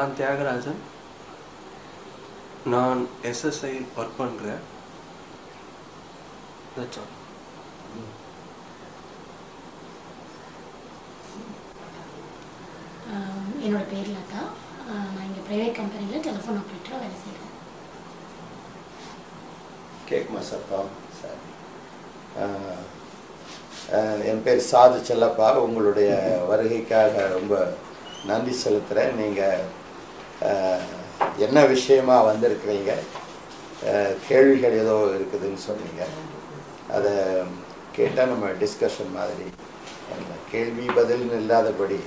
நான் தியாகராஜன். நான் SSI work பண்ணுறேன் என்னோட பேர் லதா. நான் இங்கே ப்ரைவேட் கம்பெனியில் டெலிஃபோன் ஆப்ரேட்டராக வேலை செய்கிறேன் கேக்குமா சப்பா? சரி. என் பேர் சாது செல்லப்பா. உங்களுடைய வருகைக்காக ரொம்ப நன்றி செலுத்துகிறேன் நீங்கள் என்ன விஷயமா வந்திருக்கிறீங்க? கேள்விகள் ஏதோ இருக்குதுன்னு சொன்னீங்க. அதை கேட்டால் நம்ம டிஸ்கஷன் மாதிரி. அந்த கேள்வி பதில்னு இல்லாதபடி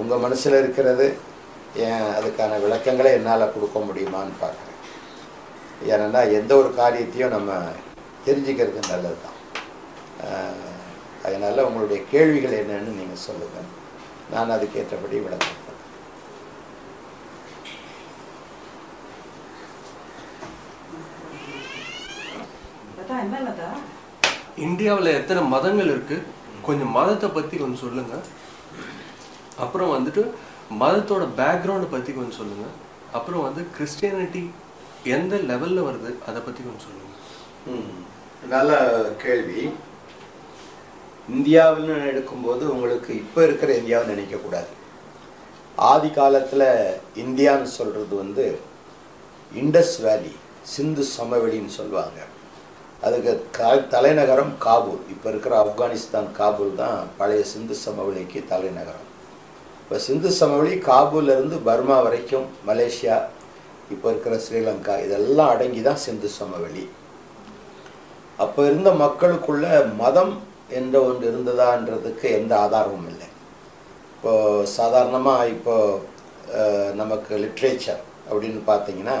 உங்கள் மனசில் இருக்கிறது ஏன் அதுக்கான விளக்கங்களை என்னால் கொடுக்க முடியுமான்னு பார்க்குறேன். ஏன்னா எந்த ஒரு காரியத்தையும் நம்ம தெரிஞ்சுக்கிறது நல்லது தான் அதனால் உங்களுடைய கேள்விகள் என்னன்னு நீங்கள் சொல்லுங்கள் நான் அதுக்கேற்றபடி விளக்கம் தரேன். லதா என்ன லதா இந்தியாவில் எத்தனை மதங்கள் இருக்கு? கொஞ்சம் மதத்தை பற்றி கொஞ்சம் சொல்லுங்க. அப்புறம் வந்துட்டு மதத்தோட பேக்ரவுண்டை பற்றி கொஞ்சம் சொல்லுங்க. அப்புறம் வந்து கிறிஸ்டியானிட்டி எந்த லெவலில் வருது? அதை பற்றி கொஞ்சம் சொல்லுங்க. நல்ல கேள்வி. இந்தியாவில்னு எடுக்கும்போது உங்களுக்கு இப்போ இருக்கிற இந்தியாவை நினைக்கக்கூடாது ஆதி காலத்தில் இந்தியான்னு சொல்கிறது வந்து இண்டஸ் வேலி சிந்து சமவெளின்னு சொல்லுவாங்க. அதுக்கு க- தலைநகரம் காபூல். இப்போ இருக்கிற ஆப்கானிஸ்தான் காபூல் தான் பழைய சிந்து சமவெளிக்கு தலைநகரம். இப்போ சிந்து சமவெளி காபூலேருந்து பர்மா வரைக்கும் மலேசியா இப்போ இருக்கிற ஸ்ரீலங்கா இதெல்லாம் அடங்கி தான் சிந்து சமவெளி. அப்போ இருந்த மக்களுக்குள்ள மதம் என்ற ஒன்று இருந்ததான்றதுக்கு எந்த ஆதாரமும் இல்லை. இப்போ சாதாரணமாக இப்போ நமக்கு லிட்ரேச்சர் அப்படின்னு பார்த்தீங்கன்னா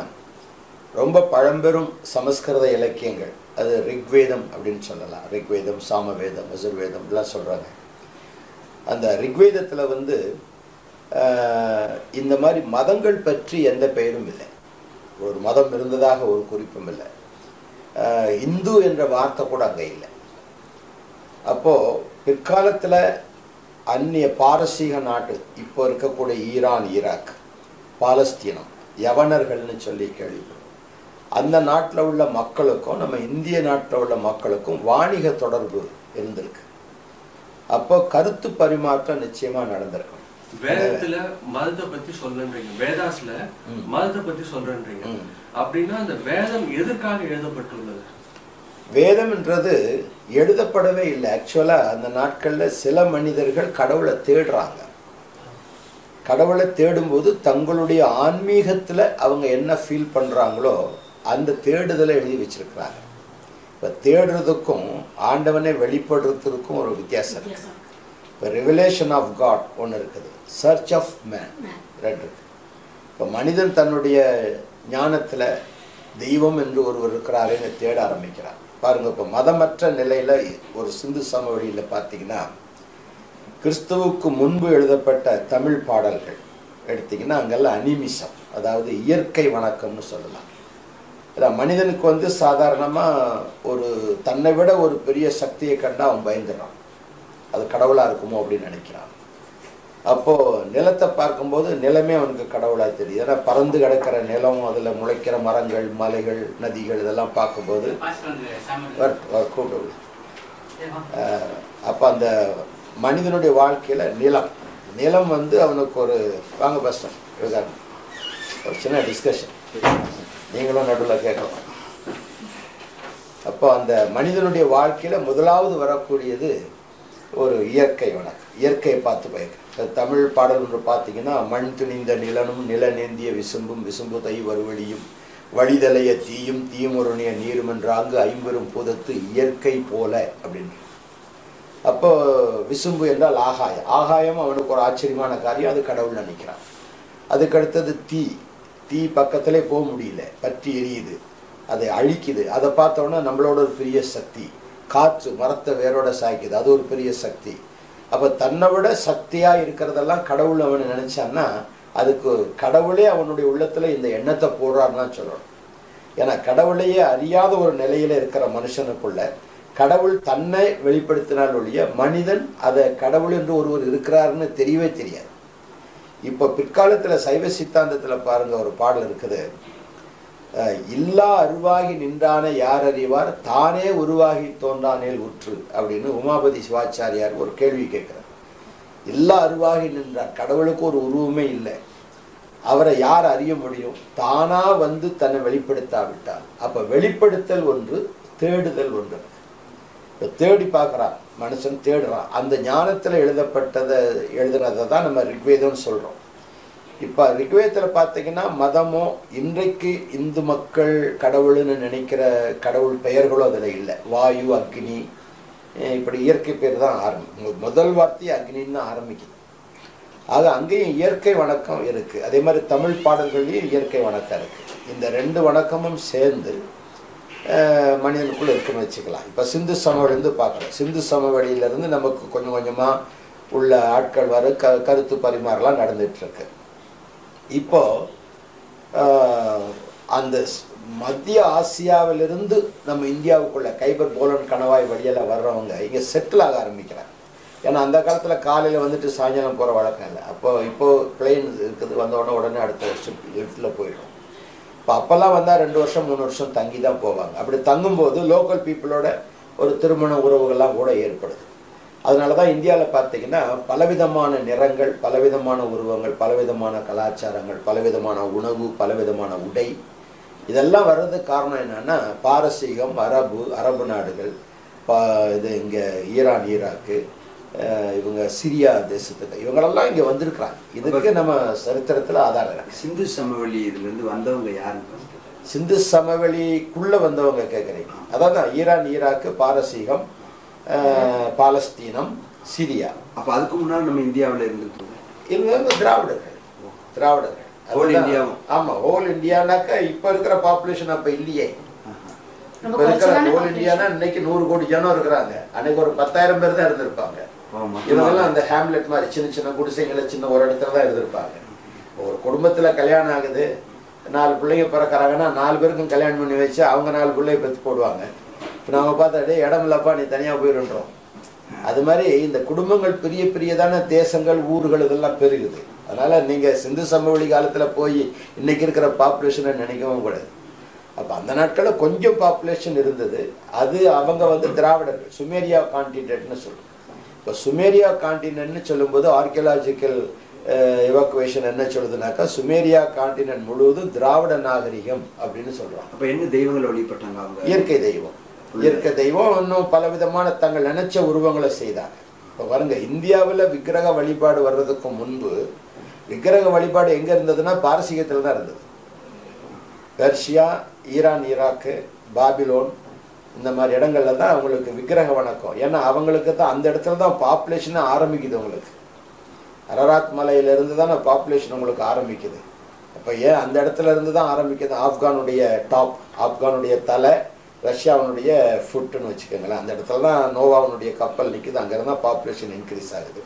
ரொம்ப பழம்பெரும் சமஸ்கிருத இலக்கியங்கள். அது ரிக்வேதம் அப்படின்னு சொல்லலாம். ரிக்வேதம் சாமவேதம் அசுர்வேதம் இதெல்லாம் சொல்கிறாங்க அந்த ரிக்வேதத்தில் வந்து இந்த மாதிரி மதங்கள் பற்றி எந்த பெயரும் இல்லை. ஒரு மதம் இருந்ததாக ஒரு குறிப்பும் இல்லை. இந்து என்ற வார்த்தை கூட அங்கே இல்லை. அப்போது பிற்காலத்தில் அந்நிய பாரசீக நாட்டு இப்போ இருக்கக்கூடிய ஈரான் ஈராக் பாலஸ்தீனம் யவனர்கள்னு சொல்லி கேள்விப்படும் அந்த நாட்டில் உள்ள மக்களுக்கும் நம்ம இந்திய நாட்டில் உள்ள மக்களுக்கும் வாணிக தொடர்பு இருந்திருக்கு. அப்போ கருத்து பரிமாற்றம் நிச்சயமா நடந்திருக்கும். வேதத்துல மதத்தை பத்தி சொல்றேன்றீங்க. வேதாஸ்ல மதத்தை பத்தி சொல்றேன்றீங்க. அப்படின்னா அந்த வேதம் எதற்காக எழுதப்பட்டுள்ளது? வேதம்ன்றது எழுதப்படவே இல்லை. ஆக்சுவலாக அந்த நாட்களில் சில மனிதர்கள் கடவுளை தேடுறாங்க. கடவுளை தேடும்போது தங்களுடைய ஆன்மீகத்தில் அவங்க என்ன ஃபீல் பண்ணுறாங்களோ அந்த தேடுதலை எழுதி வச்சிருக்கிறாங்க இப்போ தேடுறதுக்கும் ஆண்டவனை வெளிப்படுறதுக்கும் ஒரு வித்தியாசம் இருக்கு. இப்போ ரெவலேஷன் ஆஃப் காட் ஒன்று இருக்குது. சர்ச் ஆஃப் மேன் ரெண்டு இருக்கு. இப்போ மனிதன் தன்னுடைய ஞானத்தில் தெய்வம் என்று ஒருவர் இருக்கிறாருன்னு தேட ஆரம்பிக்கிறார். பாருங்க இப்போ மதமற்ற நிலையில் ஒரு சிந்து சமவெளியில் பார்த்தீங்கன்னா கிறிஸ்துவுக்கு முன்பு எழுதப்பட்ட தமிழ் பாடல்கள் எடுத்தீங்கன்னா அங்கெல்லாம் அனிமிசம் அதாவது இயற்கை வணக்கம்னு சொல்லலாம். அதான் மனிதனுக்கு வந்து சாதாரணமாக ஒரு தன்னை விட ஒரு பெரிய சக்தியை கண்டா அவன் பயந்துடுறான். அது கடவுளாக இருக்குமோ அப்படின்னு நினைக்கிறான். அப்போது நிலத்தை பார்க்கும்போது நிலமே அவனுக்கு கடவுளாக தெரியுது. ஏன்னா பறந்து கிடக்கிற நிலம் அதில் முளைக்கிற மரங்கள் மலைகள் நதிகள் இதெல்லாம் பார்க்கும்போது வர்- வர் அப்போ அந்த மனிதனுடைய வாழ்க்கையில் நிலம். நிலம் வந்து அவனுக்கு ஒரு வாங்க பஸ்டம் ஒரு சின்ன டிஸ்கஷன் நீங்களும் நடுவில் கேட்கலாம் அப்போ அந்த மனிதனுடைய வாழ்க்கையில் முதலாவது வரக்கூடியது ஒரு இயற்கை வணக்கம் இயற்கையை பார்த்து பயக்க தமிழ் பாடல் ஒன்று பார்த்தீங்கன்னா மண் துணிந்த நிலனும் நில நேந்திய விசும்பும் விசும்பு தை வருவழியும் வழிதலைய தீயும் தீமுருணிய நீரும் என்றாங்கு ஐம்பெரும் பூதத்து இயற்கை போல அப்படின்னு. அப்போ விசும்பு என்றால் ஆகாயம். ஆகாயம் அவனுக்கு ஒரு ஆச்சரியமான காரியம். அது கடவுள் நினைக்கிறான். அதுக்கடுத்தது தீ. தீ பக்கத்திலே போக முடியல. பற்றி எரியுது. அதை அழிக்குது. அதை பார்த்தோன்னா நம்மளோட ஒரு பெரிய சக்தி. காற்று மரத்தை வேரோட சாய்க்குது. அது ஒரு பெரிய சக்தி. அப்போ தன்னை விட சக்தியாக இருக்கிறதெல்லாம் கடவுள் அவனை நினச்சான்னா அதுக்கு கடவுளே அவனுடைய உள்ளத்தில் இந்த எண்ணத்தை போடுறாருன்னா சொல்லணும். ஏன்னா கடவுளையே அறியாத ஒரு நிலையில் இருக்கிற மனுஷனுக்குள்ள கடவுள் தன்னை வெளிப்படுத்தினால் ஒழிய மனிதன் அதை கடவுள் என்று ஒருவர் இருக்கிறாருன்னு தெரியவே தெரியாது. இப்போ பிற்காலத்தில் சைவ சித்தாந்தத்தில் பாருங்கள் ஒரு பாடல் இருக்குது. இல்லா அருவாகி நின்றான யார் அறிவார்? தானே உருவாகி தோன்றானேல் உற்று அப்படின்னு உமாபதி சிவாச்சாரியார் ஒரு கேள்வி கேட்குறார். இல்லா அருவாகி நின்றார் கடவுளுக்கு ஒரு உருவமே இல்லை. அவரை யார் அறிய முடியும்? தானா வந்து தன்னை வெளிப்படுத்தாவிட்டால். அப்போ வெளிப்படுத்தல் ஒன்று தேடுதல் ஒன்று. தேடி பார்க்குறான். மனுஷன் தேடுறான். அந்த ஞானத்தில் எழுதப்பட்டதை எழுதுனதை தான் நம்ம ரிக்வேதம்னு சொல்கிறோம் இப்போ ரிக்வேதத்தில் பார்த்தீங்கன்னா மதமோ இன்றைக்கு இந்து மக்கள் கடவுள்னு நினைக்கிற கடவுள் பெயர்களோ அதில் இல்லை. வாயு அக்னி இப்படி இயற்கை பேர் தான் ஆரம்பி முதல் வார்த்தை அக்னின்னு தான் ஆரம்பிக்குது. அது அங்கேயும் இயற்கை வணக்கம் இருக்குது அதே மாதிரி தமிழ் பாடல்கள்லேயும் இயற்கை வணக்கம் இருக்குது இந்த ரெண்டு வணக்கமும் சேர்ந்து மனிதனுக்குள்ளே இருக்குன்னு வச்சுக்கலாம். இப்போ சிந்து சமவெளிந்து பார்க்குறோம் சிந்து சமவெளியிலேருந்து நமக்கு கொஞ்சம் கொஞ்சமாக உள்ள ஆட்கள் வர க கருத்து பரிமாறலாம் நடந்துகிட்ருக்கு இப்போது இப்போ அந்த ஸ்- மத்திய ஆசியாவிலிருந்து நம்ம இந்தியாவுக்குள்ள கைபர் போலன் கணவாய் வழியில் வர்றவங்க இங்கே செட்டில் ஆக ஆரம்பிக்கிறாங்க. ஏன்னா அந்த காலத்தில் காலையில் வந்துட்டு சாயங்காலம் போகிற வழக்கம் இல்லை. அப்போ இப்போது பிளெயின் இருக்குது வந்த உடனே உடனே அடுத்த வருஷம் லிஃப்ட்டில் போயிடும். இப்போ அப்போல்லாம் வந்தால் ரெண்டு வருஷம் மூணு வருஷம் தங்கி தான் போவாங்க. அப்படி தங்கும்போது லோக்கல் பீப்புளோட ஒரு திருமண உறவுகள்லாம் கூட ஏற்படுது. அதனால தான் இந்தியாவில் பார்த்தீங்கன்னா பலவிதமான நிறங்கள் பலவிதமான உருவங்கள் பலவிதமான கலாச்சாரங்கள் பலவிதமான உணவு பலவிதமான உடை இதெல்லாம் வர்றதுக்கு காரணம் என்னென்னா பாரசீகம் அரபு அரபு நாடுகள் பா இது இங்கே ஈரான் ஈராக்கு இவங்க சிரியா தேசத்துக்கு இவங்களெல்லாம் இங்கே வந்திருக்கிறாங்க. இதுக்கு நம்ம சரித்திரத்தில் ஆதாரம் இருக்கு. சிந்து சமவெளி இதுல இருந்து வந்தவங்க யாருன்னு சிந்து சமவெளிக்குள்ள வந்தவங்க கேட்குறீங்க அதாவது ஈரான் ஈராக்கு பாரசீகம் பாலஸ்தீனம் சிரியா. அப்ப அதுக்கு முன்னாடி நம்ம இந்தியாவுல இருந்துட்டு இவங்க வந்து திராவிடர்கள். திராவிடர்கள். அதுதான். இந்தியாவும். ஆமா ஹோல் இந்தியானாக்கா இப்ப இருக்கிற பாப்புலேஷன் அப்ப இல்லையே. இப்ப இருக்கிற ஹோல். இந்தியானா இன்னைக்கு நூறு கோடி ஜனம் இருக்கிறாங்க. அன்னைக்கு ஒரு பத்தாயிரம் பேர் தான் இருந்திருப்பாங்க. இவங்கெல்லாம் அந்த ஹேம்லெட் மாதிரி சின்ன சின்ன குடிசைங்களை சின்ன ஒரு இடத்துல தான் இருந்திருப்பாங்க. ஒரு குடும்பத்தில் கல்யாணம் ஆகுது நாலு பிள்ளைங்க பிறக்கிறாங்கன்னா நாலு பேருக்கும் கல்யாணம் பண்ணி வச்சு அவங்க நாலு பிள்ளைய பெற்று போடுவாங்க. இப்போ நாங்கள் பார்த்தா இடம் இல்லப்பா நீ தனியாக போயிருன்றோம். அது மாதிரி இந்த குடும்பங்கள் பெரிய பெரியதான தேசங்கள் ஊர்கள் இதெல்லாம் பெருகுது. அதனால் நீங்கள் சிந்து சமவெளி காலத்தில் போய் இன்றைக்கி இருக்கிற பாப்புலேஷனை நினைக்கவும் கூடாது. அப்போ அந்த நாட்களில் கொஞ்சம் பாப்புலேஷன் இருந்தது. அது அவங்க வந்து திராவிடர்கள் சுமேரியா கான்டினென்ட்னு சொல்லுவோம் இப்போ சுமேரியா கான்டினென்ட்னு சொல்லும்போது ஆர்கியலாஜிக்கல் எவாக்குவேஷன் என்ன சொல்லுதுனாக்கா சுமேரியா கான்டினென்ட் முழுவதும் திராவிட நாகரிகம் அப்படின்னு சொல்றாங்க. அப்ப என்ன தெய்வங்களை வழிபட்டாங்க அவங்க? இயற்கை தெய்வம். இயற்கை தெய்வம் இன்னும் பல விதமான தங்கள் நினைச்ச உருவங்களை செய்தாங்க. இப்போ பாருங்க இந்தியாவில் விக்கிரக வழிபாடு வர்றதுக்கு முன்பு விக்கிரக வழிபாடு எங்க இருந்ததுன்னா பாரசீகத்தில் தான் இருந்தது. பெர்ஷியா ஈரான் ஈராக்கு பாபிலோன் இந்த மாதிரி இடங்கள்ல தான் அவங்களுக்கு விக்கிரக வணக்கம். ஏன்னா அவங்களுக்கு தான் அந்த இடத்துல தான் பாப்புலேஷன் ஆரம்பிக்குது உங்களுக்கு. அரராத் மலையிலிருந்து தான் பாப்புலேஷன் உங்களுக்கு ஆரம்பிக்குது. அப்போ ஏன் அந்த இடத்துல இருந்து தான் ஆரம்பிக்குது? ஆப்கானுடைய டாப் ஆப்கானுடைய தலை ரஷ்யாவினுடைய ஃபுட்டுன்னு வச்சுக்கோங்களேன். அந்த இடத்துல தான் நோவாவினுடைய கப்பல் நிற்குது அங்கேருந்து தான் பாப்புலேஷன் இன்க்ரீஸ் ஆகுது.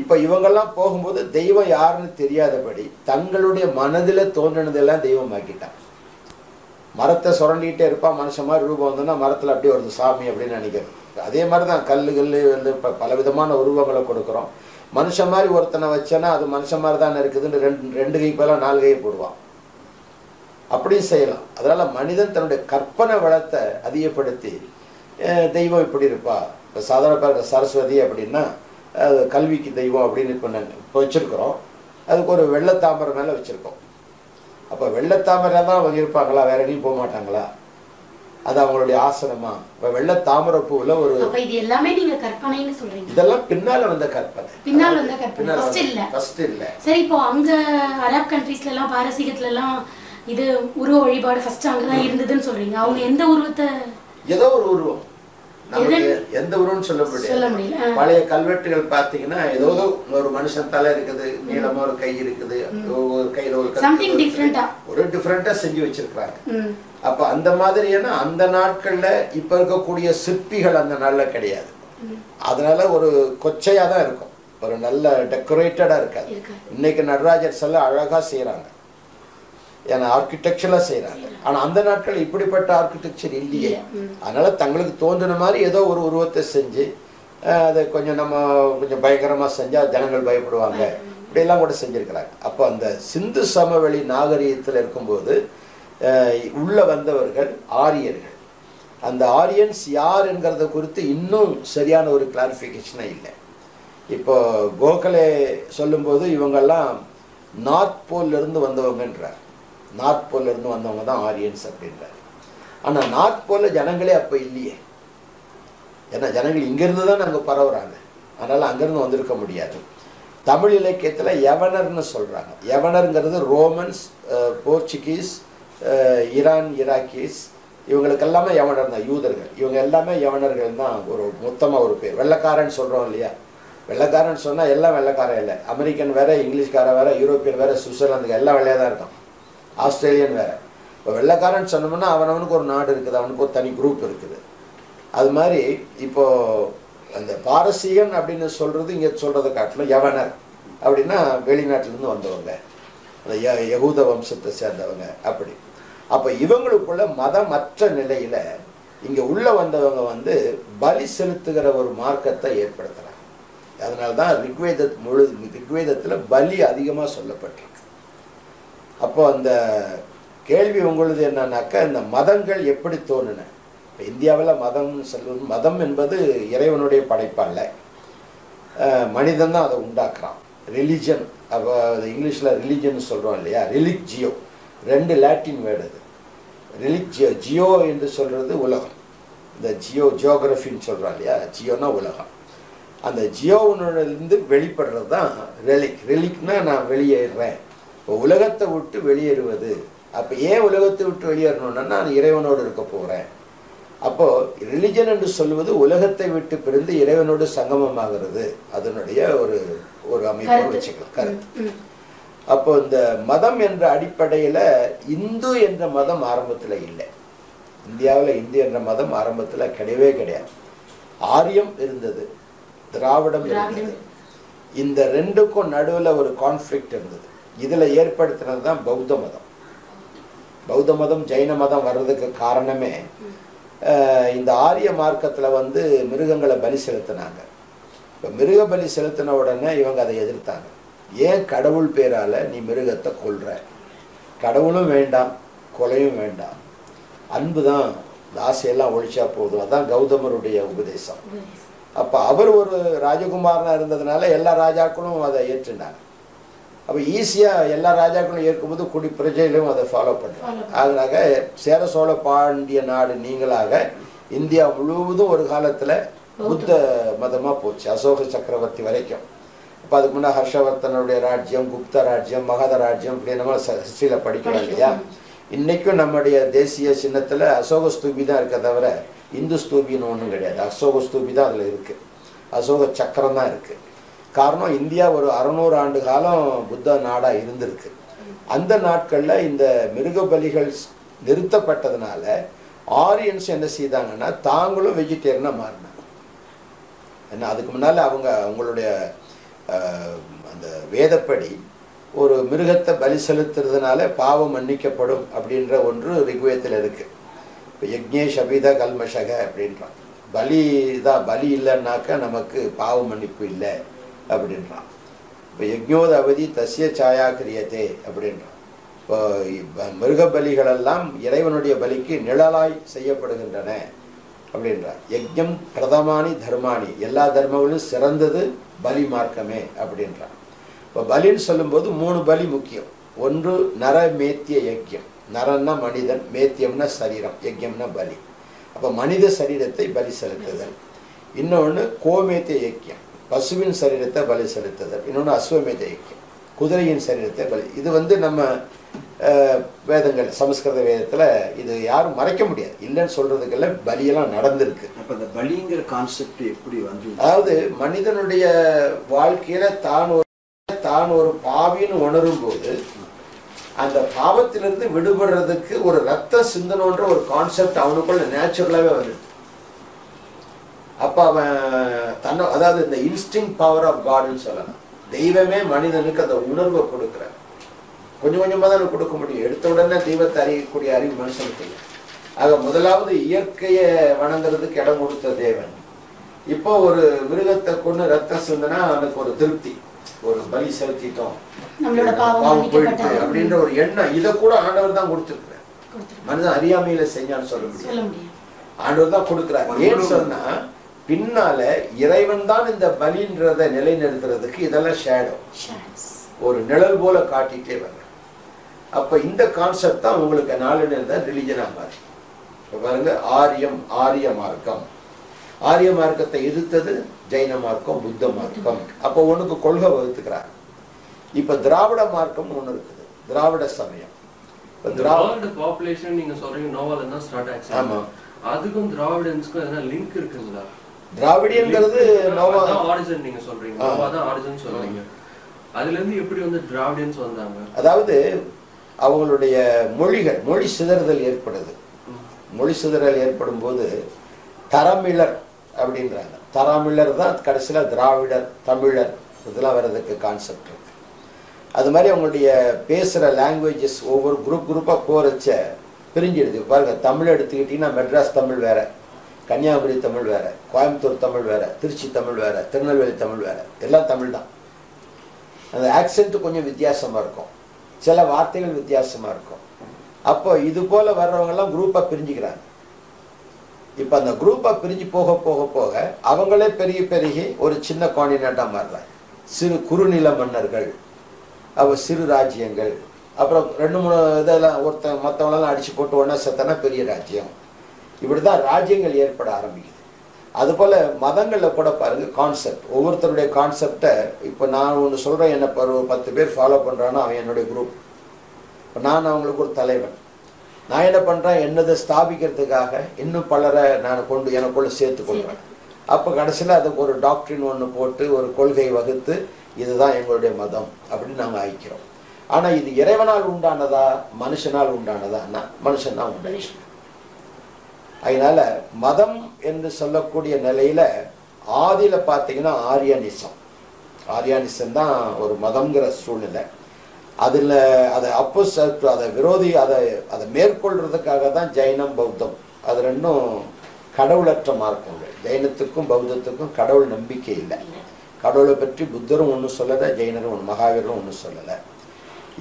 இப்போ இவங்கெல்லாம் போகும்போது தெய்வம் யாருன்னு தெரியாதபடி தங்களுடைய மனதில் தோன்றினதெல்லாம் தெய்வமாக்கிட்டான் மரத்தை சுரண்டிகிட்டே இருப்பான் மனுஷன் மாதிரி ரூபம் வந்தோன்னா மரத்தில் அப்படியே வருது சாமி அப்படின்னு நினைக்கிறேன் அதே மாதிரி தான் கல் கல் வந்து இப்போ பலவிதமான உருவங்களை கொடுக்குறோம். மனுஷன் மாதிரி ஒருத்தனை வச்சேன்னா அது மனுஷன் மாதிரி தானே இருக்குதுன்னு ரெண்டு ரெண்டு கை நாலு கையை போடுவான். அப்படியும் செய்யலாம். அதனால் மனிதன் தன்னுடைய கற்பனை வளத்தை அதிகப்படுத்தி தெய்வம் இப்படி இருப்பா. இப்போ சாதாரண பேர் சரஸ்வதி அப்படின்னா அது கல்விக்கு தெய்வம் அப்படின்னு இப்போ இப்போ வச்சுருக்குறோம். அதுக்கு ஒரு வெள்ளத்தாமரை மேலே வச்சுருக்கோம். அப்போ வெள்ளத்தாமரை தான் அவங்க இருப்பாங்களா? வேற எங்கேயும் போக மாட்டாங்களா? அது அவங்களுடைய ஆசனமா? இப்போ வெள்ளத்தாமரை பூவில் ஒரு இது எல்லாமே நீங்க கற்பனைன்னு சொல்றீங்க. இதெல்லாம் பின்னால வந்த கற்பனை. பின்னால் வந்த கற்பனை. வந்த- இல்ல. first இல்ல. சரி இப்போ அங்க அரப் கண்ட்ரீஸ்ல எல்லாம் பாரசீகத்துல எல்லாம் இது உருவ வழிபாடு ஃபர்ஸ்ட் அங்கதான் இருந்ததுன்னு சொல்றீங்க. அவங்க எந்த உருவத்தை ஏதோ ஒரு உருவம். நமக்கு எந்த உருவம்னு சொல்ல சொல்ல முடியாது. பழைய கல்வெட்டுகள் பார்த்தீங்கன்னா ஏதோ ஒரு மனுஷன் தலை இருக்குது நீளமா ஒரு கை இருக்குது ஒரு கையில ஒரு. ஒரு டிஃப்ரெண்டா செஞ்சு வச்சிருக்காங்க ம். அப்ப அந்த மாதிரியான அந்த நாட்கள்ல இப்ப இருக்கக்கூடிய சிற்பிகள் அந்த நாள்ல கிடையாது. அதனால ஒரு கொச்சையா தான் இருக்கும். ஒரு நல்ல டெக்கரேட்டடா இருக்காது. இன்னைக்கு நடராஜர் சிலை அழகா செய்றாங்க. ஏன்னா ஆர்கிடெக்சரா செய்றாங்க. ஆனா அந்த நாட்கள் இப்படிப்பட்ட ஆர்கிடெக்சர் இல்லையே. அதனால தங்களுக்கு தோன்றின மாதிரி ஏதோ ஒரு உருவத்தை செஞ்சு அதை கொஞ்சம் நம்ம கொஞ்சம் பயங்கரமா செஞ்சா ஜனங்கள் பயப்படுவாங்க. இப்படியெல்லாம் கூட செஞ்சிருக்கிறாங்க. அப்போ அந்த சிந்து சமவெளி நாகரிகத்தில் இருக்கும்போது உள்ள வந்தவர்கள் ஆரியர்கள். அந்த ஆரியன்ஸ் யார் என்கிறத குறித்து இன்னும் சரியான ஒரு கிளாரிஃபிகேஷனே இல்லை. இப்போ கோகலே சொல்லும்போது இவங்கெல்லாம் நார்த் போல்ல இருந்து வந்தவங்கன்றார். நார்த் போல்ல இருந்து வந்தவங்க தான் ஆரியன்ஸ் அப்படின்றாரு ஆனால் நார்த் போல்ல ஜனங்களே அப்போ இல்லையே. ஏன்னா ஜனங்கள் இங்கேருந்து தான் அங்கே பரவுறாங்க. அதனால் அங்கேருந்து வந்திருக்க முடியாது. தமிழ் இலக்கியத்தில் யவனர்னு சொல்கிறாங்க யவனருங்கிறது ரோமன்ஸ் போர்ச்சுகீஸ் ஈரான் ஈராக்கீஸ் இவங்களுக்கு எல்லாமே யவனர் தான் யூதர்கள். இவங்க எல்லாமே யவனர்கள் தான் ஒரு மொத்தமாக ஒரு பேர். வெள்ளைக்காரன் சொல்கிறோம் இல்லையா? வெள்ளைக்காரன் சொன்னால் எல்லாம் வெள்ளக்காரன் இல்லை. அமெரிக்கன் வேறு இங்கிலீஷ்காரன் வேறு யூரோப்பியன் வேறு சுவிட்சர்லாந்துக்கு எல்லாம் வெள்ளையாக தான் இருக்கான். ஆஸ்திரேலியன் வேறு. இப்போ வெள்ளைக்காரன் சொன்னோம்னா அவனவனுக்கு ஒரு நாடு இருக்குது அவனுக்கு ஒரு தனி குரூப் இருக்குது. அது மாதிரி இப்போ அந்த பாரசீகன் அப்படின்னு சொல்கிறது இங்கே சொல்கிறத காட்டிலும் யவனர் அப்படின்னா வெளிநாட்டிலேருந்து வந்தவங்க. அந்த ய- யகூத வம்சத்தை சேர்ந்தவங்க அப்படி. அப்போ இவங்களுக்குள்ள மதமற்ற நிலையில் இங்கே உள்ளே வந்தவங்க வந்து பலி செலுத்துகிற ஒரு மார்க்கத்தை ஏற்படுத்துகிறாங்க அதனால தான் ரிக்வேதத் முழு ரிக்வேதத்தில் பலி அதிகமாக சொல்லப்பட்டிருக்கு. அப்போ அந்த கேள்வி உங்களுது என்னன்னாக்கா இந்த மதங்கள் எப்படி தோணுன இப்போ இந்தியாவில் மதம் சொல்வது மதம் என்பது இறைவனுடைய படைப்பல்ல. மனிதன் தான் அதை உண்டாக்குறான். ரிலிஜன் அப்போ அது இங்கிலீஷில் ரிலிஜன் சொல்கிறோம் இல்லையா? ரிலிஜியோ ரெண்டு லாட்டின் வேர்டு அது. ரிலிஜியோ ஜியோ என்று சொல்கிறது உலகம். இந்த ஜியோ ஜியோகிரஃபின்னு சொல்கிறோம் இல்லையா? ஜியோனா உலகம். அந்த ஜியோவிலிருந்து வெளிப்படுறது தான் ரெலிக் ரெலிக்னா நான் வெளியேறுறேன் உலகத்தை விட்டு வெளியேறுவது. அப்போ ஏன் உலகத்தை விட்டு வெளியேறணும்னா நான் இறைவனோடு இருக்க போகிறேன் அப்போ ரிலிஜன் என்று சொல்லுவது உலகத்தை விட்டு பிரிந்து இறைவனோடு சங்கமமாகிறது. அதனுடைய ஒரு ஒரு அமைப்பு. வச்சுக்கலாம். கருத்து. அப்போ இந்த மதம் என்ற அடிப்படையில இந்து என்ற மதம் ஆரம்பத்துல இல்லை. இந்தியாவில் இந்து என்ற மதம் ஆரம்பத்துல கிடையவே கிடையாது. ஆரியம் இருந்தது. திராவிடம் திராவிடம். இருந்தது இந்த ரெண்டுக்கும் நடுவுல ஒரு கான்ஃப்ளிக்ட் இருந்தது. இதுல ஏற்படுத்தினது தான் பௌத்த மதம். பௌத்த மதம் ஜெயின மதம் வர்றதுக்கு காரணமே இந்த ஆரிய மார்க்கத்துல வந்து மிருகங்களை பலி செலுத்தினாங்க. இப்போ மிருக பலி செலுத்தின உடனே இவங்க அதை எதிர்த்தாங்க. ஏன் கடவுள் பேரால நீ மிருகத்தை கொல்ற? கடவுளும் வேண்டாம் கொலையும் வேண்டாம். அன்பு தான் ஆசையெல்லாம் ஒழிச்சா போதும். அதான் கௌதமருடைய உபதேசம். அப்போ அவர் ஒரு ராஜகுமாரனா இருந்ததுனால எல்லா ராஜாக்களும் அதை ஏற்றுனாங்க. அப்போ ஈஸியாக எல்லா ராஜாக்களும் ஏற்கும்போது குடி பிரஜைகளும் அதை ஃபாலோ பண்ணுறாங்க அதனால சேர சோழ பாண்டிய நாடு நீங்களாக இந்தியா முழுவதும் ஒரு காலத்தில் புத்த மதமாக போச்சு அசோக சக்கரவர்த்தி வரைக்கும். இப்போ அதுக்கு முன்னே ஹர்ஷவர்த்தனுடைய ராஜ்யம் குப்த ராஜ்யம் மகத ராஜ்யம் இப்படி நம்ம ஹிஸ்ட்ரியில் படிக்கிறோம் இல்லையா? இன்னைக்கும் நம்முடைய தேசிய சின்னத்தில் அசோக ஸ்தூபி தான் இருக்க தவிர இந்து ஸ்தூபின்னு ஒன்றும் கிடையாது. அசோக ஸ்தூபி தான் அதில் இருக்குது அசோக சக்கரம் தான் இருக்குது காரணம் இந்தியா ஒரு அறநூறு ஆண்டு காலம் புத்த நாடாக இருந்திருக்கு. அந்த நாட்களில் இந்த மிருக பலிகள் நிறுத்தப்பட்டதுனால ஆரியன்ஸ் என்ன செய்தாங்கன்னா தாங்களும் வெஜிடேரியனாக மாறினாங்க. ஏன்னா அதுக்கு முன்னால் அவங்க அவங்களுடைய அந்த வேதப்படி ஒரு மிருகத்தை பலி செலுத்துறதுனால பாவம் மன்னிக்கப்படும் அப்படின்ற ஒன்று ரிக்வேத்தில் இருக்குது இப்போ யக்ஞே சபித கல்மஷக அப்படின்றான் பலி தான் பலி இல்லைன்னாக்கா நமக்கு பாவ மன்னிப்பு இல்லை. அப்படின்றான். இப்போ யக்ஞோத தசிய சாயா கிரியத்தே அப்படின்றான். இப்போ மிருக பலிகளெல்லாம் இறைவனுடைய பலிக்கு நிழலாய் செய்யப்படுகின்றன அப்படின்றார். யஜ்யம் பிரதமானி தர்மானி எல்லா தர்மங்களும் சிறந்தது பலி மார்க்கமே அப்படின்றான் இப்போ பலின்னு சொல்லும்போது மூணு பலி முக்கியம். ஒன்று நர மேத்திய யஜ்யம் நரன்னா மனிதன் மேத்தியம்னா சரீரம் யஜ்யம்னா பலி. அப்போ மனித சரீரத்தை பலி செலுத்துதல். இன்னொன்று கோமேத்திய யஜ்யம் பசுவின் சரீரத்தை பலி செலுத்துதல். இன்னொன்று அஸ்வமேத யஜ்யம் குதிரையின் சரீரத்தை பலி. இது வந்து நம்ம வேதங்கள் சமஸ்கிருத வேதத்தில் இது யாரும் மறைக்க முடியாது. இல்லைன்னு சொல்றதுக்கெல்லாம் பலியெல்லாம் நடந்திருக்கு. அப்ப அந்த பலிங்கிற கான்செப்ட் எப்படி வந்து? அதாவது மனிதனுடைய வாழ்க்கையில தான் ஒரு தான் ஒரு பாவின்னு உணரும் போது அந்த பாவத்திலிருந்து விடுபடுறதுக்கு ஒரு ரத்த சிந்தனன்ற ஒரு கான்செப்ட் அவனுக்குள்ள நேச்சுரலாவே வருது அப்ப அவன் தன்னை அதாவது இந்த இன்ஸ்டிங் பவர் ஆஃப் காட்னு சொல்லலாம் தெய்வமே மனிதனுக்கு அந்த உணர்வை கொடுக்குற கொஞ்சம் கொஞ்சமா தான் கொடுக்க முடியும். எடுத்த உடனே தெய்வத்தை அறியக்கூடிய அறிவு மனுஷனுக்கு இல்லை. ஆக முதலாவது இயற்கையை வணங்குறதுக்கு இடம் கொடுத்த தேவன். இப்போ ஒரு மிருகத்தை கொண்டு ரத்தம் சிந்தினா அவனுக்கு ஒரு திருப்தி ஒரு பலி செலுத்திட்டோம். பாவம் மன்னிக்கப்பட்டது. அப்படின்ற ஒரு எண்ணம். இதை கூட ஆண்டவர் தான் கொடுத்துருக்கிறார். மனிதன் அறியாமையில செஞ்சான்னு சொல்ல முடியும் ஆண்டவர் தான் கொடுக்கிறார். ஒரு ஏன்னு. சொன்னா பின்னால இறைவன் தான் இந்த பலின்றத நிலைநிறுத்துறதுக்கு இதெல்லாம் ஷேடோ. ஒரு நிழல் போல காட்டிட்டே வர்றேன் அப்ப இந்த கான்செப்ட் தான் உங்களுக்கு நாளடைவில் தான் ரிலிஜனா மாறி. இப்ப பாருங்க ஆரியம் ஆரிய மார்க்கம். ஆரிய மார்க்கத்தை எதிர்த்தது ஜெயின மார்க்கம் புத்த மார்க்கம். அப்போ ஒண்ணுக்கு கொள்கை வகுத்துக்கிறாங்க இப்ப திராவிட மார்க்கம் ஒண்ணு இருக்குது. திராவிட சமயம். இப்ப திராவிட பாப்புலேஷன் நீங்க சொல்றீங்க நோவால தான் ஸ்டார்ட் ஆச்சு. ஆமா. அதுக்கும் திராவிடன்ஸ்க்கும் எதனா லிங்க் இருக்குங்களா? திராவிடியன்கிறது நோவா ஆரிஜின் நீங்க சொல்றீங்க. நோவா தான் ஆரிஜின் சொல்றீங்க. அதுல இருந்து எப்படி வந்து திராவிடியன்ஸ் வந்தாங்க? அதாவது அவங்களுடைய மொழிகள் மொழி சிதறுதல் ஏற்படுது. மொழி சிதறல் ஏற்படும் போது தரமிழர் அப்படின்றாங்க. தரமிழர் தான் கடைசியில் திராவிடர் தமிழர் இதெல்லாம் வர்றதுக்கு கான்செப்ட் இருக்கு. அது மாதிரி அவங்களுடைய பேசுகிற லாங்குவேஜஸ் ஒவ்வொரு குரூப் குரூப்பாக போகிறச்ச பிரிஞ்சிடுது பாருங்க தமிழ் எடுத்துக்கிட்டிங்கன்னா மெட்ராஸ் தமிழ் வேற. கன்னியாகுமரி தமிழ் வேற கோயம்புத்தூர் தமிழ் வேற திருச்சி தமிழ் வேற திருநெல்வேலி தமிழ் வேற. எல்லாம் தமிழ் தான். அந்த ஆக்சென்ட் கொஞ்சம் வித்தியாசமா இருக்கும். சில வார்த்தைகள் வித்தியாசமா இருக்கும். அப்போ இது போல வர்றவங்கெல்லாம் குரூப்பாக குரூப்பா பிரிஞ்சுக்கிறாங்க. இப்போ அந்த குரூப்பா பிரிஞ்சு போக போக போக அவங்களே பெருகி பெருகி ஒரு சின்ன காண்டினெண்டா மாறுறாங்க. சிறு குறுநில மன்னர்கள் அப்போ சிறு ராஜ்யங்கள் அப்புறம் ரெண்டு மூணு இதெல்லாம் ஒருத்தன் மற்றவங்களெல்லாம் அடிச்சு போட்டு ஒன்றா செத்தனா பெரிய ராஜ்யம். இப்படிதான் ராஜ்யங்கள் ஏற்பட ஆரம்பிக்குது. அதுபோல மதங்கள்ல கூட பாருங்க கான்செப்ட் ஒவ்வொருத்தருடைய கான்செப்டை இப்போ நான் ஒன்று சொல்றேன் என்ன ஒரு பத்து பேர் ஃபாலோ பண்றான்னா அவன் என்னுடைய குரூப் இப்போ நான் அவங்களுக்கு ஒரு தலைவன். நான் என்ன பண்றேன் என்னதை ஸ்தாபிக்கிறதுக்காக இன்னும் பலரை நான் கொண்டு எனக்குள்ள சேர்த்து கொள்றேன். அப்போ கடைசியில் அதுக்கு ஒரு டாக்டரின் ஒன்று போட்டு ஒரு கொள்கை வகுத்து இதுதான் எங்களுடைய மதம் அப்படின்னு நாங்கள் ஆயிக்கிறோம். ஆனா இது இறைவனால் உண்டானதா மனுஷனால் உண்டானதான்னா மனுஷன் தான் உண்டாயிருக்கு அதனால மதம் என்று சொல்லக்கூடிய நிலையில ஆதியில பார்த்தீங்கன்னா ஆரியானிசம். ஆரியானிசம் தான் ஒரு மதம்ங்கிற சூழ்நிலை. அதில் அதை அப்போஸ் அதை விரோதி அதை அதை மேற்கொள்றதுக்காக தான் ஜைனம் பௌத்தம். அது ரெண்டும் கடவுளற்ற மார்க்கங்கள். ஜைனத்துக்கும் பௌத்தத்துக்கும் கடவுள் நம்பிக்கை இல்லை. கடவுளை பற்றி புத்தரும் ஒன்றும் சொல்லலை ஜெயினரும் ஒன்று மகாவீரரும் ஒன்றும் சொல்லலை.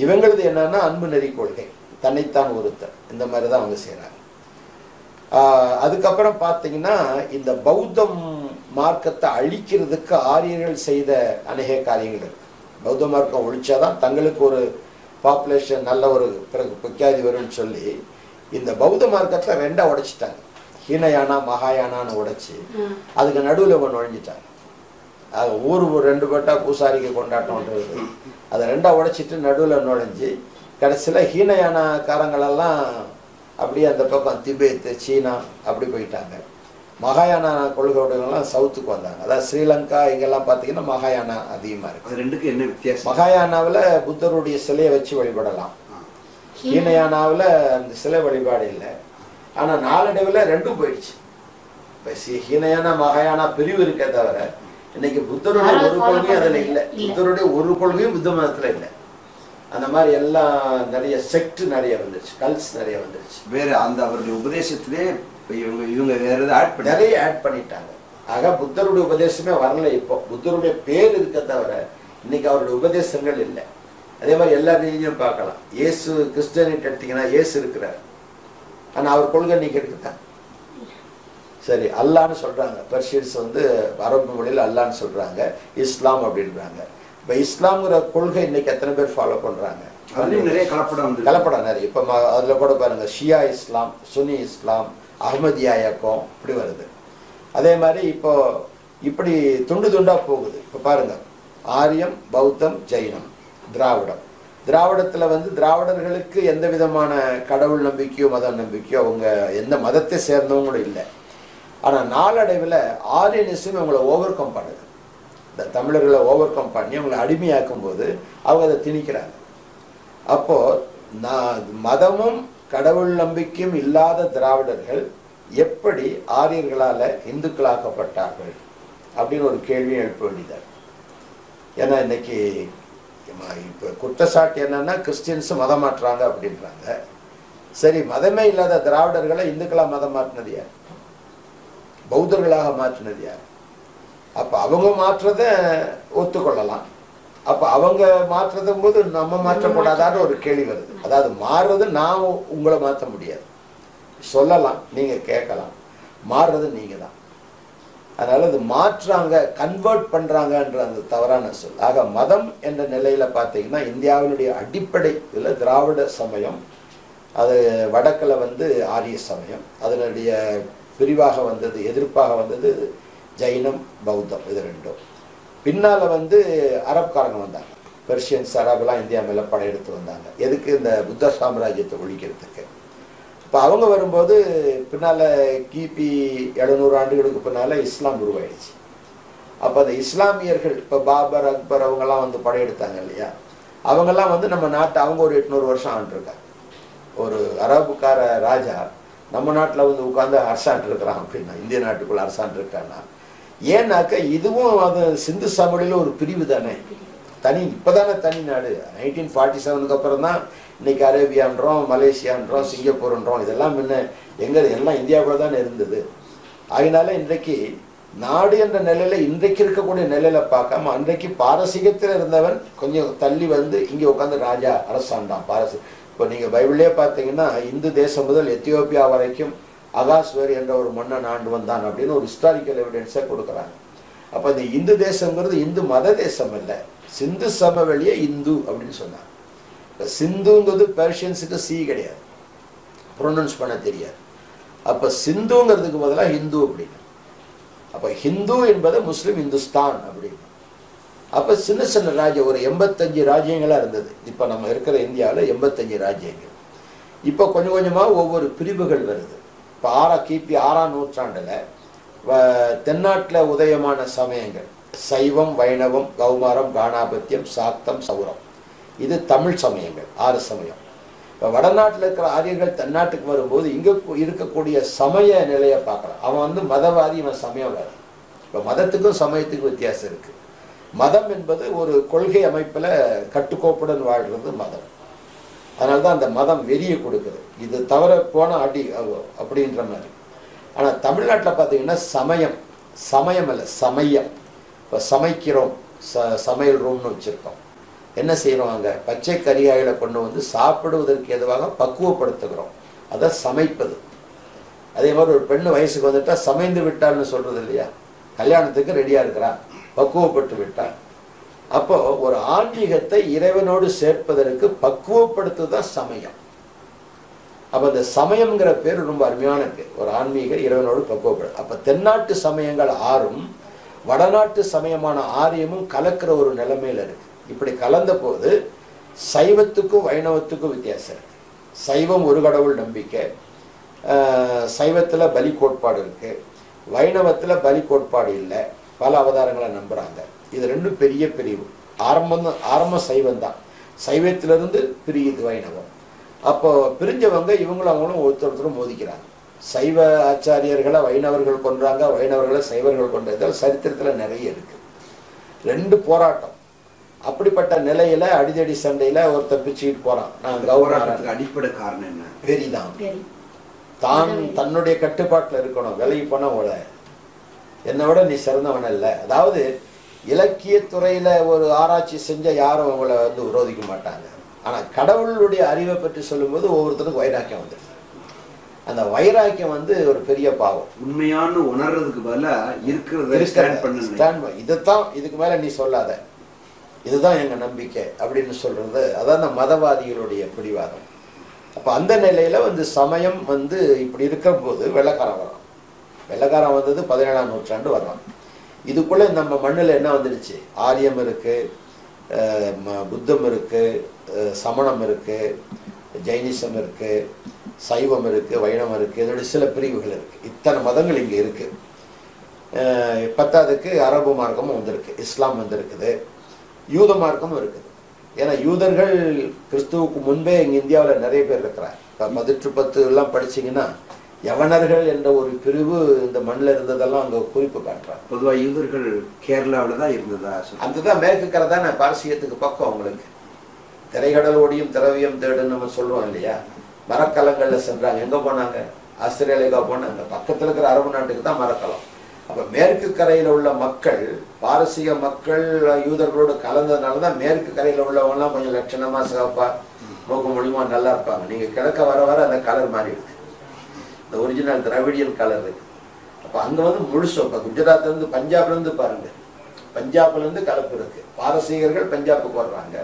இவங்களது என்னன்னா அன்பு நெறி கொள்கை. தன்னைத்தான் ஒருத்தர். இந்த மாதிரி தான் அவங்க செய்கிறாங்க அதுக்கப்புறம் பார்த்தீங்கன்னா இந்த பௌத்தம் மார்க்கத்தை அழிக்கிறதுக்கு ஆரியர்கள் செய்த அநேக காரியங்கள் இருக்கு. பௌத்த மார்க்கம் ஒழிச்சாதான் தங்களுக்கு ஒரு பாப்புலேஷன் நல்ல ஒரு பிறகு பொக்கியாதி வரும்னு சொல்லி இந்த பௌத்த மார்க்கத்தை ரெண்டா உடைச்சிட்டாங்க. ஹீனயானா மகாயானான்னு உடைச்சு அதுக்கு நடுவில் ஒன்று நுழைஞ்சிட்டாங்க அது ஊர் ஒரு ரெண்டு பட்டா பூசாரிக்கு கொண்டாட்டம்ன்றது. அதை ரெண்டா உடைச்சிட்டு நடுவில் நுழைஞ்சு கடைசியில் ஹீனயானக்காரங்களெல்லாம் அப்படியே அந்த பக்கம் திபேத் சீனா அப்படி போயிட்டாங்க. மகாயானா கொள்கையுடையவங்களாம் சவுத்துக்கு வந்தாங்க. அதாவது ஸ்ரீலங்கா இங்கெல்லாம் பார்த்தீங்கன்னா மகாயானா அதிகமாக இருக்கு. அது ரெண்டுக்கும் என்ன வித்தியாசம்? மகாயானாவில் புத்தருடைய சிலையை வச்சு வழிபடலாம். ஹீனயானாவில் அந்த சிலை வழிபாடு இல்லை. ஆனால் நாளடைவில் ரெண்டும் போயிடுச்சு. இப்போ சி- ஹீனயானா மகாயானா பிரிவு இருக்கே தவிர இன்னைக்கு புத்தருடைய ஒரு கொள்கையும் அதில் இல்ல. புத்தருடைய ஒரு கொள்கையும் புத்த மதத்தில் இல்லை. அந்த மாதிரி எல்லாம் நிறைய செக்ட் நிறைய வந்துருச்சு கல்ஸ் நிறைய வந்துருச்சு. வேற அந்த அவருடைய உபதேசத்திலே இப்ப இவங்க இவங்க வேற ஏதாவது ஆட் பண்ணி நிறைய ஆட் பண்ணிட்டாங்க. ஆக புத்தருடைய உபதேசமே வரல இப்போ. புத்தருடைய பேர் இருக்க தவிர இன்னைக்கு அவருடைய உபதேசங்கள் இல்லை. அதே மாதிரி எல்லா ரீதியும் பார்க்கலாம். இயேசு கிறிஸ்டியனிட்டு எடுத்தீங்கன்னா இயேசு இருக்கிறார். ஆனா அவர் கொள்கை இன்னைக்கு இருக்குதா? சரி அல்லான்னு சொல்றாங்க. பர்ஷியன்ஸ் வந்து அரபு மொழியில் அல்லான்னு சொல்றாங்க. இஸ்லாம் அப்படின்றாங்க. இப்ப இஸ்லாம்ங்கிற கொள்கை இன்னைக்கு எத்தனை பேர் ஃபாலோ பண்றாங்க? அதுலயும் நிறைய கலப்படம் கலப்படம் நிறைய. இப்போ அதுல கூட பாருங்க ஷியா இஸ்லாம் சுன்னி இஸ்லாம் அஹ்மதியா இயக்கம் இப்படி வருது. அதே மாதிரி இப்போ இப்படி துண்டு துண்டா போகுது. இப்போ பாருங்க ஆரியம் பௌத்தம் ஜெயினம் திராவிடம். திராவிடத்துல வந்து திராவிடர்களுக்கு எந்த விதமான கடவுள் நம்பிக்கையோ மத நம்பிக்கையோ அவங்க எந்த மதத்தை சேர்ந்தவங்களும் இல்லை. ஆனா நாளடைவில் ஆரியனிசம் அவங்கள ஓவர் கம் பண்ணுது. இந்த தமிழர்களை ஓவர் கம் பண்ணி அவங்களை அடிமையாக்கும் போது அவங்க அதை திணிக்கிறாங்க. அப்போ நான் மதமும் கடவுள் நம்பிக்கையும் இல்லாத திராவிடர்கள் எப்படி ஆரியர்களால் இந்துக்களாக்கப்பட்டார்கள் அப்படின்னு ஒரு கேள்வி எழுப்ப வேண்டியதாக ஏன்னா இன்னைக்கு இப்போ குற்றச்சாட்டு என்னன்னா கிறிஸ்டின்ஸ் மதம் மாற்றுறாங்க அப்படின்றாங்க. சரி மதமே இல்லாத திராவிடர்களை இந்துக்களாக மதம் மாற்றினது யார்? பௌத்தர்களாக மாற்றினது யார்? அப்போ அவங்க மாற்றத ஒத்துக்கொள்ளலாம். அப்போ அவங்க மாற்றதும் போது நம்ம மாற்றக்கூடாதான்னு ஒரு கேள்வி வருது. அதாவது மாறுறது நான் உங்களை மாற்ற முடியாது. சொல்லலாம் நீங்கள் கேட்கலாம். மாறுறது நீங்கள் தான். அதனால் அது மாற்றுறாங்க கன்வெர்ட் பண்ணுறாங்கன்ற அந்த தவறான சொல். ஆக மதம் என்ற நிலையில் பார்த்தீங்கன்னா இந்தியாவினுடைய அடிப்படை இதில் திராவிட சமயம் அது வடக்கில் வந்து ஆரிய சமயம் அதனுடைய பிரிவாக வந்தது எதிர்ப்பாக வந்தது ஜைனம் பௌத்தம் இது ரெண்டும். பின்னால வந்து அரப்காரங்க வந்தாங்க. பெர்ஷியன்ஸ் அரபெல்லாம் இந்தியா மேலே படையெடுத்து வந்தாங்க. எதுக்கு இந்த புத்த சாம்ராஜ்யத்தை ஒழிக்கிறதுக்கு? இப்போ அவங்க வரும்போது பின்னால் கிபி எழுநூறு ஆண்டுகளுக்கு பின்னால் இஸ்லாம் உருவாயிடுச்சு. அப்போ அந்த இஸ்லாமியர்கள் இப்போ பாபர் அக்பர் அவங்கெல்லாம் வந்து படையெடுத்தாங்க இல்லையா? அவங்கெல்லாம் வந்து நம்ம நாட்டை அவங்க ஒரு எட்நூறு வருஷம் ஆண்டுருக்காங்க. ஒரு அரபுக்கார ராஜா நம்ம நாட்டில் வந்து உட்காந்து அரசாண்டு இருக்கிறான் அப்படின்னா இந்திய நாட்டுக்குள்ள அரசாண்டு இருக்கான்னா ஏன்னாக்க இதுவும் அது சிந்து சமவெளியில ஒரு பிரிவு தானே. தனி இப்போதானே தனி நாடு. நைன்டீன் ஃபார்ட்டி செவனுக்கு அப்புறம் தான் இன்னைக்கு அரேபியான்றோம் மலேசியான்றோம் சிங்கப்பூர்ன்றோம் இதெல்லாம் முன்ன எங்கே எல்லாம் இந்தியாவுக்குள்ள தானே இருந்தது. அதனால இன்றைக்கு நாடு என்ற நிலையில இன்றைக்கு இருக்கக்கூடிய நிலையில பார்க்காம அன்றைக்கு பாரசீகத்தில் இருந்தவன் கொஞ்சம் தள்ளி வந்து இங்கே உட்காந்து ராஜா அரசாண்டான் பாரசி இப்போ நீங்கள் பைபிளே பார்த்தீங்கன்னா இந்து தேசம் முதல் எத்தியோப்பியா வரைக்கும் அகாஸ்வர் என்ற ஒரு மன்னன் ஆண்டு வந்தான் அப்படின்னு ஒரு ஹிஸ்டாரிக்கல் எவிடன்ஸை கொடுக்குறாங்க. அப்போ இந்த இந்து தேசங்கிறது இந்து மத தேசம் இல்லை சிந்து சமவெளியே இந்து அப்படின்னு சொன்னாங்க. இப்போ சிந்துங்கிறது பெர்ஷியன்ஸுக்கு சி கிடையாது. ப்ரொனவுன்ஸ் பண்ண தெரியாது. அப்போ சிந்துங்கிறதுக்கு பதிலாக ஹிந்து அப்படின்னு. அப்போ ஹிந்து என்பது முஸ்லீம் இந்துஸ்தான் அப்படின்னு. அப்போ சின்ன சின்ன ராஜ்யம் ஒரு எண்பத்தஞ்சு ராஜ்யங்களாக இருந்தது. இப்போ நம்ம இருக்கிற இந்தியாவில் எண்பத்தஞ்சு ராஜ்யங்கள். இப்போ கொஞ்சம் கொஞ்சமாக ஒவ்வொரு பிரிவுகள் வருது. இப்போ ஆறா கிபி ஆறாம் நூற்றாண்டில் வ- உதயமான சமயங்கள். சைவம் வைணவம் கௌமாரம் காணாபத்தியம் சாக்தம் சௌரம். இது தமிழ் சமயங்கள் ஆறு சமயம். இப்போ வடநாட்டில் இருக்கிற ஆரியர்கள் தென்னாட்டுக்கு வரும்போது இங்கே இருக்கக்கூடிய சமய நிலையை பார்க்கலாம் அவன் வந்து மதவாதி இவன் சமயவாதி. இப்போ மதத்துக்கும் சமயத்துக்கும் வித்தியாசம் இருக்குது மதம் என்பது ஒரு கொள்கை அமைப்பில் கட்டுக்கோப்புடன் வாழ்கிறது மதம். அதனால தான் அந்த மதம் வெறியை கொடுக்குது. இது தவிர போன அடி அப்படின்ற மாதிரி. ஆனால் தமிழ்நாட்டில் பார்த்தீங்கன்னா சமயம் சமயம் இல்லை சமயம். இப்போ சமைக்கிறோம் ச சமையல் ரூம்னு வச்சுருக்கோம். என்ன செய்கிறோம் அங்கே? பச்சை கரியாயில கொண்டு வந்து சாப்பிடுவதற்கு எதுவாக பக்குவப்படுத்துகிறோம். அதை சமைப்பது. அதே மாதிரி ஒரு பெண்ணு வயசுக்கு வந்துட்டால் சமைந்து விட்டாள்னு சொல்கிறது இல்லையா? கல்யாணத்துக்கு ரெடியாக இருக்கிறா. பக்குவப்பட்டு விட்டாள். அப்போ ஒரு ஆன்மீகத்தை இறைவனோடு சேர்ப்பதற்கு பக்குவப்படுத்துதான் சமயம். அப்ப இந்த சமயம்ங்கிற பேர் ரொம்ப அருமையான பேர். ஒரு ஆன்மீக இறைவனோடு பக்குவப்படும் அப்ப தென்னாட்டு சமயங்கள் ஆறும் வடநாட்டு சமயமான ஆரியமும் கலக்கிற ஒரு நிலைமையில இருக்கு. இப்படி கலந்த போது சைவத்துக்கும் வைணவத்துக்கும் வித்தியாசம் இருக்கு. சைவம் ஒரு கடவுள் நம்பிக்கை. சைவத்தில் சைவத்துல பலி கோட்பாடு இருக்கு. வைணவத்துல பலி கோட்பாடு இல்லை. பல அவதாரங்களை நம்புறாங்க. இது ரெண்டும் பெரிய பிரிவு. ஆரம்பம் ஆரம்ப சைவம் தான். சைவத்திலிருந்து பிரியுது வைணவம். அப்போ பிரிஞ்சவங்க இவங்களும் அவங்களும் ஒருத்தர் ஒருத்தரும் மோதிக்கிறாங்க. சைவ ஆச்சாரியர்களை வைணவர்கள் கொன்றாங்க வைணவர்களை சைவர்கள் கொண்டதால் சரித்திரத்துல நிறைய இருக்கு. ரெண்டு போராட்டம். அப்படிப்பட்ட நிலையில அடிதடி சண்டையில ஒருத்தர் பிச்சுக்கிட்டு போறான். நான் அந்த கௌரவ போராட்டத்துக்கு அடிப்படை காரணம் என்ன? வெறிதான் தான் தன்னுடைய கட்டுப்பாட்டுல இருக்கணும். விலகி போன உட என்னை விட நீ சிறந்தவன் அல்ல. அதாவது இலக்கிய துறையில ஒரு ஆராய்ச்சி செஞ்ச யாரும் அவங்கள வந்து விரோதிக்க மாட்டாங்க. ஆனா கடவுளுடைய அறிவை பற்றி சொல்லும்போது ஒவ்வொருத்தருக்கும் வைராக்கியம் வந்துடுது அந்த வைராக்கியம் வந்து ஒரு பெரிய பாவம். உண்மையான்னு உணர்றதுக்கு பதிலா இருக்கிறத ஸ்டாண்ட் இதுதான் இதுக்கு மேல நீ சொல்லாத. இதுதான் எங்க நம்பிக்கை அப்படின்னு சொல்றது அதான் அந்த மதவாதிகளுடைய பிடிவாதம். அப்ப அந்த நிலையில வந்து சமயம் வந்து இப்படி இருக்கிற போது வெள்ளக்காரன் வரான். வெள்ளக்காரன் வந்தது பதினேழாம் நூற்றாண்டு வர்றான் இதுக்குள்ள நம்ம மண்ணில் என்ன வந்துடுச்சு? ஆரியம் இருக்கு ம- புத்தம் இருக்கு சமணம் இருக்கு ஜைனிசம் இருக்கு சைவம் இருக்கு வைணவம் இருக்கு இதோட சில பிரிவுகள் இருக்கு. இத்தனை மதங்கள் இங்கே இருக்கு. பத்தாவதுக்கு அரபு மார்க்கமும் வந்திருக்கு இஸ்லாம் வந்திருக்குது யூத மார்க்கமும் இருக்குது. ஏன்னா யூதர்கள் கிறிஸ்துவுக்கு முன்பே இங்கே இந்தியாவில் நிறைய பேர் இருக்கிறார் இப்போ பதிற்று பத்து எல்லாம் படிச்சீங்கன்னா யவனர்கள் என்ற ஒரு பிரிவு இந்த மண்ணில் இருந்ததெல்லாம் அங்க குறிப்பு காட்டுறாங்க. பொதுவா யூதர்கள் கேரளாவுல தான் இருந்ததா அதுதான் மேற்கு கரை தான் பாரசீகத்துக்கு பக்கம் உங்களுக்கு திரைக்கடல் ஓடியும் திரவியம் தேடுன்னு நம்ம சொல்லுவோம் இல்லையா? மரக்கலங்கள்ல சென்றாங்க. எங்க போனாங்க? ஆஸ்திரேலியாவுக்கா போனாங்க. பக்கத்துல இருக்கிற அரபு நாட்டுக்கு தான் மரக்கலம். அப்ப மேற்கு கரையில உள்ள மக்கள் பாரசீக மக்கள் யூதர்களோடு கலந்ததுனால தான் மேற்கு கரையில உள்ளவங்கலாம் கொஞ்சம் லட்சணமா சிவப்பா மூக்கு மூலியமா நல்லா இருப்பாங்க. நீங்க கிழக்க வர வர அந்த கலர் மாறி இருக்கு இந்த ஒரிஜினல் திராவிடியன் கலர் இருக்கு அப்ப அங்க வந்து முழுசும் இப்ப குஜராத்ல இருந்து பஞ்சாப்ல இருந்து பாருங்க. பஞ்சாப்ல இருந்து கலப்பு இருக்கு பாரசீகர்கள் பஞ்சாபுக்கு வர்றாங்க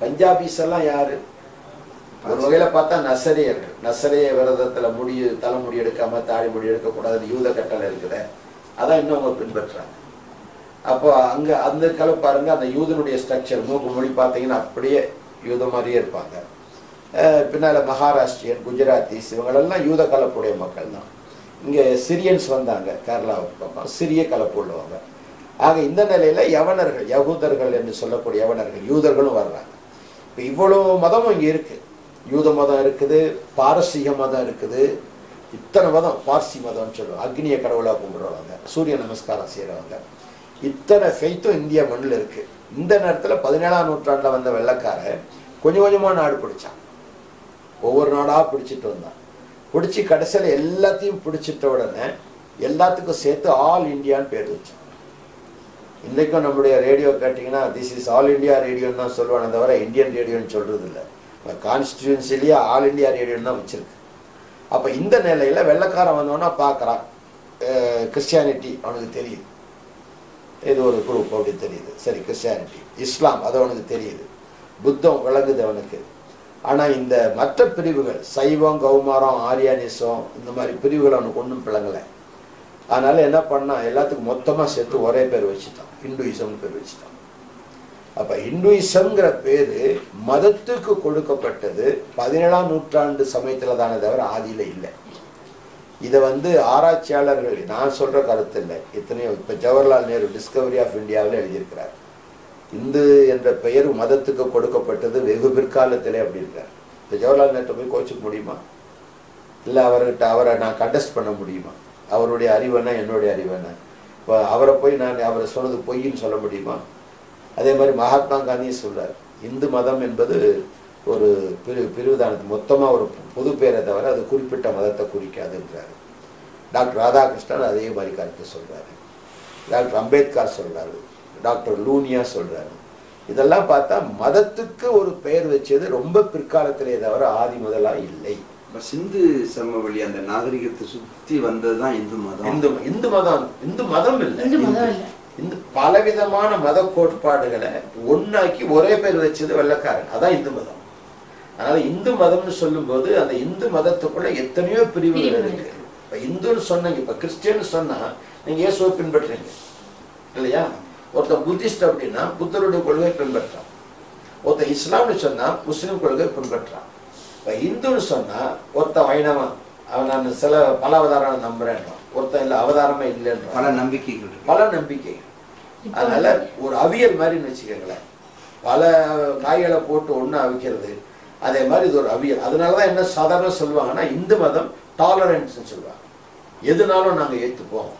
பஞ்சாபிஸ் எல்லாம் யாரு? ஒரு வகையில பார்த்தா நசரியர்கள். நசரிய விரதத்துல முடி தலைமுடி எடுக்காம தாடி முடி எடுக்கக்கூடாது யூத கட்டளை இருக்குது. அதான் இன்னும் அவங்க பின்பற்றுறாங்க. அப்போ அங்க அந்த கலை பாருங்க அந்த யூதனுடைய ஸ்ட்ரக்சர் மூக்கு மொழி பார்த்தீங்கன்னா அப்படியே யூத மாதிரியே இருப்பாங்க. பின்னால் மகாராஷ்டிரியன் குஜராத்திஸ் இவங்களெல்லாம் யூத கலப்புடைய மக்கள் தான் இங்கே சிரியன்ஸ் வந்தாங்க கேரளா பக்கம். சிறிய கலப்பு உள்ளவங்க ஆக இந்த நிலையில் யவனர்கள் யகூதர்கள் என்று சொல்லக்கூடிய யவனர்கள் யூதர்களும் வர்றாங்க. இப்போ இவ்வளோ மதமும் இங்கே இருக்குது யூத மதம் இருக்குது பாரசீக மதம் இருக்குது. இத்தனை மதம் பார்சி மதம்னு சொல்லுவாங்க. அக்னிய கடவுளாக கும்பிடுறவங்க சூரிய நமஸ்காரம் செய்கிறவங்க இத்தனை ஃபெய்த்தும் இந்தியா மண்ணில் இருக்குது இந்த நேரத்தில் பதினேழாம் நூற்றாண்டில் வந்த வெள்ளக்காரன் கொஞ்சம் கொஞ்சமாக நாடு பிடிச்சான். ஒவ்வொரு நாடாக பிடிச்சிட்டு வந்தான். பிடிச்சி கடைசியில் எல்லாத்தையும் பிடிச்சிட்ட உடனே எல்லாத்துக்கும் சேர்த்து ஆல் இந்தியான்னு பேர் வச்சான். இன்றைக்கும் நம்முடைய ரேடியோ கேட்டிங்கன்னா திஸ் இஸ் ஆல் இந்தியா ரேடியோன்னு தான் சொல்லுவானே தவிர இந்தியன் ரேடியோன்னு சொல்கிறது இல்லை கான்ஸ்டியூன்சிலேயே ஆல் இந்தியா ரேடியோன்னு தான் வச்சுருக்கு. அப்போ இந்த நிலையில் வெள்ளைக்காரன் வந்தோன்னா பார்க்குறான். கிறிஸ்டியானிட்டி அவனுக்கு தெரியுது. இது ஒரு குரூப் அப்படி தெரியுது. சரி கிறிஸ்டியானிட்டி இஸ்லாம் அது அவனுக்கு தெரியுது. புத்தம் விளங்குது அவனுக்கு. ஆனா இந்த மற்ற பிரிவுகள் சைவம் கௌமாரம் ஆரியானிசம் இந்த மாதிரி பிரிவுகள் அவனுக்கு ஒன்றும் பிளங்கலை. அதனால என்ன பண்ணா எல்லாத்துக்கும் மொத்தமா சேர்த்து ஒரே பேர் வச்சுட்டான். ஹிந்துயிசம் பேர் வச்சுட்டான். அப்ப ஹிந்துயிசம்ங்கிற பேரு மதத்துக்கு கொடுக்கப்பட்டது பதினேழாம் நூற்றாண்டு சமயத்துல தானே தவிர ஆதியில இல்லை. இதை வந்து ஆராய்ச்சியாளர்கள் நான் சொல்ற கருத்து இல்லை. இத்தனையோ இப்ப ஜவஹர்லால் நேரு டிஸ்கவரி ஆஃப் இந்தியாவில் எழுதியிருக்கிறார். இந்து என்ற பெயர் மதத்துக்கு கொடுக்கப்பட்டது வெகு பிற்காலத்திலே அப்படி இருக்கார் ஜவஹர்லால் நேரு போய் கோச்சுக்க முடியுமா? இல்லை அவர்கிட்ட அவரை நான் கண்டஸ்ட் பண்ண முடியுமா? அவருடைய அறிவென்ன என்னுடைய அறிவென்ன இப்போ அவரை போய் நான் அவரை சொன்னது பொய்ன்னு சொல்ல முடியுமா? அதே மாதிரி மகாத்மா காந்தியும் சொல்றார். இந்து மதம் என்பது ஒரு பிரி பிரிவுதானது. மொத்தமாக ஒரு பொது பேரை தவிர அது குறிப்பிட்ட மதத்தை குறிக்காதுன்றார். டாக்டர் ராதாகிருஷ்ணன் அதே மாதிரி கருத்து சொல்கிறாரு டாக்டர் அம்பேத்கர் சொல்றாரு. டாக்டர் லூனியா சொல்றாரு. இதெல்லாம் பார்த்தா மதத்துக்கு ஒரு பெயர் வச்சது ரொம்ப பிற்காலத்திலே தவிர ஆதி முதலா இல்லை. இப்ப சிந்து சமவெளி அந்த நாகரிகத்தை சுத்தி வந்ததுதான் இந்து மதம். இந்து இந்து மதம் இந்து மதம் இல்லை. இந்து பலவிதமான மத கோட்பாடுகளை ஒண்ணாக்கி ஒரே பேர் வச்சது வெள்ளக்காரன். அதான் இந்து மதம். அதனால இந்து மதம்னு சொல்லும்போது அந்த இந்து மதத்துக்குள்ள எத்தனையோ பிரிவுகள் பிரிவுகள் இருக்கு. இப்ப இந்துன்னு சொன்னீங்க இப்ப கிறிஸ்டியன் சொன்னா நீங்க இயேசுவை பின்பற்றுறீங்க. இல்லையா? ஒருத்தன் புத்திஸ்ட் அப்படின்னா புத்தருடைய கொள்கையை பின்பற்றான். ஒருத்தன் இஸ்லாம்னு சொன்னா முஸ்லிம் கொள்கையை பின்பற்றான். இப்ப இந்துன்னு சொன்னா ஒருத்தன் வைணவன் அவன் நான் சில பல அவதாரம் நம்புறேன்றான் ஒருத்தன் இல்ல அவதாரமே இல்லைன்றான் பல நம்பிக்கைகள் பல நம்பிக்கை அதனால ஒரு அவியல் மாதிரின்னு வச்சுக்கோங்களேன். பல காய்களை போட்டு ஒண்ணு அவிக்கிறது அதே மாதிரி இது ஒரு அவியல். அதனாலதான் என்ன சாதாரண சொல்லுவாங்கன்னா இந்து மதம் டாலரன்ஸ் சொல்லுவாங்க. எதுனாலும் நாங்க ஏத்துப்போம்.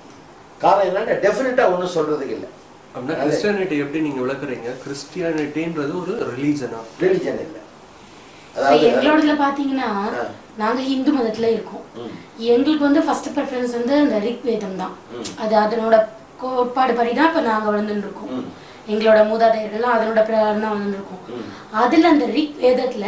காரணம் என்னன்னா டெஃபினட்டா ஒண்ணும் சொல்றதுக்கு இல்லை. அப்படின்னா கிறிஸ்டியானிட்டி எப்படி நீங்க விளக்குறீங்க? கிறிஸ்டியானிட்டின்றது ஒரு ரிலீஜனா ரிலிஜன் இல்லை. எங்களோடதுல பாத்தீங்கன்னா. நாங்க இந்து மதத்துல இருக்கோம். எங்களுக்கு வந்து ஃபர்ஸ்ட் ப்ரிஃபரன்ஸ் வந்து இந்த ரிக் வேதம் தான். அது அதனோட கோட்பாடு படி தான் இப்ப நாங்க வளர்ந்துட்டு இருக்கோம். எங்களோட மூதாதையர்கள்லாம் அதனோட பிரகாரம் தான் வளர்ந்துட்டு இருக்கோம். அதுல அந்த ரிக் வேதத்துல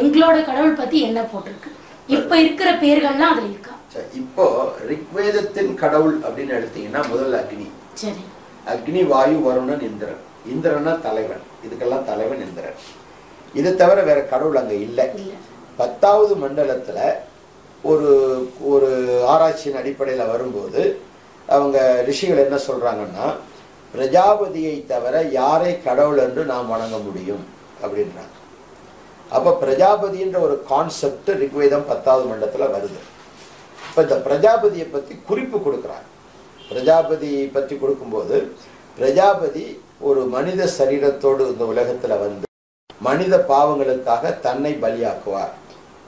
எங்களோட கடவுள் பத்தி என்ன போட்டிருக்கு? இப்ப இருக்கிற பேர்கள்லாம் அதுல இருக்கா? சரி, இப்போ ரிக்வேதத்தின் கடவுள் அப்படின்னு எடுத்தீங்கன்னா முதல்ல அக்னி. சரி. அக்னி வாயு வருணன் இந்திரன். இந்திரனா தலைவன். இதுக்கெல்லாம் தலைவன் இந்திரன். இதை தவிர வேற கடவுள் அங்க இல்லை. பத்தாவது மண்டலத்துல ஒரு ஒரு ஆராய்ச்சியின் அடிப்படையில வரும்போது அவங்க ரிஷிகள் என்ன சொல்றாங்கன்னா பிரஜாபதியை தவிர யாரை கடவுள் என்று நாம் வணங்க முடியும்? அப்படின்றாங்க. அப்ப பிரஜாபதின்ற ஒரு கான்செப்ட் ரிக்வேதம் பத்தாவது மண்டலத்துல வருது. இப்ப இந்த பிரஜாபதியை பத்தி குறிப்பு கொடுக்குறாங்க. பிரஜாபதி பற்றி கொடுக்கும்போது பிரஜாபதி ஒரு மனித சரீரத்தோடு இந்த உலகத்துல வந்து மனித பாவங்களுக்காக தன்னை பலியாக்குவார்.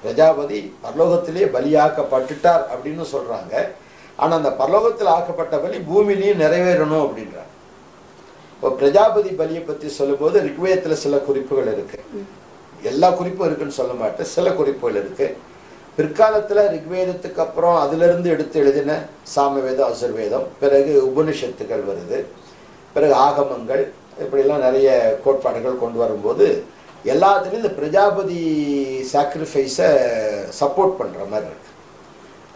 பிரஜாபதி பரலோகத்திலே பலியாக்கப்பட்டுட்டார் அப்படின்னு சொல்றாங்க. ஆனால் அந்த பரலோகத்தில் ஆக்கப்பட்ட பலி பூமியிலையும் நிறைவேறணும் அப்படின்றாங்க. இப்போ பிரஜாபதி பலியை பற்றி சொல்லும்போது ரிக்வேதத்தில் சில குறிப்புகள் இருக்கு. எல்லா குறிப்பும் இருக்குன்னு சொல்ல மாட்டேன். சில குறிப்புகள் இருக்கு. பிற்காலத்தில் ரிக்வேதத்துக்கு அப்புறம் அதிலிருந்து எடுத்து எழுதின சாமவேதம் அசுர்வேதம் பிறகு உபனிஷத்துக்கள் வருது பிறகு ஆகமங்கள் இப்படிலாம் நிறைய கோட்பாடுகள் கொண்டு வரும்போது எல்லாத்துலேயும் இந்த பிரஜாபதி சாக்ரிஃபைஸை சப்போர்ட் பண்ணுற மாதிரி இருக்கு.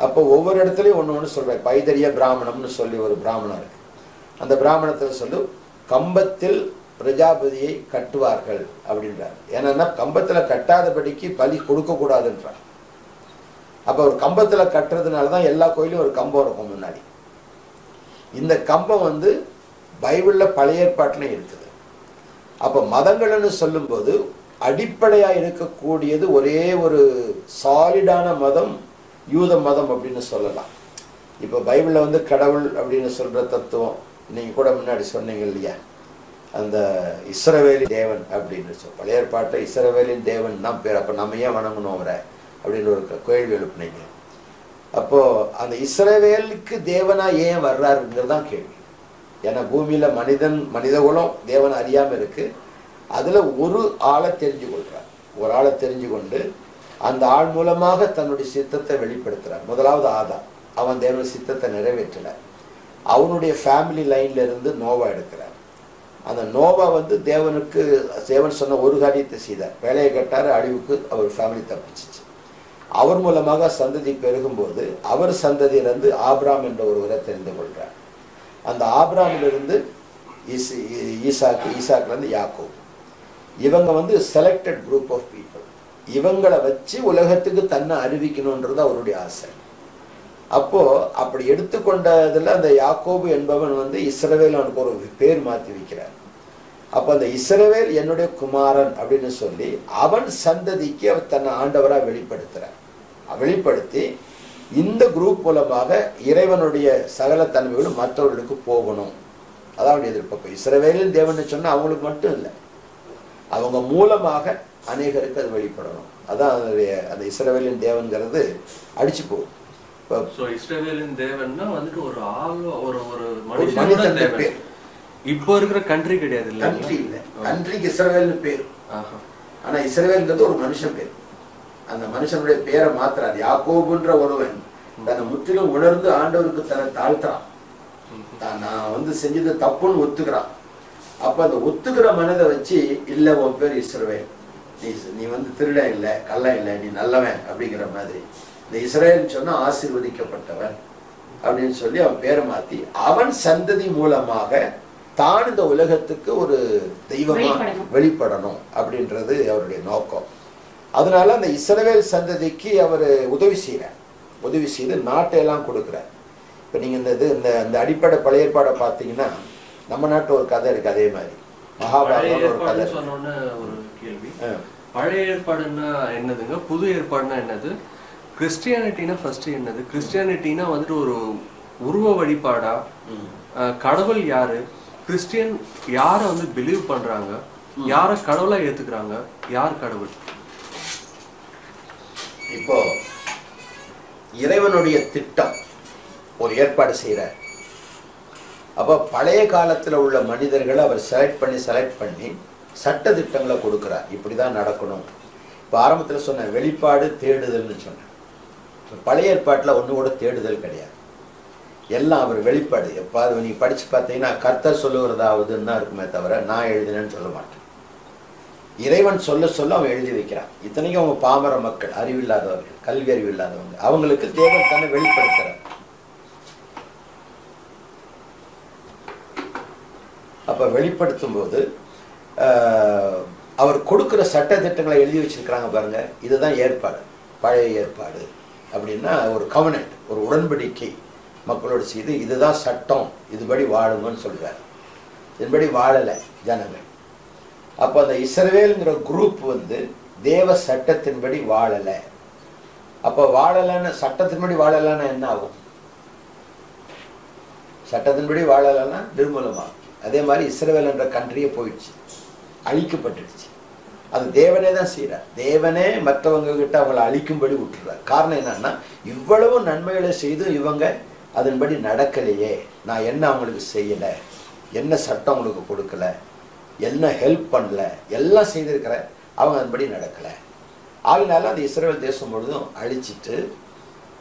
அப்போ ஒவ்வொரு இடத்துலையும் ஒன்று ஒன்று சொல்றேன் பைதரிய பிராமணம்னு சொல்லி ஒரு பிராமணம் இருக்கு. அந்த பிராமணத்தில் சொல்லு கம்பத்தில் பிரஜாபதியை கட்டுவார்கள் அப்படின்றார். ஏன்னா கம்பத்தில் கட்டாதபடிக்கு பலி கொடுக்கக்கூடாதுன்றார் அப்போ ஒரு கம்பத்தில் கட்டுறதுனால தான் எல்லா கோயிலும் ஒரு கம்பம் இருக்கும் முன்னாடி. இந்த கம்பம் வந்து பைபிளில் பழைய ஏற்பாட்டிலும் இருக்குது. அப்போ மதங்கள்னு சொல்லும்போது அடிப்படையாக இருக்கக்கூடியது ஒரே ஒரு சாலிடான மதம் யூத மதம் அப்படின்னு சொல்லலாம். இப்போ பைபிளில் வந்து கடவுள் அப்படின்னு சொல்கிற தத்துவம் நீங்கள் கூட முன்னாடி சொன்னீங்க இல்லையா? அந்த இஸ்ரவேலி தேவன் அப்படின்னு சொல் பழைய ஏற்பாட்டில் இஸ்ரவேலின் தேவன் தான் பேர். அப்போ நம்ம ஏன் வணங்கணும் அவரை? அப்படின்னு ஒரு க- கேள்வி எழுப்புனீங்க. அப்போ அந்த இஸ்ரவேலுக்கு தேவனா ஏன் வர்றாருங்கிறது தான் கேள்வி. ஏன்னா பூமியில மனிதன் மனித குலம் தேவன் அறியாம இருக்கு. அதுல ஒரு ஆளை தெரிஞ்சு கொள்றார். ஒரு ஆளை தெரிஞ்சு கொண்டு அந்த ஆள் மூலமாக தன்னுடைய சித்தத்தை வெளிப்படுத்துறார். முதலாவது ஆதா. அவன் தேவன சித்தத்தை நிறைவேற்றல அவனுடைய ஃபேமிலி லைன்ல இருந்து நோவா எடுக்கிறார். அந்த நோவா வந்து தேவனுக்கு தேவன் சொன்ன ஒரு காரியத்தை செய்தார். வேலையை கட்டார் அழிவுக்கு அவர் ஃபேமிலி தப்பிச்சிச்சு. அவர் மூலமாக சந்ததி பெருகும்போது அவர் சந்ததியிலிருந்து ஆப்ராம் என்ற ஒருவரை தெரிந்து கொள்கிறார் அந்த ஆப்ராமிலிருந்து ஈஸ் ஈசாக்கு ஈசாக்குலேருந்து யாக்கோ இவங்க வந்து செலக்டட் குரூப் ஆஃப் பீப்புள் இவங்களை வச்சு உலகத்துக்கு தன்னை அறிவிக்கணுன்றது அவருடைய ஆசை. அப்போது அப்படி எடுத்துக்கொண்டதில் அந்த யாக்கோபு என்பவன் வந்து இஸ்ரவேல் அவனுக்கு ஒரு பேர் மாற்றி வைக்கிறார். அப்போ அந்த இஸ்ரவேல் என்னுடைய குமாரன் அப்படின்னு சொல்லி அவன் சந்ததிக்கு அவர் தன்னை ஆண்டவராக வெளிப்படுத்துகிறார் வெளிப்படுத்தி இந்த குரூப் மூலமாக இறைவனுடைய சகல தன்மைகளும் மற்றவர்களுக்கு போகணும். அதான் எதிர்பார்ப்பு. இஸ்ரவேலின் தேவன் சொன்னா அவங்களுக்கு மட்டும் இல்லை. அவங்க மூலமாக அநேகருக்கு அது வெளிப்படணும் அதான் அதனுடைய அந்த இஸ்ரவேலின் தேவன்கிறது அடிச்சு போகும் இஸ்ரவேலின் தேவன்னா வந்துட்டு ஒரு ஆள் ஒரு ஒரு தேவன். பேர். இப்போ இருக்கிற கண்ட்ரி கிடையாது கண்ட்ரி இல்லை. கண்ட்ரிக்கு இஸ்ரவேல்னு பேர். ஆனா இஸ்ரவேல்ங்கிறது ஒரு மனுஷன் பேர். அந்த மனுஷனுடைய பேரை மாத்துறார். யாக்கோபுன்ற ஒருவன் தன்னை முற்றிலும் உணர்ந்து ஆண்டவருக்கு தன்னை தாழ்த்துறான். தான் நான் வந்து செஞ்சது தப்புன்னு ஒத்துக்கிறான். அப்ப அந்த ஒத்துக்கிற மனதை வச்சு இல்ல உன் பேர் இஸ்ரவேல். நீ நீ வந்து திருடன் இல்லை கள்ளன் இல்லை நீ நல்லவன் அப்படிங்கிற மாதிரி. இந்த இஸ்ரேல் சொன்னா ஆசீர்வதிக்கப்பட்டவன் அப்படின்னு சொல்லி அவன் பேரை மாத்தி அவன் சந்ததி மூலமாக தான் இந்த உலகத்துக்கு ஒரு தெய்வமா. வெளிப்படணும் அப்படின்றது அவருடைய நோக்கம். அதனால அந்த இஸ்ரவேல் சந்ததிக்கு அவர் உதவி செய்கிறார் உதவி செய்து நாட்டை எல்லாம் கொடுக்குறார். இப்போ நீங்க இந்த இது இந்த இந்த அடிப்படை பழைய ஏற்பாடை பார்த்தீங்கன்னா நம்ம நாட்டு ஒரு கதை இருக்கு அதே மாதிரி. மகாபாரதம் ஒரு கதை ஒரு கேள்வி. பழைய ஏற்பாடுன்னா என்னதுங்க? புது ஏற்பாடுனா என்னது? கிறிஸ்டியானிட்டினா ஃபர்ஸ்ட் என்னது? கிறிஸ்டியானிட்டினா வந்துட்டு ஒரு உருவ வழிபாடா? கடவுள் யாரு? கிறிஸ்டியன் யார வந்து பிலீவ் பண்றாங்க? யார கடவுளா ஏத்துக்கிறாங்க? யார் கடவுள்? இப்போ இறைவனுடைய திட்டம் ஒரு ஏற்பாடு செய்கிறார் அப்போ பழைய காலத்தில் உள்ள மனிதர்களை அவர் செலக்ட் பண்ணி செலக்ட் பண்ணி சட்ட திட்டங்களை கொடுக்குறார். இப்படி தான் நடக்கணும். இப்போ ஆரம்பத்தில் சொன்ன வெளிப்பாடு தேடுதல்னு சொன்னேன் பழைய ஏற்பாட்டில் ஒன்று கூட தேடுதல் கிடையாது. எல்லாம் அவர் வெளிப்பாடு. எப்போ நீ படிச்சு பார்த்தீங்கன்னா கர்த்தர் சொல்லுகிறதாவதுன்னு தான் இருக்குமே தவிர நான் எழுதினேன்னு சொல்ல மாட்டேன். இறைவன் சொல்ல சொல்ல அவன் எழுதி வைக்கிறான். இத்தனைக்கும் அவங்க பாமர மக்கள் அறிவில்லாதவர்கள் கல்வி அறிவு இல்லாதவங்க அவங்களுக்கு தேவன் தன்னை வெளிப்படுத்துறார். அப்ப வெளிப்படுத்தும் போது ஆஹ், அவர் கொடுக்குற சட்ட திட்டங்களை எழுதி வச்சிருக்கிறாங்க பாருங்க. இதுதான் ஏற்பாடு. பழைய ஏற்பாடு. அப்படின்னா ஒரு கவனட் ஒரு உடன்படிக்கை மக்களோடு செய்து இதுதான் சட்டம் இதுபடி வாழுங்கன்னு சொல்றாரு. இதன்படி வாழலை ஜனங்கள். அப்போ அந்த இஸ்ரவேலுங்கிற குரூப் வந்து தேவ சட்டத்தின்படி வாழலை. அப்போ வாழலைன்னு சட்டத்தின்படி வாழலைன்னா என்ன ஆகும்? சட்டத்தின்படி வாழலைன்னா நிர்மூலமாகும். அதே மாதிரி இஸ்ரவேல் என்ற கண்ட்ரியே போயிடுச்சு. அழிக்கப்பட்டுடுச்சு. அது தேவனே தான் செய்கிறார் தேவனே மற்றவங்க கிட்ட அவங்களை அழிக்கும்படி விட்டுறார். காரணம் என்னன்னா இவ்வளவு நன்மைகளை செய்து இவங்க அதன்படி நடக்கலையே. நான் என்ன அவங்களுக்கு செய்யலை? என்ன சட்டம் அவங்களுக்கு கொடுக்கல? என்ன ஹெல்ப் பண்ணல எல்லாம் செய்திருக்கிற அவங்க அதன்படி நடக்கலை. ஆகினால அந்த இஸ்ரேல் தேசம் முழுதும் அழிச்சிட்டு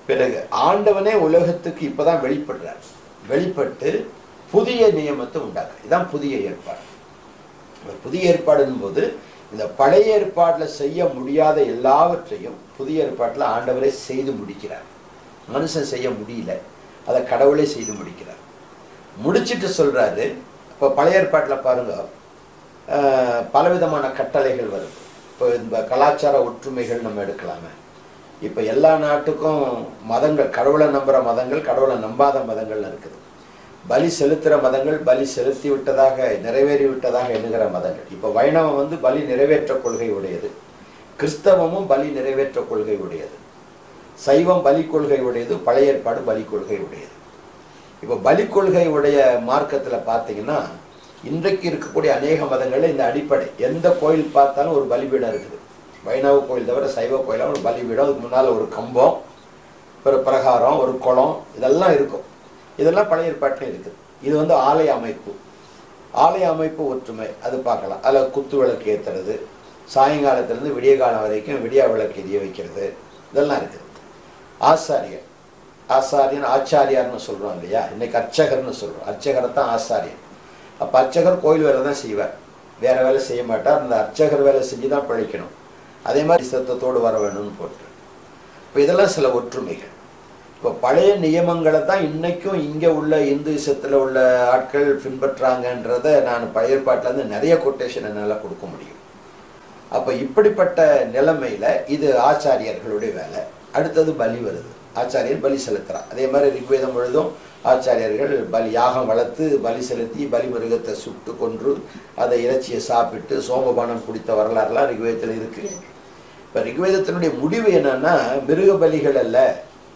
பிறகு ஆண்டவனே உலகத்துக்கு இப்பதான் வெளிப்படுறார். வெளிப்பட்டு புதிய நியமத்தை உண்டாக்குறார். இதுதான் புதிய ஏற்பாடு. புதிய ஏற்பாடுன்னு போது இந்த பழைய ஏற்பாட்டில் செய்ய முடியாத எல்லாவற்றையும் புதிய ஏற்பாட்டில் ஆண்டவரே செய்து முடிக்கிறார். மனுஷன் செய்ய முடியல. அதை கடவுளே செய்து முடிக்கிறார். முடிச்சிட்டு சொல்கிறாரு இப்போ பழைய ஏற்பாட்டில் பாருங்கள் பலவிதமான கட்டளைகள் வருது இப்போ இந்த கலாச்சார ஒற்றுமைகள் நம்ம எடுக்கலாமே. இப்போ எல்லா நாட்டுக்கும் மதங்கள் கடவுளை நம்புகிற மதங்கள் கடவுளை நம்பாத மதங்கள் இருக்குது. பலி செலுத்துகிற மதங்கள் பலி செலுத்தி விட்டதாக நிறைவேறி விட்டதாக எண்ணுகிற மதங்கள். இப்போ வைணவம் வந்து பலி நிறைவேற்ற கொள்கை உடையது கிறிஸ்தவமும் பலி நிறைவேற்ற கொள்கை உடையது சைவம் பலி கொள்கை உடையது பழைய ஏற்பாடு பலி கொள்கை உடையது இப்போ பலி கொள்கை உடைய மார்க்கத்தில் பார்த்தீங்கன்னா இன்றைக்கு இருக்கக்கூடிய அநேக மதங்களில் இந்த அடிப்படை. எந்த கோயில் பார்த்தாலும் ஒரு பலிபீடம் இருக்குது. வைணவ கோயில் தவிர சைவ கோயிலாக ஒரு பலிபீடம். அதுக்கு முன்னால் ஒரு கம்பம் ஒரு பிரகாரம் ஒரு குளம் இதெல்லாம் இருக்கும். இதெல்லாம் பழைய ஏற்பாட்டில் இருக்குது. இது வந்து ஆலய அமைப்பு. ஆலய அமைப்பு ஒற்றுமை. அது பார்க்கலாம். அதில் குத்து விளக்கு ஏற்றுறது சாயங்காலத்திலேருந்து விடிய காலம் வரைக்கும் விடியா விளக்கு எரிய வைக்கிறது. இதெல்லாம் இருக்குது. ஆசாரியர். ஆசாரியன் ஆச்சாரியார்னு சொல்கிறோம் இல்லையா? இன்னைக்கு அர்ச்சகர்னு சொல்கிறோம் அர்ச்சகரை தான் ஆசாரியன். அப்போ அர்ச்சகர் கோயில் வேலை தான் செய்வார். வேற வேலை செய்ய மாட்டார். அந்த அர்ச்சகர் வேலை செஞ்சு தான் பிழைக்கணும். அதே மாதிரி சத்தத்தோடு வர வேணும்னு போட்டு. இப்போ இதெல்லாம் சில ஒற்றுமைகள். இப்போ பழைய நியமங்களை தான் இன்னைக்கும் இங்கே உள்ள இந்துசத்தில் உள்ள ஆட்கள் பின்பற்றாங்கன்றத நான் பழைய பாட்டிலேருந்து நிறைய கொட்டேஷன் என்னால் கொடுக்க முடியும். அப்போ இப்படிப்பட்ட நிலைமையில் இது ஆச்சாரியர்களுடைய வேலை. அடுத்தது பலி வருது. ஆச்சாரியர் பலி செலுத்துகிறார் அதே மாதிரி ரிக்வேதம் முழுதும் ஆச்சாரியர்கள் பலி யாகம் வளர்த்து பலி செலுத்தி பலி மிருகத்தை சுட்டு கொன்று அதை இறைச்சியை சாப்பிட்டு சோமபானம் குடித்த வரலாறுலாம் ரிக்வேதத்தில் இருக்கு. இப்போ ரிக்வேதத்தினுடைய முடிவு என்னன்னா மிருக பலிகள் அல்ல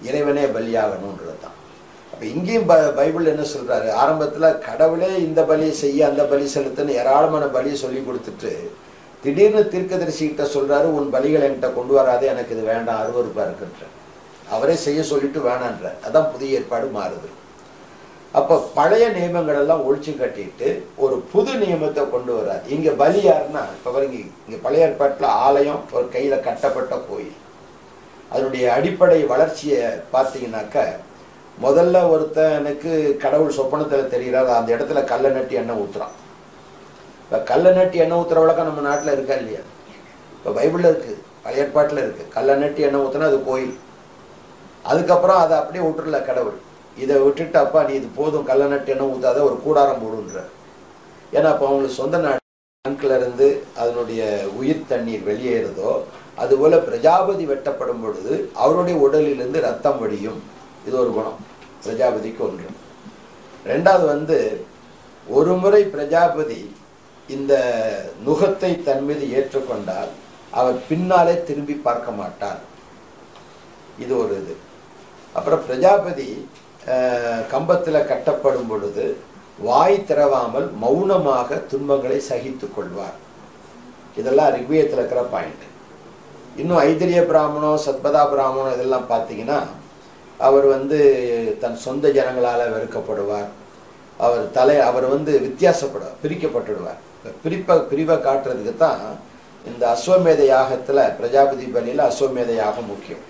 இறைவனே பலியாகணுன்றது தான் அப்போ இங்கேயும் ப பைபிள் என்ன சொல்கிறாரு ஆரம்பத்தில் கடவுளே இந்த பலியை செய்ய அந்த பலி செலுத்துன்னு ஏராளமான பலியை சொல்லி கொடுத்துட்டு திடீர்னு தீர்க்கதரிசிகிட்ட சொல்கிறாரு உன் பலிகளை என்கிட்ட கொண்டு வராதே எனக்கு இது வேண்டாம் அருவறுப்பாக இருக்குன்ற. அவரே செய்ய சொல்லிட்டு வேணான்ற. அதான் புதிய ஏற்பாடு மாறுது. அப்ப பழைய நியமங்கள் எல்லாம் ஒழிச்சு கட்டிட்டு ஒரு புது நியமத்தை கொண்டு வர்றார். இங்க பலி யாருன்னா இப்ப பாருங்க இங்க பழைய ஏற்பாட்டுல ஆலயம் ஒரு கையில கட்டப்பட்ட கோயில். அதனுடைய அடிப்படை வளர்ச்சியை பார்த்தீங்கன்னாக்க முதல்ல ஒருத்தனுக்கு கடவுள் சொப்பனத்தில் தெரிகிறார் அந்த இடத்துல கல்லை நட்டி எண்ணெய் ஊற்றுறான் இப்போ கல்லை நட்டி எண்ணெய் ஊற்றுற வழக்கம் நம்ம நாட்டில் இருக்கா இல்லையா? இப்போ பைபிளில் இருக்குது பழைய ஏற்பாட்டில் இருக்குது கல்லை நட்டி எண்ணெய் ஊற்றுனா அது கோயில். அதுக்கப்புறம் அதை அப்படியே விட்டுறல கடவுள். இதை விட்டுட்டு அப்பா நீ இது போதும் கல்லை நட்டு எண்ணெய் ஊத்தாத ஒரு கூடாரம் போடுன்ற. ஏன்னா அப்போ அவங்களுக்கு சொந்த நாடு இருந்து அதனுடைய உயிர் தண்ணீர் வெளியேறுதோ அதுபோல பிரஜாபதி வெட்டப்படும் பொழுது அவருடைய உடலிலிருந்து ரத்தம் வடியும். இது ஒரு குணம். பிரஜாபதிக்கு ஒன்று. ரெண்டாவது வந்து ஒரு முறை பிரஜாபதி இந்த நுகத்தை தன் மீது ஏற்றுக்கொண்டால் அவர் பின்னாலே திரும்பி பார்க்க மாட்டார். இது ஒரு இது. அப்புறம் பிரஜாபதி கம்பத்தில் கட்டப்படும் பொழுது வாய் திறவாமல் மௌனமாக துன்பங்களை சகித்து கொள்வார். இதெல்லாம் ரிக்வேதத்தில் இருக்கிற பாயிண்ட் இன்னும் ஐதிரிய பிராமணம் சத்பதா பிராமணம் இதெல்லாம் பார்த்தீங்கன்னா அவர் வந்து தன் சொந்த ஜனங்களால் வெறுக்கப்படுவார். அவர் தலை அவர் வந்து வித்தியாசப்படுவார் பிரிக்கப்பட்டுடுவார். பிரிப்பை பிரிவை காட்டுறதுக்கு தான் இந்த அஸ்வமேத யாகத்தில் பிரஜாபதி பலியில் அஸ்வமேத யாகம் முக்கியம்.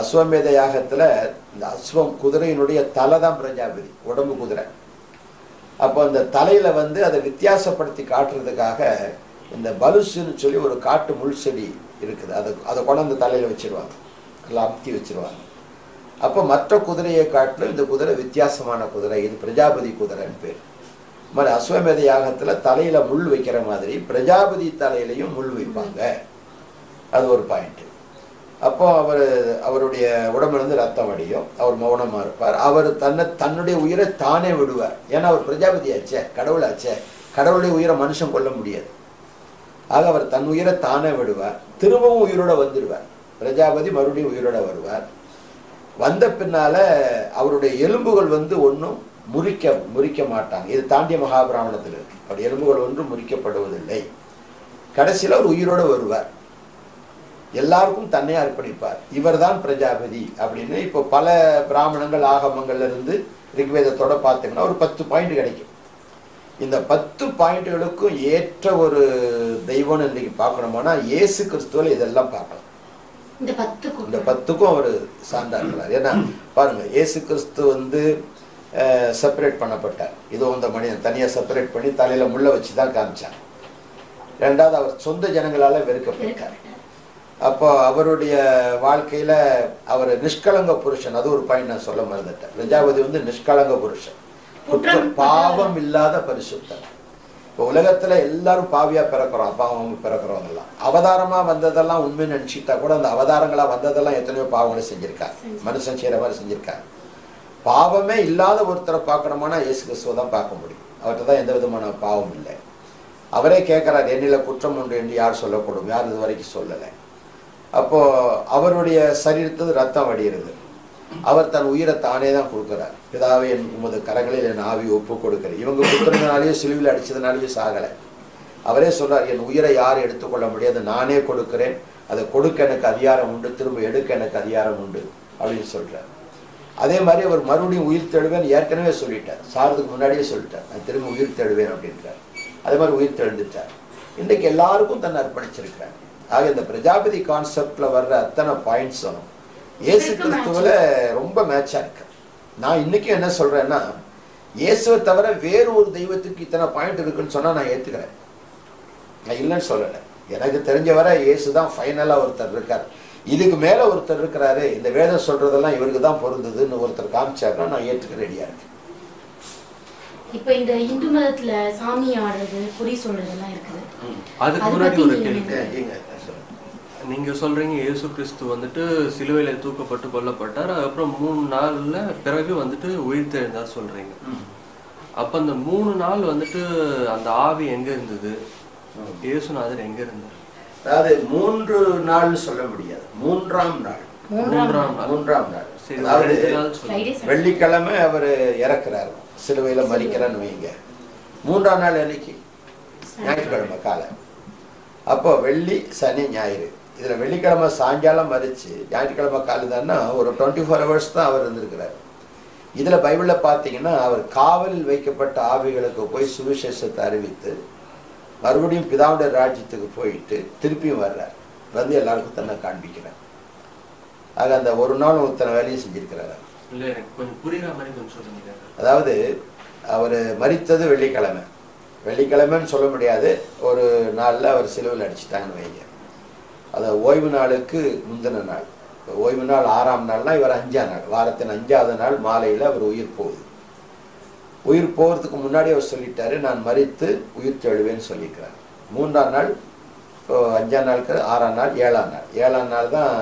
அஸ்வமேத யாகத்துல இந்த அஸ்வம் குதிரையினுடைய தலை தான் பிரஜாபதி உடம்பு குதிரை. அப்போ அந்த தலையில வந்து அதை வித்தியாசப்படுத்தி காட்டுறதுக்காக இந்த பலுசுன்னு சொல்லி ஒரு காட்டு முள் செடி இருக்குது. அதை அதை கொண்டு அந்த தலையில வச்சிருவாங்க. நல்லா அமுத்தி வச்சிருவாங்க. அப்போ மற்ற குதிரையை காட்டிலும் இந்த குதிரை வித்தியாசமான குதிரை. இது பிரஜாபதி குதிரைன்னு பேர். மாதிரி அஸ்வமேத யாகத்தில் தலையில முள் வைக்கிற மாதிரி பிரஜாபதி தலையிலையும் முள் வைப்பாங்க. அது ஒரு பாயிண்ட்டு அப்போ அவர் அவருடைய உடம்பிலிருந்து ரத்தம் வடியும். அவர் மௌனமாக இருப்பார். அவர் தன்னை தன்னுடைய உயிரை தானே விடுவார். ஏன்னா அவர் பிரஜாபதி ஆச்சே கடவுளாச்சே கடவுளுடைய உயிரை மனுஷன் கொல்ல முடியாது. ஆக அவர் தன் உயிரை தானே விடுவார். திரும்பவும் உயிரோட வந்துடுவார். பிரஜாபதி மறுபடியும் உயிரோட வருவார். வந்த பின்னால அவருடைய எலும்புகள் வந்து ஒன்றும் முறிக்க முறிக்க மாட்டாங்க. இது தாண்டிய மகாபிராமணத்தில் இருக்கு. அவருடைய எலும்புகள் ஒன்றும் முறிக்கப்படுவதில்லை. கடைசியில் அவர் உயிரோடு வருவார். எல்லாருக்கும் தன்னை அர்ப்பணிப்பார். இவர்தான் பிரஜாபதி அப்படின்னு இப்போ பல பிராமணங்கள் ஆகமங்கள்ல இருந்து ரிக்வேதத்தோட பார்த்தீங்கன்னா ஒரு பத்து பாயிண்ட் கிடைக்கும். இந்த பத்து பாயிண்ட்களுக்கும் ஏற்ற ஒரு தெய்வம்னு இன்னைக்கு பார்க்கணுமானா இயேசு கிறிஸ்துவில் இதெல்லாம் பார்க்கலாம். இந்த பத்துக்கும். அவர் சான்றா இருக்கிறார் ஏன்னா பாருங்க இயேசு கிறிஸ்து வந்து செப்பரேட் பண்ணப்பட்டார். இதோ இந்த மனிதன் தனியா செப்பரேட் பண்ணி தலையில முள்ள வச்சு தான் காமிச்சார் ரெண்டாவது அவர் சொந்த ஜனங்களால வெறுக்கப்பட்டார். அப்போ அவருடைய வாழ்க்கையில அவர் நிஷ்கலங்க புருஷன். அது ஒரு பாயிண்ட் நான் சொல்ல மறந்துட்டேன். பிரஜாபதி வந்து நிஷ்கலங்க புருஷன். குற்றம் பாவம் இல்லாத பரிசுத்தம் இப்போ உலகத்துல எல்லாரும் பாவியா பிறக்கிறோம். பாவம் பிறக்கிறவங்க எல்லாம் அவதாரமா வந்ததெல்லாம் உண்மை நினைச்சிட்டா கூட அந்த அவதாரங்களா வந்ததெல்லாம் எத்தனையோ பாவங்களை செஞ்சிருக்காங்க மனுஷன் செய்யற மாதிரி செஞ்சிருக்காங்க பாவமே இல்லாத ஒருத்தரை பார்க்கணுமானா இயேசு கிறிஸ்துவ தான் பார்க்க முடியும். அவர்கிட்ட தான் எந்த விதமான பாவம் இல்லை. அவரே கேட்கிறார் என்னில குற்றம் உண்டு என்று யார் சொல்லக்கூடும்? யார் இது வரைக்கும் சொல்லலை. அப்போ அவருடைய சரீரத்தில் ரத்தம் வடிகிறது. அவர் தன் உயிரை தானே தான் கொடுக்கிறார். பிதாவே என் உமது கரங்களில் என் ஆவி ஒப்பு கொடுக்குறேன். இவங்க குத்துறதுனாலேயோ சிலுவில் அடிச்சதுனாலேயோ சாகலை. அவரே சொல்றார் என் உயிரை யார் எடுத்துக்கொள்ள முடியாது நானே கொடுக்கிறேன். அதை கொடுக்க எனக்கு அதிகாரம் உண்டு. திரும்ப எடுக்க எனக்கு அதிகாரம் உண்டு. அப்படின்னு சொல்றார். அதே மாதிரி அவர் மறுபடியும் உயிர் தெழுவேன் ஏற்கனவே சொல்லிட்டார். சாரதுக்கு முன்னாடியே சொல்லிட்டார். நான் திரும்ப உயிர் தெழுவேன் அப்படின்றார். அதே மாதிரி உயிர் தெழுந்துட்டார். இன்றைக்கு எல்லாருக்கும் தன்னை அர்ப்பணிச்சிருக்கிறார். ஆக இந்த பிரஜாபதி கான்செப்ட்ல வர்ற அத்தனை பாயிண்ட்ஸும் இயேசு இதுக்கு கிறிஸ்துவில ரொம்ப மேட்சா இருக்கு. நான் இன்னைக்கு என்ன சொல்றேன்னா இயேசுவை தவிர வேறு ஒரு தெய்வத்துக்கு இத்தனை பாயிண்ட் இருக்குன்னு சொன்னா நான் ஏத்துக்கிறேன். நான் இல்லைன்னு சொல்லலை. எனக்கு தெரிஞ்ச வரை இயேசு தான் ஃபைனலா ஒருத்தர் இருக்கார். இதுக்கு மேல ஒருத்தர் இருக்கிறாரு இந்த வேதம் சொல்றதெல்லாம் இவருக்கு தான் பொருந்ததுன்னு ஒருத்தர் காமிச்சாருன்னா நான் ஏற்றுக்க ரெடியா இருக்கேன். இப்ப இந்த இந்து மதத்துல சாமி ஆடுறது குறி சொல்றதெல்லாம் இருக்குது. அதுக்கு அதை முன்னாடி பத்தி ஒரு நீங்க கேள்வி ஏங்க, சொல்லுங்க. நீங்க சொல்றீங்க இயேசு கிறிஸ்து வந்துட்டு சிலுவையில தூக்கப்பட்டு கொல்லப்பட்டார். அதுக்கப்புறம் மூணு நாள்ல பிறகு வந்துட்டு உயிர் தெழுந்தார் சொல்றீங்க அப்ப அந்த மூணு நாள் வந்துட்டு அந்த ஆவி எங்க இருந்தது? இயேசுநாதர் எங்க இருந்தார்? அதாவது மூன்று நாள்னு சொல்ல முடியாது. மூன்றாம் நாள். மூன்றாம் நாள். மூன்றாம் நாள். சரி அதாவது வெள்ளிக்கிழமை அவர் இறக்குறாரு. சிலுவையில மறிக்கிறான்னு வைங்க. மூன்றாம் நாள் அன்னைக்கு ஞாயிற்றுக்கிழமை காலை. அப்போ வெள்ளி சனி ஞாயிறு. இதுல வெள்ளிக்கிழமை சாயங்காலம் மறிச்சு ஞாயிற்றுக்கிழமை காலை தானே ஒரு டுவெண்ட்டி ஃபோர் ஹவர்ஸ் தான் அவர் இருந்திருக்கிறார். இதுல பைபிள்ல பார்த்தீங்கன்னா அவர் காவலில் வைக்கப்பட்ட ஆவிகளுக்கு போய் சுவிசேஷத்தை அறிவித்து மறுபடியும் பிதாவுடைய ராஜ்யத்துக்கு போயிட்டு திருப்பியும் வர்றார். வந்து எல்லாருக்கும் தன்னை காண்பிக்கிறார். ஆக அந்த ஒரு நாள் ஒருத்தனை வேலையும் செஞ்சிருக்கிறார். இல்ல எனக்கு கொஞ்சம் புரியுற மாதிரி கொஞ்சம் சொல்லுங்க அதாவது அவர் மரித்தது வெள்ளிக்கிழமை. வெள்ளிக்கிழமைன்னு சொல்ல முடியாது. ஒரு நாளில் அவர் சிலுவையில் அடிச்சிட்டாங்கன்னு வைங்க. அது ஓய்வு நாளுக்கு முந்தின நாள். ஓய்வு நாள் ஆறாம் நாள்னா இவர் அஞ்சாம் நாள். வாரத்தின் அஞ்சாவது நாள் மாலையில் அவர் உயிர் போகுது. உயிர் போகிறதுக்கு முன்னாடி அவர் சொல்லிட்டாரு நான் மறித்து உயிர் தெழுவேன்னு சொல்லியிருக்கிறார் மூன்றாம் நாள் இப்போ அஞ்சாம் நாளுக்கு ஆறாம் நாள் ஏழாம் நாள். ஏழாம் நாள் தான்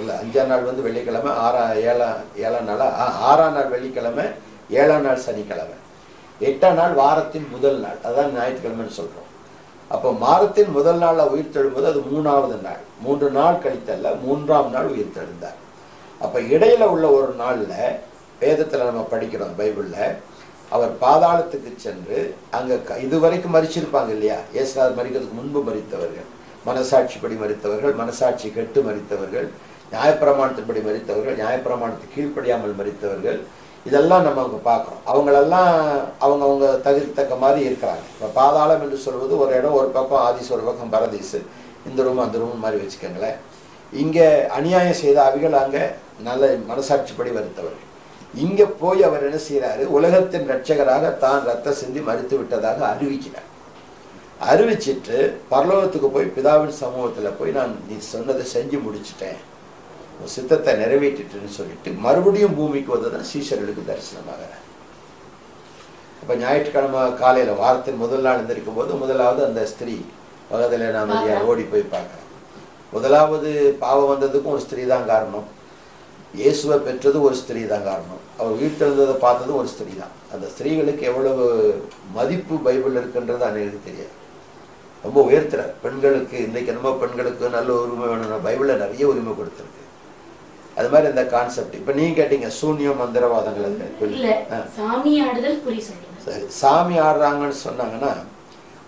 இல்லை அஞ்சாம் நாள் வந்து வெள்ளிக்கிழமை ஆறா ஏழாம் ஏழாம் நாள் ஆறாம் நாள் வெள்ளிக்கிழமை ஏழாம் நாள் சனிக்கிழமை. எட்டாம் நாள் வாரத்தின் முதல் நாள். அதான் ஞாயிற்றுக்கிழமைன்னு சொல்கிறோம் அப்போ மாதத்தின் முதல் நாள்ல உயிர் தெழும்போது அது மூணாவது நாள். மூன்று நாள் கழித்தல்ல மூன்றாம் நாள் உயிர் தெழுந்தார். அப்ப இடையில உள்ள ஒரு நாள்ல வேதத்துல நம்ம படிக்கிறோம் பைபிள்ல அவர் பாதாளத்துக்கு சென்று அங்க க- இதுவரைக்கும் மறிச்சிருப்பாங்க இல்லையா? இயேசுநாதர் மறிக்கிறதுக்கு முன்பு மறித்தவர்கள் மனசாட்சிப்படி மறித்தவர்கள் மனசாட்சி கெட்டு மறித்தவர்கள் நியாயப்பிரமாணத்தின்படி மறித்தவர்கள் நியாயப்பிரமாணத்தை கீழ்ப்படியாமல் மறித்தவர்கள் இதெல்லாம் நம்ம அவங்க பார்க்குறோம். அவங்களெல்லாம் அவங்க அவங்க தகுதித்தக்க மாதிரி இருக்கிறாங்க. இப்போ பாதாளம் என்று சொல்வது ஒரு இடம் ஒரு பக்கம் ஆதிஸ் ஒரு பக்கம் பரதீசு. இந்த ரூம் அந்த ரூம் மாதிரி வச்சுக்கோங்களேன். இங்கே அநியாயம் செய்த அவிகள் அங்கே நல்ல மனசாட்சிப்படி வருத்தவர்கள். இங்கே போய் அவர் என்ன செய்கிறாரு உலகத்தின் ரட்சகராக தான் ரத்த சிந்தி மறுத்து விட்டதாக அறிவிக்கிறார். அறிவிச்சிட்டு பரலோகத்துக்கு போய் பிதாவின் சமூகத்தில் போய் நான் நீ சொன்னதை செஞ்சு முடிச்சிட்டேன். சித்தத்தை நிறைவேற்றிட்டுன்னு சொல்லிட்டு மறுபடியும் பூமிக்கு வந்ததான் சீஷர்களுக்கு தரிசனமாகிறார். அப்ப ஞாயிற்றுக்கிழமை காலையில வாரத்தின் முதல் நாள் இருந்திருக்கும் போது முதலாவது அந்த ஸ்திரீ பக்கத்துல நாம. ஓடி போய் பார்க்கிறோம் முதலாவது பாவம் வந்ததுக்கும் ஒரு ஸ்திரீ தான் காரணம். இயேசுவை பெற்றது ஒரு ஸ்திரீ தான் காரணம். அவர் உயிர்த்தெழுந்ததை பார்த்ததும் ஒரு ஸ்திரீ தான். அந்த ஸ்திரீகளுக்கு எவ்வளவு மதிப்பு பைபிள் இருக்குன்றது அன்னைக்கு தெரியாது. ரொம்ப உயர்த்துறார். பெண்களுக்கு இன்னைக்கு என்னமோ பெண்களுக்கு நல்ல உரிமை வேணும் பைபிளில் நிறைய உரிமை கொடுத்துருக்கு. அது மாதிரி இந்த கான்செப்ட் இப்போ நீங்க கேட்டீங்க குறி சொல்லுங்க சரி சாமி ஆடுறாங்கன்னு சொன்னாங்கன்னா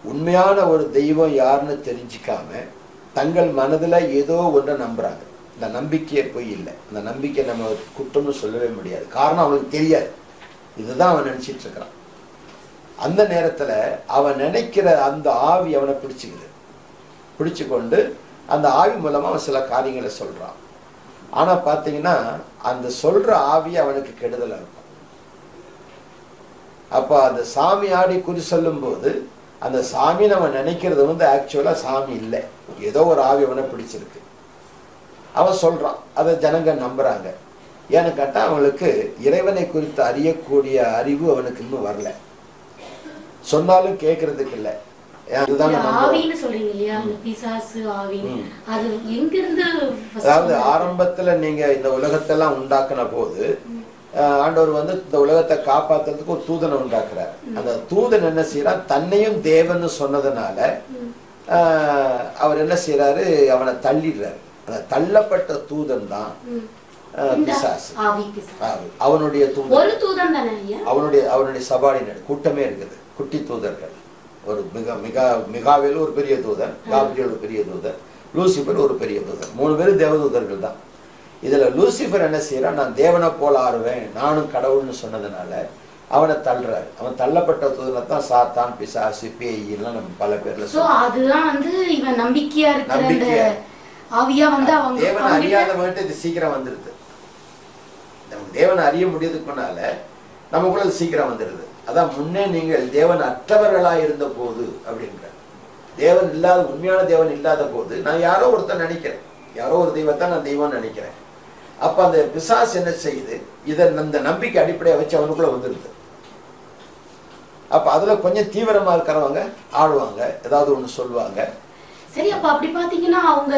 உண்மையான ஒரு தெய்வம் யாருன்னு தெரிஞ்சுக்காம தங்கள் மனதுல ஏதோ ஒன்றை நம்புறாங்க. இந்த நம்பிக்கையை போய் இல்லை. இந்த நம்பிக்கை நம்ம குற்றம்னு சொல்லவே முடியாது. காரணம் அவனுக்கு தெரியாது. இதுதான் அவன் நினைச்சிட்டு இருக்கிறான். அந்த நேரத்துல அவன் நினைக்கிற அந்த ஆவி அவனை பிடிச்சுக்குது. பிடிச்சு கொண்டு அந்த ஆவி மூலமா அவன் சில காரியங்களை சொல்றான். ஆனா பாத்தீங்கன்னா அந்த சொல்ற ஆவி அவனுக்கு கெடுதலா இருக்கும். அப்ப அந்த சாமி ஆடி குறி சொல்லும் போது அந்த சாமி நம்ம நினைக்கிறது வந்து ஆக்சுவலா சாமி இல்லை. ஏதோ ஒரு ஆவி அவனை பிடிச்சிருக்கு. அவன் சொல்றான். அதை ஜனங்க நம்புறாங்க. ஏன்னு கேட்டா அவனுக்கு இறைவனை குறித்து அறியக்கூடிய அறிவு அவனுக்கு இன்னும் வரல. சொன்னாலும் கேட்கறதுக்கு இல்லை. அதாவது? ஆரம்பத்துல நீங்க இந்த உலகத்தெல்லாம் உண்டாக்குன போது ஆண்டவர் வந்து இந்த உலகத்தை காப்பாத்துறதுக்கு ஒரு தூதனை உண்டாக்குறார். அந்த தூதன் என்ன செய்யறான் தன்னையும் தேவன்னு சொன்னதுனால அவர் என்ன செய்யறாரு அவனை தள்ளிடுறாரு. அந்த தள்ளப்பட்ட தூதன் தான் பிசாசு. அவனுடைய தூதன். அவனுடைய அவனுடைய சபாடினர் கூட்டமே இருக்குது. குட்டி தூதர்கள். ஒரு மிக மிக மிகாவேல் ஒரு பெரிய தூதன் காபிரியல் ஒரு பெரிய தூதன் லூசிபர் ஒரு பெரிய தூதன் மூணு பேரும் தேவதூதர்கள் தான். இதுல லூசிபர் என்ன செய்யறான்? நான் தேவனை போல ஆறுவேன் நானும் கடவுள்னு சொன்னதுனால அவனை தள்ளுறாரு. அவன் தள்ளப்பட்ட தூதனை தான் சாத்தான் பிசாசு பேய் எல்லாம் நம்ம பல பேர்ல அதுதான் வந்து இவன் நம்பிக்கையா இருக்கிற. ஆவியா வந்து அவங்க தேவனை அறியாதவன்ட்டு இது சீக்கிரம் வந்துடுது நம்ம தேவனை அறிய முடியறதுக்கு முன்னால நமக்குள்ள சீக்கிரம் வந்துடுது அதான் முன்னே நீங்கள் தேவன் அற்றவர்களாக இருந்த போது அப்படின்ற தேவன் இல்லாத உண்மையான தேவன் இல்லாத போது நான் யாரோ ஒருத்தன் நினைக்கிறேன். யாரோ ஒரு தெய்வத்தை நான் தெய்வம் நினைக்கிறேன். அப்ப அந்த பிசாஸ் என்ன செய்யுது இதை அந்த நம்பிக்கை அடிப்படையை வச்சு அவனுக்குள்ள வந்துடுது. அப்ப அதுல கொஞ்சம் தீவிரமா இருக்கிறவங்க ஆடுவாங்க ஏதாவது ஒண்ணு சொல்லுவாங்க சரி அப்ப அப்படி பாத்தீங்கன்னா அவங்க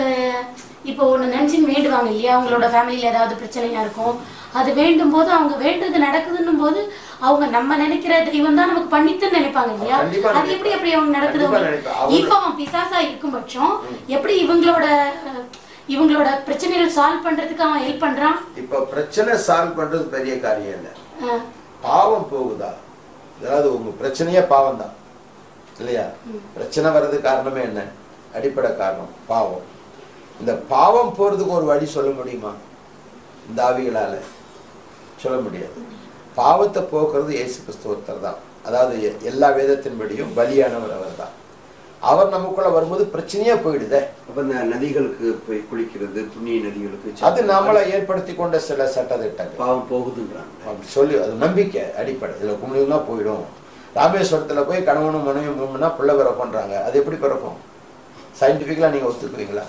இப்போ ஒண்ணு நினைச்சுன்னு வேண்டுவாங்க இல்லையா? அவங்களோட ஃபேமிலியில ஏதாவது பிரச்சனையா இருக்கும். அது வேண்டும் போது அவங்க வேண்டது நடக்குதுன்னும் போது அவங்க நம்ம நினைக்கிற தெய்வம் தான் நமக்கு பண்ணித்துன்னு நினைப்பாங்க இல்லையா? அது எப்படி எப்படி அவங்க நடக்குது இப்ப அவன் பிசாசா இருக்கும் பட்சம் எப்படி இவங்களோட இவங்களோட பிரச்சனைகள் சால்வ் பண்றதுக்கு அவன் ஹெல்ப் பண்றான்? இப்ப பிரச்சனை சால்வ் பண்றது பெரிய காரியம் இல்லை. பாவம் போகுதா? அதாவது உங்க பிரச்சனையே பாவம் தான் இல்லையா பிரச்சனை வர்றதுக்கு காரணமே என்ன? அடிப்படை காரணம் பாவம். இந்த பாவம் போறதுக்கு ஒரு வழி சொல்ல முடியுமா? இந்த ஆவிகளால சொல்ல முடியாது. பாவத்தை போக்குறது இயேசு கிறிஸ்து ஒருத்தர் தான். அதாவது எல்லா வேதத்தின்படியும் பலியானவர் அவர் தான் அவர் நமக்குள்ள வரும்போது பிரச்சனையே போயிடுதே. அப்ப இந்த நதிகளுக்கு போய் குளிக்கிறது புண்ணிய நதிகளுக்கு அது நாமளா ஏற்படுத்தி கொண்ட சில சட்டத்திட்டங்கள். பாவம் போகுதுன்றாங்க. அப்படி சொல்லி அது நம்பிக்கை அடிப்படை. இதுல கும்பிடுனா போயிடும். ராமேஸ்வரத்துல போய் கணவனும் மனைவி மூணுனா பிள்ளை பிறப்பண்றாங்க அது எப்படி பிறக்கும்? சயின்டிபிக்கலா நீங்க ஒத்துக்குவீங்களா?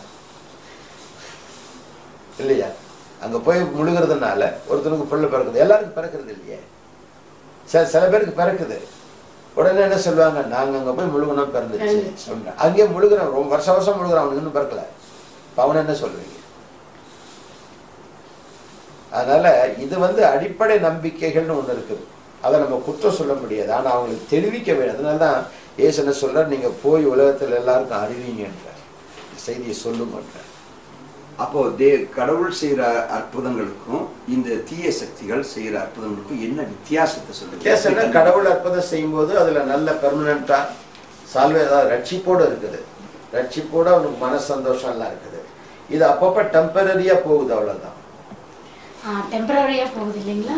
இல்லையா? அங்க போய் முழுகிறதுனால ஒருத்தனுக்கு பிள்ளை பிறக்குது. எல்லாருக்கும் பிறக்கிறது இல்லையே? சில சில பேருக்கு பிறக்குது. உடனே என்ன சொல்லுவாங்க? நாங்க அங்க போய் முழுகணும் பிறந்துச்சு. அப்படின்னா. அங்கேயே முழுகிறோம் ரொம்ப வருஷம் வருஷம் முழுகிறோம் அவனுக்கு இன்னும் பிறக்கல. இப்ப அவனை என்ன சொல்றீங்க அதனால இது வந்து அடிப்படை நம்பிக்கைகள்னு ஒண்ணு இருக்குது. அதை நம்ம குற்றம் சொல்ல முடியாது. ஆனா அவங்களுக்கு தெளிவிக்க வேண்டும் அதனால தான் ஏசு என்ன சொல்றார்? நீங்க போய் உலகத்துல எல்லாருக்கும் அறிவீங்கன்றார் செய்தியை சொல்லுங்கன்றார் அப்போ தே கடவுள் செய்யற அற்புதங்களுக்கும் இந்த தீய சக்திகள் செய்யற அற்புதங்களுக்கும் என்ன வித்தியாசத்தை சொல்லுங்க கடவுள் அற்புதம் செய்யும்போது அதுல நல்ல பெர்மனண்டா சால்வே அதாவது ரட்சிப்போடு இருக்குது. ரட்சிப்போடு அவனுக்கு மன சந்தோஷம் எல்லாம் இருக்குது. இது அப்பப்ப டெம்பரரியா போகுது அவ்வளவுதான். டெம்பரரியா போகுது இல்லைங்களா?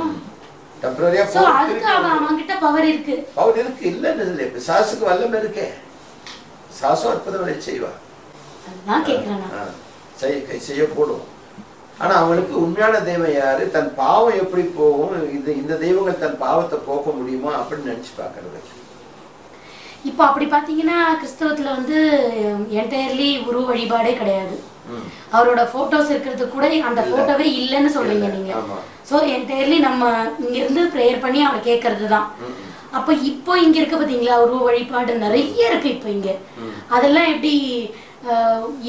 டெம்பரரியா பவர் இருக்கு. அவர் இருக்கு. இல்லைன்னு இல்லை பிசாசுக்கு வல்லமை இருக்கே. சாசும் அற்புதங்களை செய்வா. கேக்குறேன் நான். ஆ, செய்ய செய்யக்கூடும் ஆனா அவனுக்கு உண்மையான தெய்வம் யாரு? தன் பாவம் எப்படி போகும் இந்த இந்த தெய்வங்கள் தன் பாவத்தை போக்க முடியுமா அப்படின்னு நினைச்சு பாக்குறது இப்போ அப்படி பாத்தீங்கன்னா கிறிஸ்தவத்துல வந்து என்டையர்லி உருவ வழிபாடே கிடையாது. அவரோட போட்டோஸ் இருக்கிறது கூட அந்த. போட்டோவே இல்லைன்னு சொல்றீங்க நீங்க. சோ என்டையர்லி நம்ம இங்க இருந்து ப்ரேயர் பண்ணி அவனை கேட்கறது தான். அப்ப இப்போ இங்க இருக்க பாத்தீங்களா உருவ வழிபாடு நிறைய இருக்கு இப்போ இங்க. அதெல்லாம் எப்படி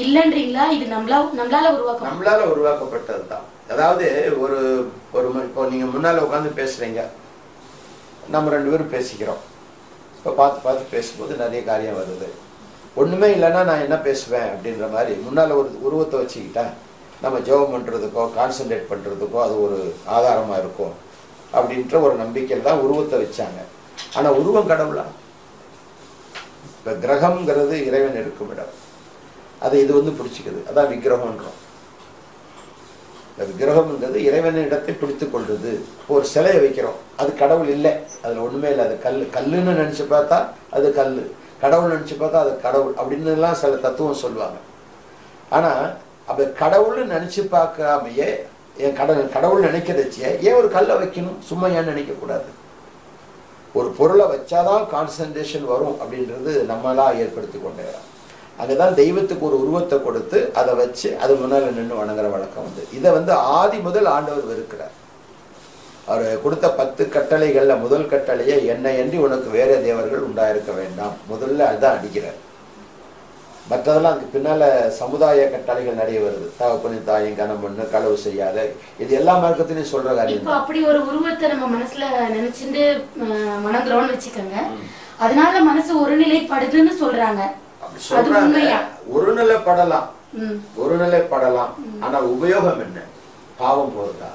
இல்லைன்றீங்களா? இது நம்மளா நம்மளால உருவாக்க நம்மளால உருவாக்கப்பட்டது தான் அதாவது ஒரு ஒரு இப்போ நீங்க முன்னால உட்காந்து பேசுறீங்க. நம்ம ரெண்டு பேரும் பேசிக்கிறோம். இப்போ பார்த்து பார்த்து பேசும்போது நிறைய காரியம் வருது. ஒண்ணுமே இல்லைன்னா நான் என்ன பேசுவேன் அப்படின்ற மாதிரி முன்னால ஒரு உருவத்தை வச்சுக்கிட்டா நம்ம ஜெபம் பண்றதுக்கோ கான்சென்ட்ரேட் பண்றதுக்கோ அது ஒரு ஆதாரமா இருக்கும் அப்படின்ற ஒரு நம்பிக்கையில் தான் உருவத்தை வச்சாங்க. ஆனா உருவம் கடவுளா? இப்ப கிரகம்ங்கிறது இறைவன் இருக்கும் இடம். அதை இது வந்து பிடிச்சிக்குது. அதான் விக்கிரகம்ன்றோம். இந்த விக்கிரகம்ன்றது இறைவனின் இடத்தை பிடித்து கொள்வது இப்போ ஒரு சிலையை வைக்கிறோம். அது கடவுள் இல்லை. அதில் ஒன்றுமே இல்லை. அது கல் கல்லுன்னு நினச்சி பார்த்தா அது கல் கடவுள் நினச்சி பார்த்தா அது கடவுள் அப்படின்னுலாம் சில தத்துவம் சொல்லுவாங்க. ஆனால் அப்போ கடவுள்னு நினச்சி பார்க்காமையே என் கடவுள் கடவுள் நினைக்கிறச்சியே ஏன் ஒரு கல்லை வைக்கணும்? சும்மா ஏன் நினைக்கக்கூடாது ஒரு பொருளை வச்சாதான் கான்சன்ட்ரேஷன் வரும் அப்படின்றது நம்மளாக ஏற்படுத்தி கொண்டே அங்கதான் தெய்வத்துக்கு ஒரு உருவத்தை கொடுத்து அதை வச்சு அது முன்னால நின்று வணங்குற வழக்கம் வந்து இதை வந்து ஆதி முதல் ஆண்டவர் வெறுக்கிறார். அவர் கொடுத்த பத்து கட்டளைகள்ல முதல் கட்டளையே என்னை என்று உனக்கு வேற தேவர்கள் உண்டாயிருக்க வேண்டாம். முதல்ல அதான் அடிக்கிறார். மற்றதெல்லாம் அதுக்கு பின்னால சமுதாய கட்டளைகள் நிறைய வருது. தகப்பனின் தாயும் பண்ணு களவு செய்யாத. இது எல்லா மார்க்கத்திலையும் சொல்ற காரியம் இப்போ அப்படி ஒரு உருவத்தை நம்ம மனசுல நினைச்சுட்டு அஹ், வணங்குறோம்னு வச்சுக்கோங்க. அதனால மனசு ஒருநிலைப்படுதுன்னு சொல்றாங்க. அப்படி அது சொல்றாங்க? ஒருநிலைப்படலாம். ஒருநிலைப்படலாம். ஆனா உபயோகம் என்ன? பாவம் போகுதா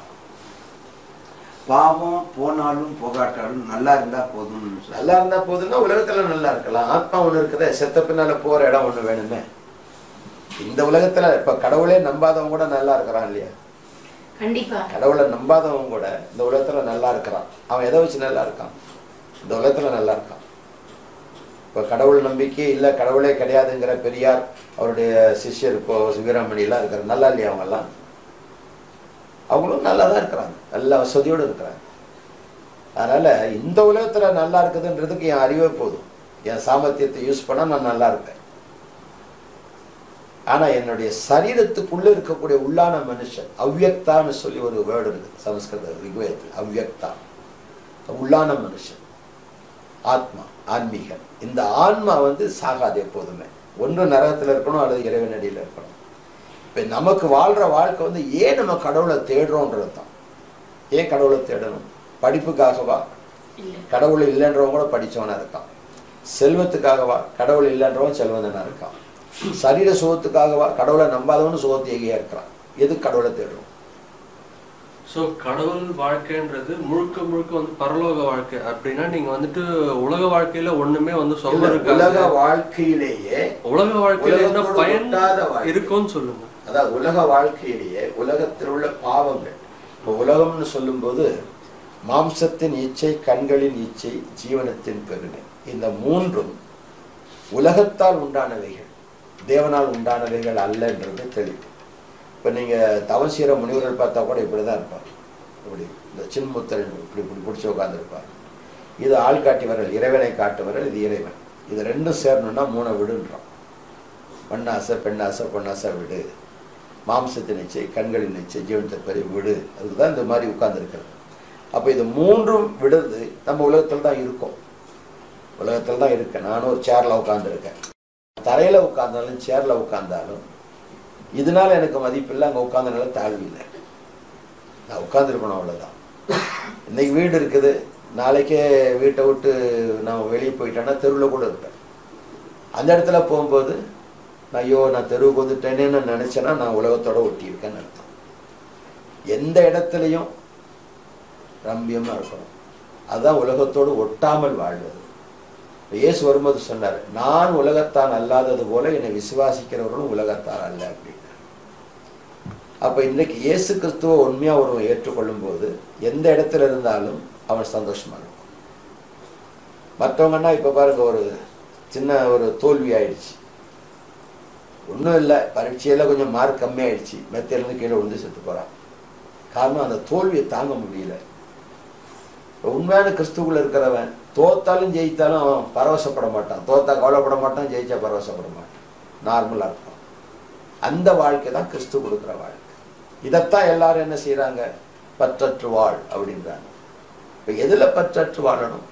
பாவம் போனாலும் போகாட்டாலும் நல்லா இருந்தா போதும்னு சொல்லு. நல்லா இருந்தா போதுன்னா உலகத்துல நல்லா இருக்கலாம். ஆத்மா ஒண்ணு இருக்குதே? செத்த பின்னால போற இடம் ஒண்ணு வேணுமே. இந்த உலகத்துல இப்ப கடவுளே நம்பாதவன் கூட நல்லா இருக்கிறான் இல்லையா? கண்டிப்பா. கடவுளை நம்பாதவன் கூட இந்த உலகத்துல நல்லா இருக்கிறான். அவன் எதை வச்சு நல்லா இருக்கான்? இந்த உலகத்துல நல்லா இருக்கான். இப்போ கடவுள் நம்பிக்கை இல்லை கடவுளே கிடையாதுங்கிற பெரியார் அவருடைய சிஷ்யர் இப்போ வீராமணி இருக்கிற நல்லா இல்லையா அவங்கெல்லாம்? அவங்களும் நல்லா தான் இருக்கிறாங்க. நல்ல வசதியோடு இருக்கிறாங்க. அதனால் இந்த உலகத்தில் நல்லா இருக்குதுன்றதுக்கு என் அறிவே போதும். என் சாமர்த்தியத்தை யூஸ் பண்ணால் நான் நல்லா இருப்பேன். ஆனால் என்னுடைய சரீரத்துக்குள்ளே இருக்கக்கூடிய உள்ளான மனுஷன் அவ்யக்தான்னு சொல்லி ஒரு வேர்டு இருக்குது சமஸ்கிருத ரிக்வேதத்தில் அவ்யக்தா உள்ளான மனுஷன். ஆத்மா ஆன்மீகம். இந்த ஆன்மா வந்து சாகாது எப்போதுமே. ஒன்று நரகத்துல இருக்கணும் அல்லது இறைவனடியில் இருக்கணும். இப்ப நமக்கு வாழ்ற வாழ்க்கை வந்து ஏன் நம்ம கடவுளை தேடுறோன்றது தான் ஏன் கடவுளை தேடணும்? படிப்புக்காகவா? கடவுள் இல்லைன்றவன் கூட படிச்சவனா இருக்கான். செல்வத்துக்காகவா? கடவுள் இல்லைன்றவன் செல்வந்தனா இருக்கான். சரீர சுகத்துக்காகவா? கடவுளை நம்பாதவனு சுகத்தியகியா இருக்கிறான். எது கடவுளை தேடுறோம்? ஸோ கடவுள் வாழ்க்கைன்றது முழுக்க முழுக்க வந்து பரலோக வாழ்க்கை. அப்படின்னா நீங்க வந்துட்டு உலக வாழ்க்கையில ஒண்ணுமே வந்து இல்ல, சொந்த உலக இருக்காது வாழ்க்கையிலேயே உலக வாழ்க்கையில என்ன பயன். இருக்கும்னு சொல்லுங்க. அதாவது உலக வாழ்க்கையிலேயே உலகத்தில் உள்ள பாவங்கள். இப்போ உலகம்னு சொல்லும்போது மாம்சத்தின் இச்சை கண்களின் இச்சை ஜீவனத்தின் பெருமை. இந்த மூன்றும் உலகத்தால் உண்டானவைகள். தேவனால் உண்டானவைகள் அல்லன்றது தெளிவு. இப்போ நீங்கள் தவம் செய்கிற முனிவர்கள் பார்த்தா கூட இப்படி தான் இருப்பார். இப்படி இந்த சின்முத்தல் இப்படி இப்படி பிடிச்சி உட்காந்துருப்பார் இது ஆள் காட்டி வரல் இறைவனை காட்டுவர்கள் வரல் இது இறைவன். இது ரெண்டும் சேரணும்னா மூணை விடுன்றோம். மண்ணாசை பெண்ணாசை பொன்னாசை விடு. மாம்சத்தின் நிச்சை கண்களின் நிச்சை ஜீவனத்தை பெரிய விடு. அதுக்கு தான் இந்த மாதிரி உட்கார்ந்துருக்கிறது. அப்போ இது மூன்றும் விடுறது நம்ம உலகத்தில் தான் இருக்கோம். உலகத்தில் தான் இருக்கேன் நானும் ஒரு சேரில் உட்காந்துருக்கேன் தரையில் உட்காந்தாலும் சேரில் உட்காந்தாலும் இதனால எனக்கு மதிப்பில்லை அங்கே உட்கார்ந்தனால தாழ்வு இல்லை நான் உட்காந்துருக்கணும் அவ்வளோதான் இன்னைக்கு வீடு இருக்குது நாளைக்கே வீட்டை விட்டு நான் வெளியே போயிட்டேன்னா தெருவில் கூட இருப்பேன். அந்த இடத்துல போகும்போது நான் ஐயோ நான் தெருவுக்கு வந்துட்டேனேன்னு நினச்சேன்னா நான் உலகத்தோட ஒட்டியிருக்கேன்னு அர்த்தம். எந்த இடத்துலையும் ரம்பியமா இருக்கணும். அதுதான் உலகத்தோடு ஒட்டாமல் வாழ்வது. இயேசு வரும்போது சொன்னார் நான் உலகத்தான் அல்லாதது போல என்னை விசுவாசிக்கிறவர்களும் உலகத்தார் அல்ல அப்படின்னு அப்ப இன்னைக்கு இயேசு கிறிஸ்துவ உண்மையா ஒருவன் ஏற்றுக்கொள்ளும் போது எந்த இடத்துல இருந்தாலும் அவன் சந்தோஷமா இருக்கும். மற்றவங்கன்னா இப்போ பாருங்க ஒரு சின்ன ஒரு தோல்வி ஆயிடுச்சு. ஒன்றும் இல்லை பரீட்சையில் கொஞ்சம் மார்க் கம்மியாயிடுச்சு. மெத்தையிலேருந்து கீழே விழுந்து செத்து போறான். காரணம் அந்த தோல்வியை தாங்க முடியல. உண்மையான கிறிஸ்துக்குள்ள இருக்கிறவன் தோத்தாலும் ஜெயித்தாலும் அவன் பரவசப்பட மாட்டான். தோத்தா கவலைப்பட மாட்டான் ஜெயிச்சா பரவசப்பட மாட்டான். நார்மலாக இருப்பான். அந்த வாழ்க்கை தான் கிறிஸ்து கொடுக்குற வாழ்க்கை. இதைத்தான் எல்லாரும் என்ன செய்கிறாங்க பற்றற்று வாழ் அப்படின்றாங்க. இப்ப எதுல பற்றற்று வாழணும்?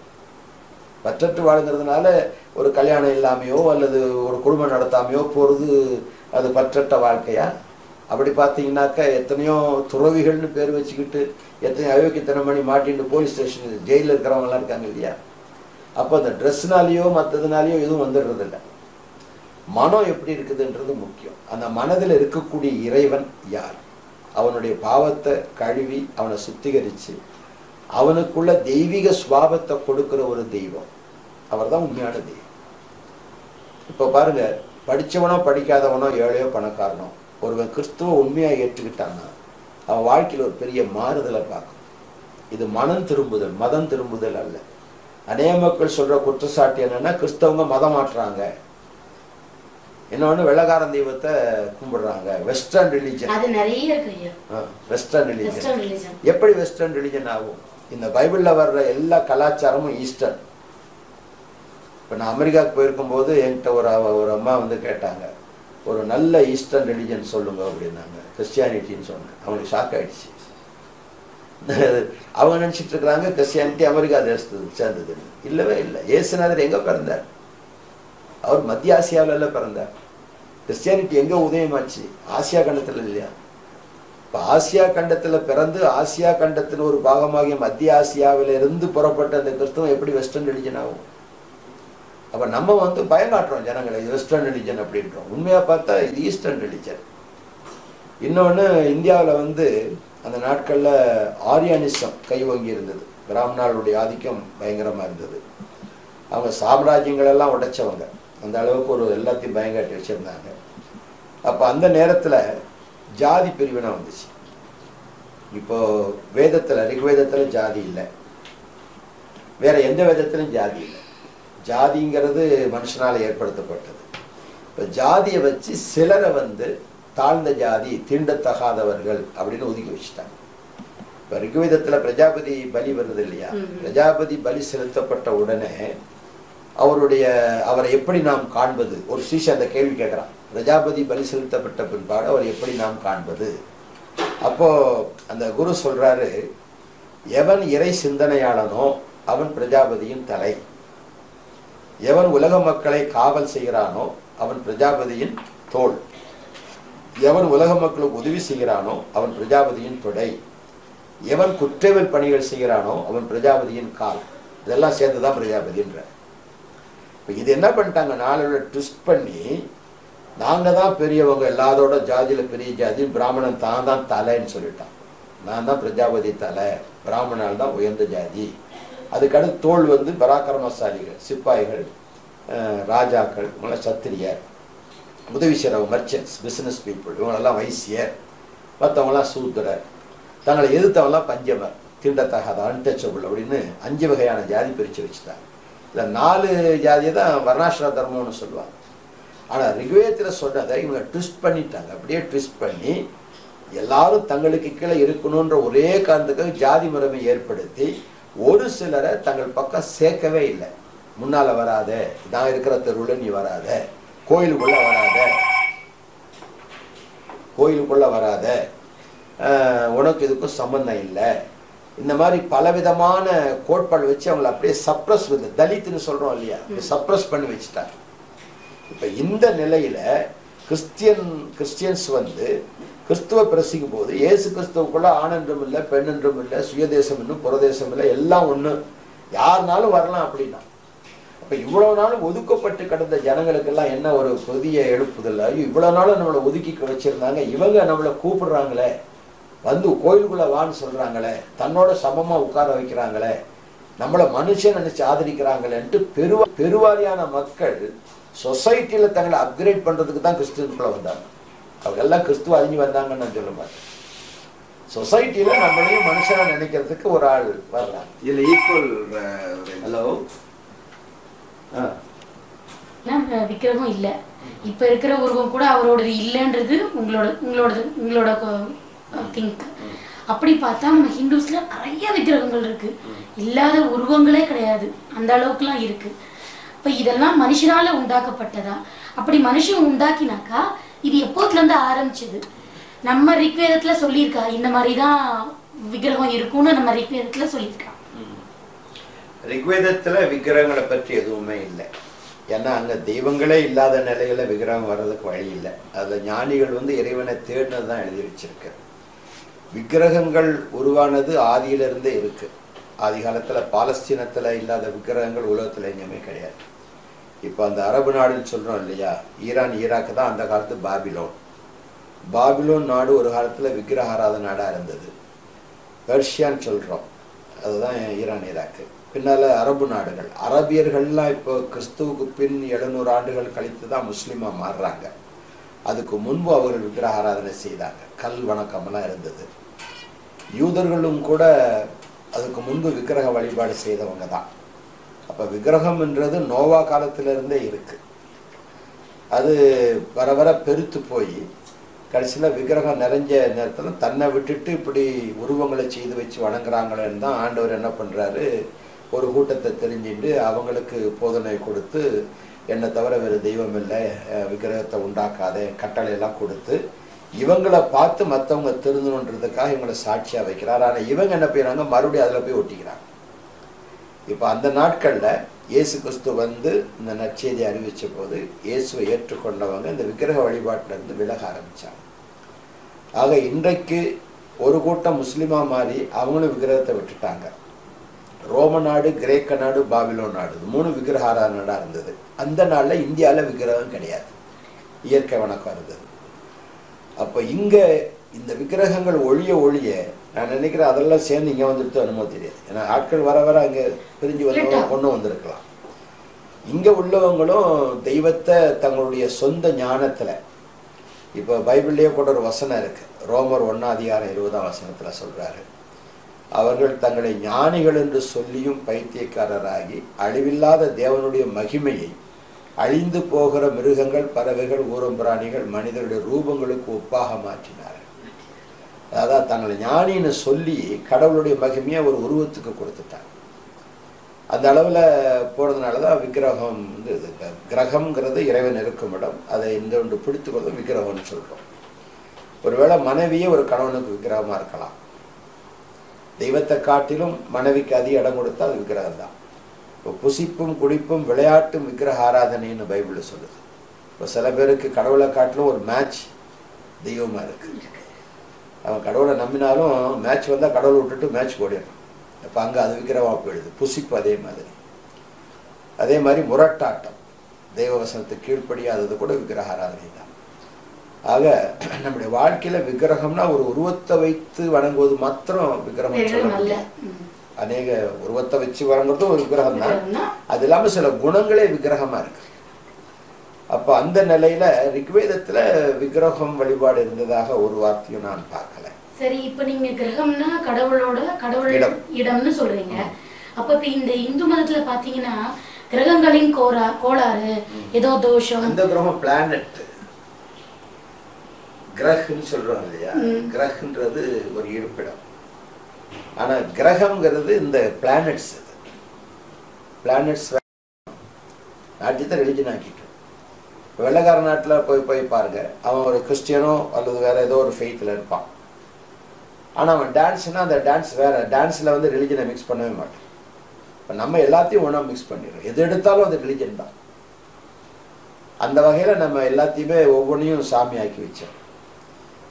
பற்றற்று வாழுங்கிறதுனால ஒரு கல்யாணம் இல்லாமையோ அல்லது ஒரு குடும்பம் நடத்தாமையோ போறது அது பற்றற்ற வாழ்க்கையா? அப்படி பார்த்தீங்கன்னாக்கா எத்தனையோ துறவிகள்னு பேர் வச்சுக்கிட்டு எத்தனையோ அயோக்கியத்தனம் பண்ணி மாட்டின்னு போலீஸ் ஸ்டேஷன் ஜெயிலில் இருக்கிறவங்கலாம் இருக்காங்க இல்லையா? அப்போ அந்த ட்ரெஸ்னாலேயோ மற்றதுனாலேயோ எதுவும் வந்துடுறதில்ல. மனம் எப்படி இருக்குதுன்றது முக்கியம். அந்த மனதில் இருக்கக்கூடிய இறைவன் யார்? அவனுடைய பாவத்தை கழுவி அவனை சுத்திகரித்து அவனுக்குள்ள தெய்வீக சுவாபத்தை கொடுக்கிற ஒரு தெய்வம். அவர் தான் உண்மையான தெய்வம். இப்போ பாருங்க படித்தவனோ படிக்காதவனோ ஏழையோ பணக்காரனோ ஒருவன் கிறிஸ்துவ உண்மையாக ஏற்றுக்கிட்டான்னா அவன் வாழ்க்கையில் ஒரு பெரிய மாறுதலை பார்க்கும். இது மனம் திரும்புதல் மதம் திரும்புதல் அல்ல. அநேக மக்கள் சொல்கிற குற்றச்சாட்டு என்னென்னா கிறிஸ்தவங்க மதம் மாற்றுறாங்க. இன்னொன்று வெள்ளக்காரன் தெய்வத்தை கும்பிடுறாங்க. வெஸ்டர்ன் ரிலிஜன் அது நிறைய இருக்கு வெஸ்டர்ன் ரிலிஜன் எப்படி வெஸ்டர்ன் ரிலிஜன் ஆகும்? இந்த பைபிள்ல வர்ற எல்லா கலாச்சாரமும் ஈஸ்டர்ன் இப்போ நான் அமெரிக்காவுக்கு போயிருக்கும்போது என்கிட்ட ஒரு ஒரு அம்மா வந்து கேட்டாங்க ஒரு நல்ல ஈஸ்டர்ன் ரிலிஜன் சொல்லுங்க அப்படின்னாங்க. கிறிஸ்டியானிட்டின்னு சொன்னேன். அவங்களுக்கு ஷாக் ஆயிடுச்சு. அவங்க நினைச்சிட்டு இருக்கிறாங்க கிறிஸ்டியானிட்டி அமெரிக்கா தேசத்து சேர்ந்ததுன்னு. இல்லவே இல்லை. இயேசுநாதர் எங்க பிறந்தார்? அவர் மத்திய ஆசியாவில பிறந்தார். கிறிஸ்டியானிட்டி எங்க உதயமாச்சு ஆசியா கண்டத்துல இல்லையா? இப்ப ஆசியா கண்டத்துல பிறந்து ஆசியா கண்டத்தின் ஒரு பாகமாகிய மத்திய ஆசியாவில இருந்து புறப்பட்ட அந்த கிறிஸ்தவம் எப்படி வெஸ்டர்ன் ரிலிஜன் ஆகும்? அப்ப நம்ம வந்து பயங்காட்டுறோம் ஜனங்களை இது வெஸ்டர்ன் ரிலிஜன் அப்படின்றோம். உண்மையா பார்த்தா இது ஈஸ்டர்ன் ரிலிஜன் இன்னொன்று இந்தியாவில் வந்து அந்த நாட்களில் ஆரியானிசம் கைவங்கி இருந்தது. பிராமணர்களுடைய ஆதிக்கம் பயங்கரமாக இருந்தது. அவங்க சாம்ராஜ்யங்களெல்லாம் உடைச்சவங்க. அந்த அளவுக்கு ஒரு எல்லாத்தையும் பயங்காட்டி வச்சிருந்தாங்க. அப்ப அந்த நேரத்துல ஜாதி பிரிவினை வந்துச்சு. இப்போ வேதத்துல ரிக்வேதத்துல ஜாதி இல்லை. வேற எந்த வேதத்திலும் ஜாதி இல்லை. ஜாதிங்கிறது மனுஷனால ஏற்படுத்தப்பட்டது. இப்ப ஜாதியை வச்சு சிலரை வந்து தாழ்ந்த ஜாதி தீண்டத்தகாதவர்கள் அப்படின்னு ஒதுக்கி வச்சுட்டாங்க. இப்ப ரிக்வேதத்துல பிரஜாபதி பலி வருது இல்லையா. பிரஜாபதி பலி செலுத்தப்பட்ட உடனே அவருடைய அவரை எப்படி நாம் காண்பது? ஒரு சீஷ அந்த கேள்வி கேட்கிறான். பிரஜாபதி பலி செலுத்தப்பட்ட பின்பாடு அவர் எப்படி நாம் காண்பது? அப்போ அந்த குரு சொல்றாரு எவன் இறை சிந்தனையாளனோ அவன் பிரஜாபதியின் தலை. எவன் உலக மக்களை காவல் செய்கிறானோ அவன் பிரஜாபதியின் தோல் எவன் உலக மக்களுக்கு உதவி செய்கிறானோ அவன் பிரஜாபதியின் தொடை. எவன் குற்றவியல் பணிகள் செய்கிறானோ அவன் பிரஜாபதியின் கால். இதெல்லாம் சேர்ந்துதான் பிரஜாபதின்ற. இப்போ இது என்ன பண்ணிட்டாங்க? நாளோட ட்விஸ்ட் பண்ணி நாங்கள் தான் பெரியவங்க எல்லாதோட ஜாதியில் பெரிய ஜாதி பிராமணன் தான் தான் தலைன்னு சொல்லிட்டான். நான் தான் பிரஜாபதி தலை. பிராமணால் தான் உயர்ந்த ஜாதி. அதுக்கடுத்து தோல் வந்து பராக்கிரமசாலிகள் சிப்பாய்கள் ராஜாக்கள் இவங்களாம் சத்திரியர் உதவி செய்கிறவங்க மர்ச்சன்ட்ஸ் பிஸ்னஸ் பீப்புள் இவங்களெல்லாம் வைசியர் மற்றவங்களாம் சூத்திரர். தங்களை எதிர்த்தவங்களாம் பஞ்சமர் தீண்டத்தகாத அன்டச்சபிள் அப்படின்னு அஞ்சு வகையான ஜாதி பிரித்து வச்சுட்டாங்க. இந்த நாலு ஜாதியை தான் வர்ணாசிர தர்மம்னு சொல்லுவாங்க. ஆனால் ரிக்வேதத்தில் சொன்னதை இவங்க ட்விஸ்ட் பண்ணிட்டாங்க. அப்படியே ட்விஸ்ட் பண்ணி எல்லாரும் தங்களுக்கு கீழே இருக்கணுன்ற ஒரே காரணத்துக்காக ஜாதி முறைமை ஏற்படுத்தி ஒரு சிலரை தங்கள் பக்கம் சேர்க்கவே இல்லை. முன்னால் வராத நான் இருக்கிற தெருவில் நீ வராத கோயிலுக்குள்ள வராத கோயிலுக்குள்ள வராத உனக்கு இதுக்கும் சம்பந்தம் இல்லை. இந்த மாதிரி பலவிதமான கோட்பாடு வச்சு அவங்களை அப்படியே சப்ரஸ் வந்து தலித்துன்னு சொல்றோம் இல்லையா? சப்ரஸ் பண்ணி வச்சுட்டாங்க. இப்ப இந்த நிலையில கிறிஸ்டியன் கிறிஸ்டியன்ஸ் வந்து கிறிஸ்துவ பிரசிக்கும் போது இயேசு கிறிஸ்துவுக்குள்ள ஆணென்றும் இல்லை பெண்ணென்றும் இல்லை சுயதேசம் இன்னும் புறதேசம் இல்லை எல்லாம் ஒண்ணு. யாருனாலும் வரலாம் அப்படின்னா. அப்ப இவ்வளவு நாளும் ஒதுக்கப்பட்டு கிடந்த ஜனங்களுக்கெல்லாம் என்ன ஒரு புதிய எழுப்புதல்? ஐயோ இவ்வளவு நாளும் நம்மளை ஒதுக்கி வச்சிருந்தாங்க. இவங்க நம்மளை கூப்பிடுறாங்களே. வந்து கோயிலுக்குள்ள வான்னு சொல்றாங்களே தன்னோட சமமா உட்கார வைக்கிறாங்களே நம்மளை மனுஷன் நினைச்சு ஆதரிக்கிறாங்களேன்ட்டு பெருவா பெருவாரியான மக்கள் சொசைட்டில தங்களை அப்கிரேட் பண்றதுக்கு தான் கிறிஸ்டியனுக்குள்ள வந்தாங்க. அவங்க எல்லாம் கிறிஸ்துவ அறிஞ்சு வந்தாங்கன்னு நான் சொல்ல மாட்டேன். சொசைட்டில நம்மளையும் மனுஷனா நினைக்கிறதுக்கு ஒரு ஆள் வர்றாங்க. இதுல ஈக்குவல் ஹலோ விக்கிரகம் இல்ல. இப்ப இருக்கிற உருவம் கூட அவரோடது இல்லைன்றது உங்களோட உங்களோடது உங்களோட திங்க் அப்படி பார்த்தா நம்ம ஹிந்துஸ்ல நிறைய விக்கிரகங்கள் இருக்கு. இல்லாத உருவங்களே கிடையாது. அந்த அளவுக்குலாம் இருக்கு. இப்ப இதெல்லாம் மனுஷனால உண்டாக்கப்பட்டதா? அப்படி மனுஷன் உண்டாக்கினாக்கா இது எப்போதுல இருந்து ஆரம்பிச்சது? நம்ம ரிக்வேதத்துல சொல்லியிருக்கா இந்த மாதிரி தான் விக்கிரகம் இருக்கும்னு நம்ம ரிக்வேதத்துல சொல்லியிருக்கா. ரிக்வேதத்துல விக்கிரகங்களை பற்றி எதுவுமே இல்லை. ஏன்னா அங்கே தெய்வங்களே இல்லாத நிலையில விக்கிரகம் வர்றதுக்கு வழி இல்லை. அதுல ஞானிகள் வந்து இறைவனை தேடினது தான் எழுதி வச்சிருக்கு. விக்கிரகங்கள் உருவானது ஆதியிலிருந்தே இருக்கு. ஆதி காலத்தில் பாலஸ்தீனத்தில் இல்லாத விக்கிரகங்கள் உலகத்தில் எங்கேயுமே கிடையாது. இப்போ அந்த அரபு நாடுன்னு சொல்கிறோம் இல்லையா? ஈரான் ஈராக்கு தான் அந்த காலத்து பாபிலோன். பாபிலோன் நாடு ஒரு காலத்தில் விக்கிரகாராத நாடாக இருந்தது. பெர்ஷியான்னு சொல்கிறோம் அதுதான் ஈரான் ஈராக்கு. பின்னால் அரபு நாடுகள். அரபியர்கள்லாம் இப்போ கிறிஸ்துவுக்கு பின் எழுநூறு ஆண்டுகள் கழித்து தான் முஸ்லீமாக மாறுறாங்க. அதுக்கு முன்பு அவர்கள் விக்கிரக ஆராதனை செய்தாங்க. கல் வணக்கமெல்லாம் இருந்தது. யூதர்களும் கூட அதுக்கு முன்பு விக்கிரக வழிபாடு செய்தவங்க தான். விக்கிரகம் விக்கிரகம்ன்றது நோவா காலத்திலிருந்தே இருக்குது இருக்கு. அது வர வர பெருத்து போய் கடைசியில் விக்கிரகம் நிறைஞ்ச நேரத்தில் தன்னை விட்டுட்டு இப்படி உருவங்களை செய்து வச்சு வணங்குறாங்களேன்னு தான் ஆண்டவர் என்ன பண்ணுறாரு ஒரு கூட்டத்தை தெரிஞ்சுட்டு அவங்களுக்கு போதனை கொடுத்து என்னை தவிர வேறு தெய்வம் இல்லை விக்கிரகத்தை உண்டாக்காத கட்டளை எல்லாம் கொடுத்து இவங்களை பார்த்து மற்றவங்க திருந்தணுன்றதுக்காக இவங்களை சாட்சியாக வைக்கிறார். ஆனால் இவங்க என்ன பண்ணாங்க மறுபடியும் அதில் போய் ஒட்டிக்கிறாங்க. இப்போ அந்த நாட்களில் இயேசு கிறிஸ்து வந்து இந்த நற்செய்தி அறிவித்த போது இயேசுவை ஏற்றுக்கொண்டவங்க இந்த விக்கிரக வழிபாட்டிலிருந்து விலக ஆரம்பித்தாங்க ஆக இன்றைக்கு ஒரு கூட்டம் முஸ்லீமாக மாறி அவங்களும் விக்கிரகத்தை விட்டுட்டாங்க. ரோம நாடு கிரேக்க நாடு பாபிலோன் நாடு. மூணு விக்கிரக ஆராதனை இருந்தது. அந்த நாளில் இந்தியாவில் விக்கிரகம் கிடையாது. இயற்கை வணக்கம் இருந்தது. அப்போ இங்கே இந்த விக்கிரகங்கள் ஒழிய ஒழிய நான் நினைக்கிறேன் அதெல்லாம் சேர்ந்து இங்கே வந்துட்டு என்னமோ தெரியாது. ஏன்னா ஆட்கள் வர வர அங்கே பிரிஞ்சு வந்து கொண்டு வந்திருக்கலாம். இங்கே உள்ளவங்களும் தெய்வத்தை தங்களுடைய சொந்த ஞானத்தில் இப்போ பைபிள்லேயே கூட ஒரு வசனம் இருக்கு. ரோமர் ஒண்ணாம் அதிகாரம் இருபதாம் வசனத்தில் சொல்றாரு. அவர்கள் தங்களை ஞானிகள் என்று சொல்லியும் பைத்தியக்காரராகி அழிவில்லாத தேவனுடைய மகிமையை அழிந்து போகிற மிருகங்கள் பறவைகள் ஊரம் பிராணிகள் மனிதருடைய ரூபங்களுக்கு ஒப்பாக மாற்றினார்கள். அதாவது தங்களை ஞானின்னு சொல்லி கடவுளுடைய மகிமையை ஒரு உருவத்துக்கு கொடுத்துட்டாங்க. அந்த அளவில் போனதுனால தான் விக்கிரகம் வந்து இது கிரகம்ங்கிறது இறைவன் இருக்கும் இடம். அதை இந்த ஒன்று பிடித்து கொள்வது விக்கிரகம்னு சொல்கிறோம் ஒருவேளை மனைவியே ஒரு கணவனுக்கு விக்கிரகமாக இருக்கலாம். தெய்வத்தை காட்டிலும் மனைவிக்கு அதிக இடம் கொடுத்தா அது விக்கிரகம் தான். இப்போ புசிப்பும் குடிப்பும் விளையாட்டும் விக்கிரக ஆராதனைன்னு பைபிளில் சொல்லுது. இப்போ சில பேருக்கு கடவுளை காட்டிலும் ஒரு மேட்ச் தெய்வமாக இருக்கு. அவன் கடவுளை நம்பினாலும் மேட்ச் வந்தால் கடவுளை விட்டுட்டு மேட்ச் ஓடிடணும் அப்போ அங்கே அது விக்கிரகமாக போயிடுது. புசிப்பு அதே மாதிரி. அதே மாதிரி முரட்டாட்டம். தெய்வ வசனத்துக்கு கீழ்ப்படியாதது கூட விக்கிரக ஆராதனை தான். ஆக நம்முடைய வாழ்க்கையில விக்கிரகம்னா ஒரு உருவத்தை வைத்து வணங்குவது மாத்திரம் விக்கிரகம் சொல்ல. அநேக உருவத்தை வச்சு வணங்குறதும் ஒரு விக்கிரகம் தான். அது இல்லாம சில குணங்களே விக்கிரகமா இருக்கு. அப்ப அந்த நிலையில ரிக்வேதத்துல விக்கிரகம் வழிபாடு இருந்ததாக ஒரு வார்த்தையும் நான் பார்க்கல. சரி இப்ப நீங்க கிரகம்னா கடவுளோட கடவுள் இடம். இடம்னு சொல்றீங்க. அப்ப இப்ப இந்த இந்து மதத்துல பாத்தீங்கன்னா கிரகங்களின் கோரா கோளாறு ஏதோ தோஷம். அந்த கிரகம் பிளானட் கிரஹ்னு சொல்றோம் இல்லையா? ம். கிரஹ்ன்றது ஒரு இருப்பிடம். ஆனா கிரகம்ங்கிறது இந்த பிளானட்ஸ் பிளானட்ஸ் ராஜ்யத்தை ரிலிஜன் ஆக்கிட்டோம் இப்ப வெள்ளக்கார நாட்டுல போய் போய் பாருங்க. அவன் ஒரு கிறிஸ்டியனோ அல்லது வேற ஏதோ ஒரு ஃபெய்த்தில் இருப்பான். ஆனா அவன் டான்ஸ்னா அந்த டான்ஸ் வேற டான்ஸ்ல வந்து ரிலிஜனை மிக்ஸ் பண்ணவே மாட்டான். இப்ப நம்ம எல்லாத்தையும் ஒன்றா மிக்ஸ் பண்ணிடுறோம். எது எடுத்தாலும் அது ரிலிஜன் தான். அந்த வகையில நம்ம எல்லாத்தையுமே ஒவ்வொன்றையும் சாமி ஆக்கி வச்சோம்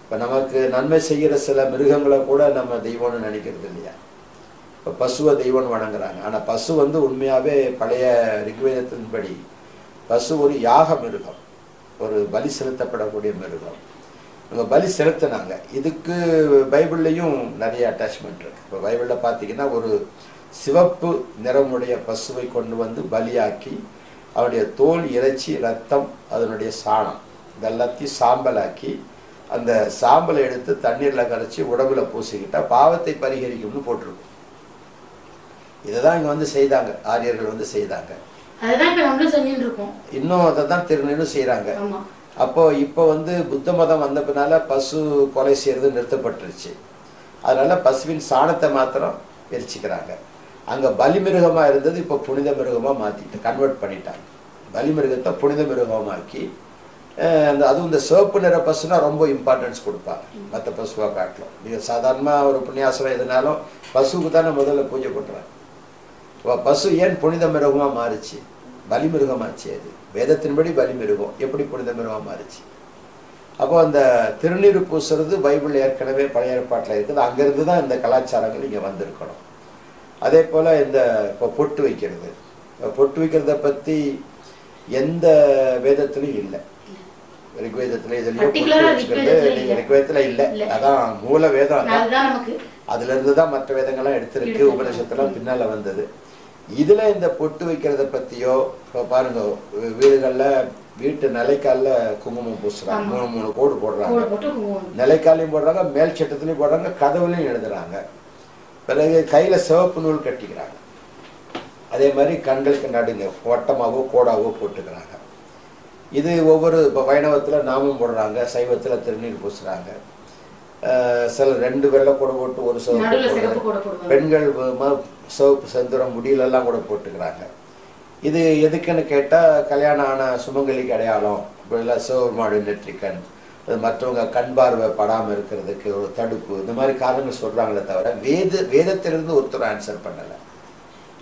இப்போ நமக்கு நன்மை செய்கிற சில மிருகங்களை கூட நம்ம தெய்வம்னு நினைக்கிறது இல்லையா? இப்போ பசுவை தெய்வம்னு வணங்குறாங்க. ஆனால் பசு வந்து உண்மையாகவே பழைய ரிக்வேதத்தின்படி பசு ஒரு யாக மிருகம். ஒரு பலி செலுத்தப்படக்கூடிய மிருகம். இவங்க பலி செலுத்தினாங்க. இதுக்கு பைபிள்லையும் நிறைய அட்டாச்மெண்ட் இருக்கு. இப்போ பைபிளில் பார்த்தீங்கன்னா ஒரு சிவப்பு நிறமுடைய பசுவை கொண்டு வந்து பலியாக்கி அவனுடைய தோல் இறைச்சி ரத்தம் அதனுடைய சாணம் இதெல்லாத்தையும் சாம்பலாக்கி அந்த சாம்பலை எடுத்து தண்ணீரில் கரைச்சி உடம்புல பூசிக்கிட்டா பாவத்தை பரிகரிக்கும்னு போட்டிருக்கும். இதை தான் இங்கே வந்து செய்தாங்க. ஆரியர்கள் வந்து செய்தாங்க. இன்னும் அதை தான் திருநெல்லும் செய்கிறாங்க அப்போ இப்போ வந்து புத்த மதம் வந்த பின்னால பசு கொலை செய்யறது நிறுத்தப்பட்டுருச்சு. அதனால பசுவின் சாணத்தை மாத்திரம் எரிச்சுக்கிறாங்க. அங்க பலி மிருகமா இருந்தது இப்போ புனித மிருகமா மாத்திட்டு கன்வெர்ட் பண்ணிட்டாங்க. பலி மிருகத்தை புனித மிருகமாக்கி அந்த அதுவும் இந்த சிவப்பு நிற பசுனா ரொம்ப இம்பார்ட்டன்ஸ் கொடுப்பாங்க. மற்ற பசுவாக காட்டிலும். நீங்கள் சாதாரணமாக ஒரு புண்ணியாசனம் எதுனாலும் பசுவுக்கு தானே முதல்ல பூஜை பண்ணுறாங்க. பசு ஏன் புனித மிருகமாக மாறுச்சு? பலிமிருகமாச்சு அது. வேதத்தின்படி பலிமிருகம். எப்படி புனித மிருகமாக மாறுச்சு? அப்போ அந்த திருநீர் பூசுறது பைபிள் ஏற்கனவே பழைய ஏற்பாட்டில் இருக்குது. அங்கேருந்து தான் இந்த கலாச்சாரங்கள் இங்கே வந்திருக்கணும். அதே போல் இந்த இப்போ பொட்டு வைக்கிறது. பொட்டு வைக்கிறத பற்றி எந்த வேதத்திலையும் இல்லை. ரிக்வேதத்துல இதுலயோ பொட்டு Particular ஆ வச்சுக்கிறது. ரிக்வேதத்துல இல்ல. அதான் மூல வேதம் அதுல இருந்து தான் மற்ற வேதங்கள்லாம் எடுத்திருக்கு. எடுத்திருக்கு. உபநிஷத்துலாம் பின்னால வந்தது. இதுல இந்த பொட்டு வைக்கிறத பத்தியோ இப்போ பாருங்க வீடுகள்ல வீட்டு நிலைக்கால்ல குங்குமம் பூசுறாங்க. மூணு மூணு கோடு போடுறாங்க. நிலைக்காலையும் போடுறாங்க மேல் சட்டத்துலையும் போடுறாங்க கதவுலையும் எழுதுறாங்க. பிறகு கையில சிவப்பு நூல் கட்டிக்கிறாங்க. அதே மாதிரி கண்களுக்கு நடுங்க வட்டமாவோ கோடாவோ போட்டுக்கிறாங்க. இது ஒவ்வொரு இப்போ வைணவத்தில் நாமம் போடுறாங்க சைவத்தில் திருநீர் பூசுறாங்க. அஹ் சில ரெண்டு வெள்ளை கூட போட்டு ஒரு சிவப்பு பெண்கள் சிவப்பு செந்தூரம் முடியலெல்லாம் கூட போட்டுக்கிறாங்க. இது எதுக்குன்னு கேட்டால் கல்யாணம் ஆன சுமங்கலிக்கு அடையாளம். இப்படிலாம் சிவபெருமாடு நெற்றிக்கண். அது மற்றவங்க கண் பார்வை படாமல் இருக்கிறதுக்கு ஒரு தடுப்பு. இந்த மாதிரி காரணங்கள் சொல்கிறாங்களே தவிர வேத வேதத்திலிருந்து ஒருத்தர் ஆன்சர் பண்ணலை.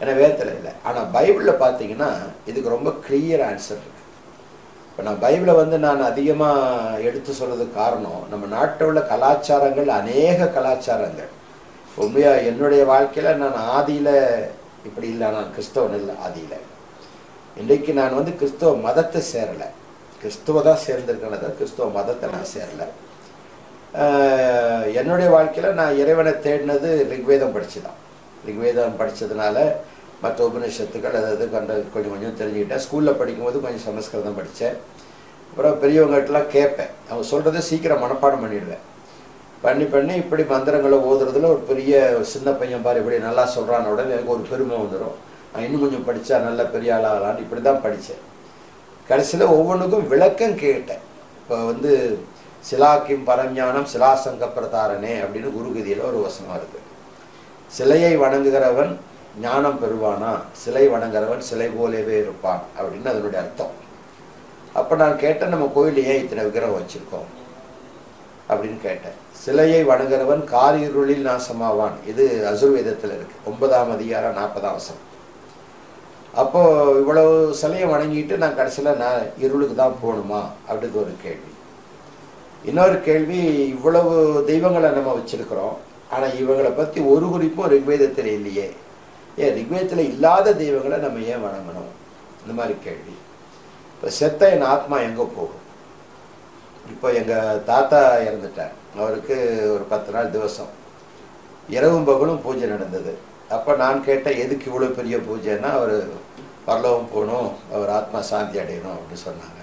ஏன்னா வேதத்தில் இல்லை. ஆனால் பைபிளில் பார்த்தீங்கன்னா இதுக்கு ரொம்ப கிளியர் ஆன்சர் இப்போ நான் பைபிளை வந்து நான் அதிகமாக எடுத்து சொல்கிறதுக்கு காரணம் நம்ம நாட்டில் உள்ள கலாச்சாரங்கள் அநேக கலாச்சாரங்கள். உண்மையாக என்னுடைய வாழ்க்கையில் நான் ஆதியில் இப்படி இல்லை நான் கிறிஸ்தவன் இல்லை ஆதியில். இன்றைக்கு நான் வந்து கிறிஸ்தவ மதத்தை சேரலை. கிறிஸ்துவ தான் சேர்ந்திருக்கிறத கிறிஸ்தவ மதத்தை நான் சேரலை. என்னுடைய வாழ்க்கையில் நான் இறைவனை தேடினது ரிக்வேதம் படிச்சு தான் ரிக்வேதம் படித்ததுனால மற்ற உபநிஷத்துக்கள் அதாவது கண்ட கொஞ்சம் கொஞ்சம் தெரிஞ்சுக்கிட்டேன். ஸ்கூலில் படிக்கும்போது கொஞ்சம் சமஸ்கிருதம் படித்தேன். அப்புறம் பெரியவங்ககிட்டலாம் கேட்பேன். அவங்க சொல்கிறத சீக்கிரம் மனப்பாடம் பண்ணிடுவேன். பண்ணி பண்ணி இப்படி மந்திரங்களை ஓதுறதுல ஒரு பெரிய சின்ன பையன் பாரு இப்படி நல்லா சொல்கிறான உடனே எனக்கு ஒரு பெருமை வந்துடும் நான் இன்னும் கொஞ்சம் படித்தா நல்ல பெரிய ஆளாகலான்னு இப்படி தான் படித்தேன். கடைசியில் ஒவ்வொன்றுக்கும் விளக்கம் கேட்டேன். இப்போ வந்து சிலாக்கிம் பரஞானம் சிலாசங்க பிரதாரனே அப்படின்னு குருகதியில் ஒரு வசனம் இருக்குது சிலையை வணங்குகிறவன் ஞானம் பெறுவானா? சிலை வணங்குறவன் சிலை போலவே இருப்பான் அப்படின்னு அதனுடைய அர்த்தம். அப்போ நான் கேட்டேன் நம்ம கோயிலில் ஏன் இத்தனை விக்கிரகம் வச்சுருக்கோம்? அப்படின்னு கேட்டேன். சிலையை வணங்குறவன் காரிருளில் நாசமாவான். இது அசுர்வேதத்தில் இருக்கு. ஒன்பதாம் அதிகாரம் நாற்பதாம் வசம் அப்போது இவ்வளவு சிலையை வணங்கிட்டு நான் கடைசியில் நான் இருளுக்கு தான் போகணுமா? அப்படின்னு ஒரு கேள்வி. இன்னொரு கேள்வி இவ்வளவு தெய்வங்களை நம்ம வச்சிருக்கிறோம். ஆனால் இவங்களை பற்றி ஒரு குறிப்பும் ரிக்வேதத்தில் இல்லையே. ஏன் ரிக்வேதத்தில் இல்லாத தெய்வங்களை நம்ம ஏன் வணங்கணும்? இந்த மாதிரி கேள்வி. இப்போ செத்த என் ஆத்மா எங்கே போகும்? இப்போ எங்கள் தாத்தா இறந்துட்டார். அவருக்கு ஒரு பத்து நாள் திவசம். இரவும் பகலும் பூஜை நடந்தது. அப்போ நான் கேட்டேன் எதுக்கு இவ்வளோ பெரிய பூஜைன்னா அவர் பரலோகம் போகணும் அவர் ஆத்மா சாந்தி அடையணும் அப்படின்னு சொன்னாங்க.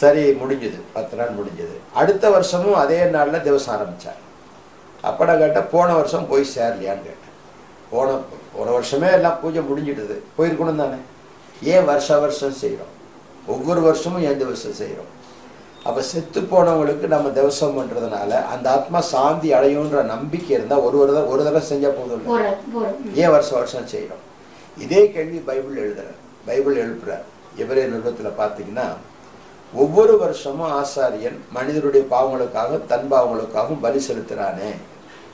சரி முடிஞ்சுது. பத்து நாள் முடிஞ்சது. அடுத்த வருஷமும் அதே நாளில் திவசம் ஆரம்பித்தார் அப்போ நான் கேட்டால் போன வருஷம் போய் சேரலையான்னு கேட்டேன். போன போன வருஷமே எல்லாம் பூஜை முடிஞ்சிடுது. போயிருக்கணும் தானே? ஏன் வருஷ வருஷம் செய்கிறோம் ஒவ்வொரு வருஷமும் ஏன் திவசம் செய்கிறோம் அப்போ செத்து போனவங்களுக்கு நம்ம திவசம் பண்ணுறதுனால அந்த ஆத்மா சாந்தி அடையுன்ற நம்பிக்கை இருந்தால் ஒரு ஒரு தடவை ஒரு தடவை செஞ்சால் போதும் ஏன் வருஷம் வருஷம் செய்கிறோம் இதே கேள்வி பைபிள் எழுதுறார். பைபிள் எழுப்புறார். எவரே நிருபத்தில் பார்த்தீங்கன்னா ஒவ்வொரு வருஷமும் ஆசாரியன் மனிதருடைய பாவங்களுக்காக தன் பாவங்களுக்காகவும் பலி செலுத்துறானே.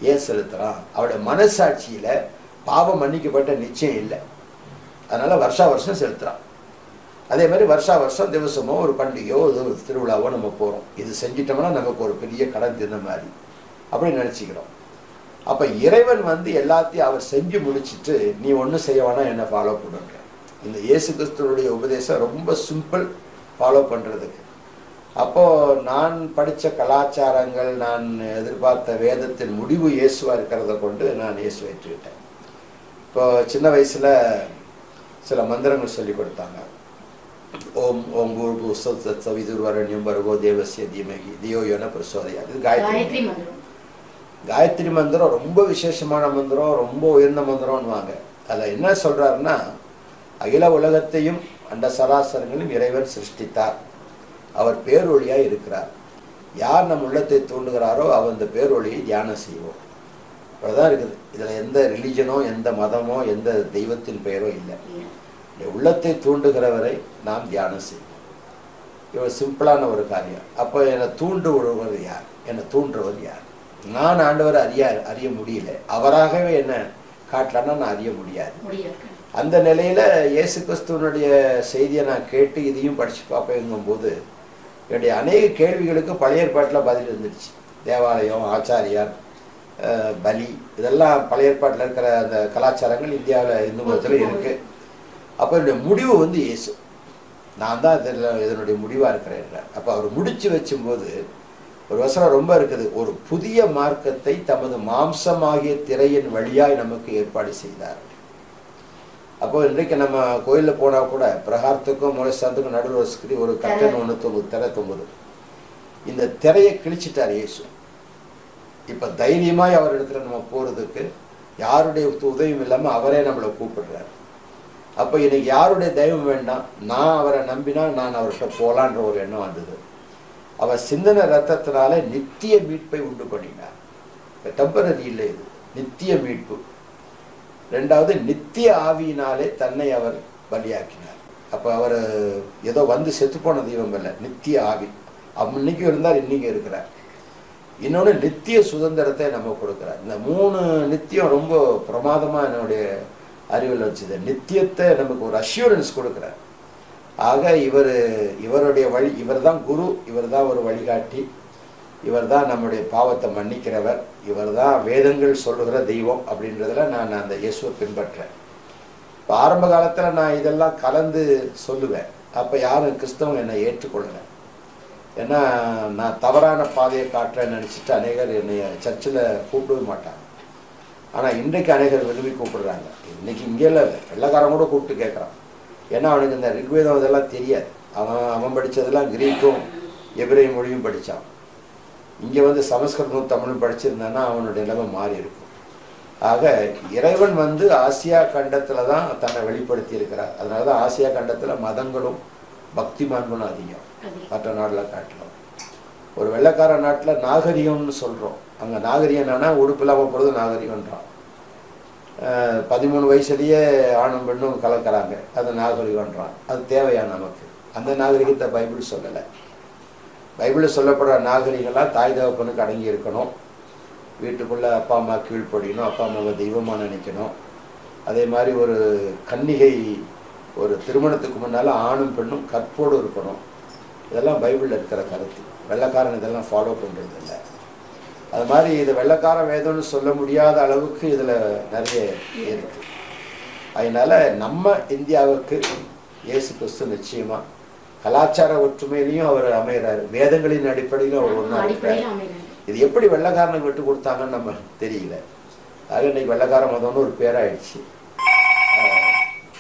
ஏன் செலுத்துறான்? அவருடைய மனசாட்சியில பாவம் மன்னிக்கப்பட்ட நிச்சயம் இல்லை. அதனால வருஷா வருஷம் செலுத்துகிறான் அதே மாதிரி வருஷா வருஷம் திவசமோ ஒரு பண்டிகையோ ஒரு திருவிழாவோ நம்ம போகிறோம் இது செஞ்சிட்டோம்னா நமக்கு ஒரு பெரிய கடன் தீர்ந்த மாதிரி அப்படின்னு நினச்சிக்கிறோம். அப்போ இறைவன் வந்து எல்லாத்தையும் அவர் செஞ்சு முடிச்சிட்டு நீ ஒன்றும் செய்ய வேணாம் என்ன ஃபாலோ பண்ணுங்க. இந்த இயேசு கிறிஸ்துவனுடைய உபதேசம் ரொம்ப சிம்பிள் ஃபாலோ பண்ணுறதுக்கு அப்போது நான் படித்த கலாச்சாரங்கள் நான் எதிர்பார்த்த வேதத்தின் முடிவு இயேசுவாக இருக்கிறத கொண்டு நான் இயேசு ஏற்றுக்கிட்டேன். இப்போ சின்ன வயசில் சில மந்திரங்கள் சொல்லி கொடுத்தாங்க. ஓம் ஓம் குரு சவிதுர் வரண்யம் பருகோ தேவசிய தீமகி தியோ யோன பிரசோதயா இது காயத்ரி காயத்ரி மந்திரம். ரொம்ப விசேஷமான மந்திரம் ரொம்ப உயர்ந்த மந்திரம்னுவாங்க. அதில் என்ன சொல்றாருன்னா அகில உலகத்தையும் அண்ட சராசரங்களையும் இறைவன் சிருஷ்டித்தார். அவர் பேரொழியாய் இருக்கிறார். யார் நம் உள்ளத்தை தூண்டுகிறாரோ அவர் அந்த பேரொழியை தியானம் செய்வோம். அவ்வளோதான் இருக்குது. இதில் எந்த ரிலிஜனோ எந்த மதமோ எந்த தெய்வத்தின் பெயரோ இல்லை. உள்ளத்தை தூண்டுகிறவரை நாம் தியானம் செய்வோம். இவ்வளோ சிம்பிளான ஒரு காரியம். அப்போ என்னை தூண்டு விடுவர் யார்? என்னை தூண்டுறவர் யார்? நான் ஆண்டவர் அறிய அறிய முடியல. அவராகவே என்ன காட்டலன்னா நான் அறிய முடியாது. அந்த நிலையில இயேசு கிறிஸ்துவனுடைய செய்தியை நான் கேட்டு இதையும் படிச்சு பார்ப்பேங்கும்போது என்னுடைய அநேக கேள்விகளுக்கு பழைய ஏற்பாட்டில் பதில் இருந்துச்சு தேவாலயம் ஆச்சாரியார் பலி இதெல்லாம் பழைய ஏற்பாட்டில் இருக்கிற அந்த கலாச்சாரங்கள் இந்தியாவில் இந்து மதத்தில் இருக்கு. அப்போ என்னுடைய முடிவு வந்து இயேசு. நான் தான் இதில் இதனுடைய முடிவாக இருக்கிறேன் அப்போ அவர் முடிச்சு வச்சும்போது ஒரு வசனம் ரொம்ப இருக்குது. ஒரு புதிய மார்க்கத்தை தமது மாம்சமாகிய திரையின் வழியாய் நமக்கு ஏற்பாடு செய்தார். அப்போ இன்றைக்கு நம்ம கோயிலில் போனால் கூட பிரகாரத்துக்கும் மூலஸ்தானத்துக்கும் நடுவில் ஒரு ஸ்கிரீ ஒரு கட்டன் ஒன்று தொங்குது திரை தொங்குது. இந்த திரையை கிழிச்சிட்டார் இயேசு. இப்போ தைரியமாக அவர் இடத்துல நம்ம போகிறதுக்கு யாருடைய உதவியும் இல்லாமல் அவரே நம்மளை கூப்பிடுறாரு. அப்போ எனக்கு யாருடைய தெய்வம் வேண்டாம் நான் அவரை நம்பினா நான் அவர்கிட்ட போகலான்ற ஒரு எண்ணம் வந்தது. அவர் சிந்தன ரத்தத்தினால நித்திய மீட்பை உண்டு பண்ணினார். டெம்பரரி இல்லை இது. நித்திய மீட்பு. ரெண்டாவது நித்திய ஆவியினாலே தன்னை அவர் பலியாக்கினார். அப்போ அவர் ஏதோ வந்து செத்து போன தெய்வம் இல்லை நித்திய ஆவி. அவன் இன்னைக்கும் இருந்தார் இன்னைக்கு இருக்கிறார். இன்னொன்று நித்திய சுதந்திரத்தை நம்ம கொடுக்குறார் இந்த மூணு நித்தியம் ரொம்ப பிரமாதமாக என்னுடைய அறிவில் வச்சுது. நித்தியத்தை நமக்கு ஒரு அஷ்யூரன்ஸ் கொடுக்குறார் ஆக இவர் இவருடைய வழி இவர் தான் குரு இவர் தான் ஒரு வழிகாட்டி இவர் தான் நம்முடைய பாவத்தை மன்னிக்கிறவர் இவர் தான் வேதங்கள் சொல்லுகிற தெய்வம் அப்படின்றதுல நான் அந்த இயேசுவை பின்பற்றேன். இப்போ ஆரம்ப காலத்தில் நான் இதெல்லாம் கலந்து சொல்லுவேன். அப்போ யாரும் கிறிஸ்தவங்க என்னை ஏற்றுக்கொள்ளலை. ஏன்னா நான் தவறான பாதையை காட்டுறேன்னு நினச்சிட்டு அநேகர் என்னை சர்ச்சில் கூப்பிடவே மாட்டாங்க. ஆனால் இன்றைக்கு அநேகர் விரும்பி கூப்பிடுறாங்க. இன்றைக்கி இங்கே இல்லை வெள்ளக்காரன் கூட கூப்பிட்டு கேட்குறான். ஏன்னா அவனுக்கு இந்த ரிக்வேதம் இதெல்லாம் தெரியாது. அவன் அவன் படித்ததெல்லாம் கிரீக்கும் எபிரே மொழியும் படித்தான் இங்கே வந்து சமஸ்கிருதம் தமிழும் படிச்சிருந்தான்னா அவனுடைய நிலைமை மாறி இருக்கும். ஆக இறைவன் வந்து ஆசியா கண்டத்தில் தான் தன்னை வெளிப்படுத்தி இருக்கிறார். அதனால தான் ஆசியா கண்டத்தில் மதங்களும் பக்திமான்களும் அதிகம். மற்ற நாட்டில் காட்டலாம். ஒரு வெள்ளக்கார நாட்டில் நாகரிகம்னு சொல்கிறோம் அங்கே நாகரிகம் என்னன்னா உடுப்பு இல்லாமல் போகிறது நாகரிகம்ன்றான். பதிமூணு வயசுலேயே ஆணும் பெண்ணும் கலக்கிறாங்க. அது நாகரிகம்ன்றான். அது தேவையா நமக்கு? அந்த நாகரிகத்தை பைபிள் சொல்லலை. பைபிளில் சொல்லப்படுற நாகரிகம்லாம் தாய் தகப்பனுக்கு அடங்கி இருக்கணும். வீட்டுக்குள்ளே அப்பா அம்மா கீழ்ப்படியணும். அப்பா அம்மாவை தெய்வமாக நினைக்கணும். அதே மாதிரி ஒரு கன்னிகை ஒரு திருமணத்துக்கு முன்னால் ஆணும் பெண்ணும் கற்போடு இருக்கணும். இதெல்லாம் பைபிளில் இருக்கிற கருத்து. வெள்ளைக்காரன் இதெல்லாம் ஃபாலோ பண்ணுறது இல்லை அது மாதிரி இது வெள்ளைக்கார வேதம்னு சொல்ல முடியாத அளவுக்கு இதில் நிறைய இருக்கு. அதனால நம்ம இந்தியாவுக்கு இயேசு கிறிஸ்து நிச்சயமா கலாச்சார ஒற்றுமையிலையும் அவர் அமைகிறாரு வேதங்களின் அடிப்படையிலும் அவர் ஒன்றா இருக்கிறார் இது எப்படி வெள்ளைக்காரனுக்கு விட்டு கொடுத்தாங்கன்னு நம்ம தெரியல. ஆக இன்னைக்கு வெள்ளைக்கார மதம்னு ஒரு பேராயிடுச்சு.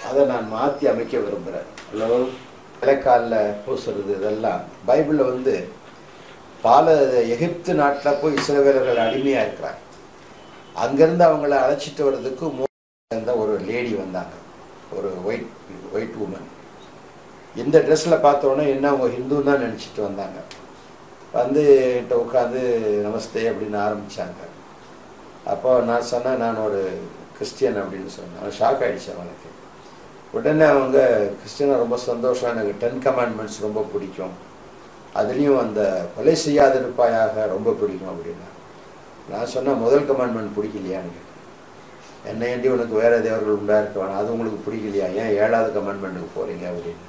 அதை நான் மாற்றி அமைக்க விரும்புகிறேன் ஹலோ? வெள்ளைக்காலில் பூசுறது இதெல்லாம். பைபிளில் வந்து பால எகிப்து நாட்டில் போய் இஸ்ரவேலர்கள் அடிமையாக இருக்கிறாங்க. அங்கேருந்து அவங்கள அழைச்சிட்டு வர்றதுக்கு மோ- இருந்த ஒரு லேடி வந்தாங்க. ஒரு ஒயிட் ஒயிட் உமன் இந்த ட்ரெஸ்ஸில் பார்த்தோன்னே என்ன அவங்க ஹிந்து தான் நினச்சிட்டு வந்தாங்க. வந்து என்கிட்ட உட்காந்து நமஸ்தே அப்படின்னு ஆரம்பித்தாங்க அப்போ நான் சொன்னேன் நான் ஒரு கிறிஸ்டியன் அப்படின்னு சொன்னேன். அவன் ஷாக் ஆகிடுச்சு அவனுக்கு. உடனே அவங்க கிறிஸ்டினை ரொம்ப சந்தோஷம். எனக்கு டென் கமாண்ட்மெண்ட்ஸ் ரொம்ப பிடிக்கும். அதுலேயும் அந்த கொலை செய்யாதிருப்பாயாக ரொம்ப பிடிக்கும் அப்படின்னா நான் சொன்னேன் முதல் கமாண்ட்மெண்ட் பிடிக்கலையான்னு கேட்டேன் என்னை ஏண்டி உனக்கு வேறு தேவர்கள் உண்டாக இருக்க வேணாம்? அது உங்களுக்கு பிடிக்கலையா? ஏன் ஏழாவது கமாண்ட்மெண்ட்டுக்கு போகிறீங்க அப்படின்னு?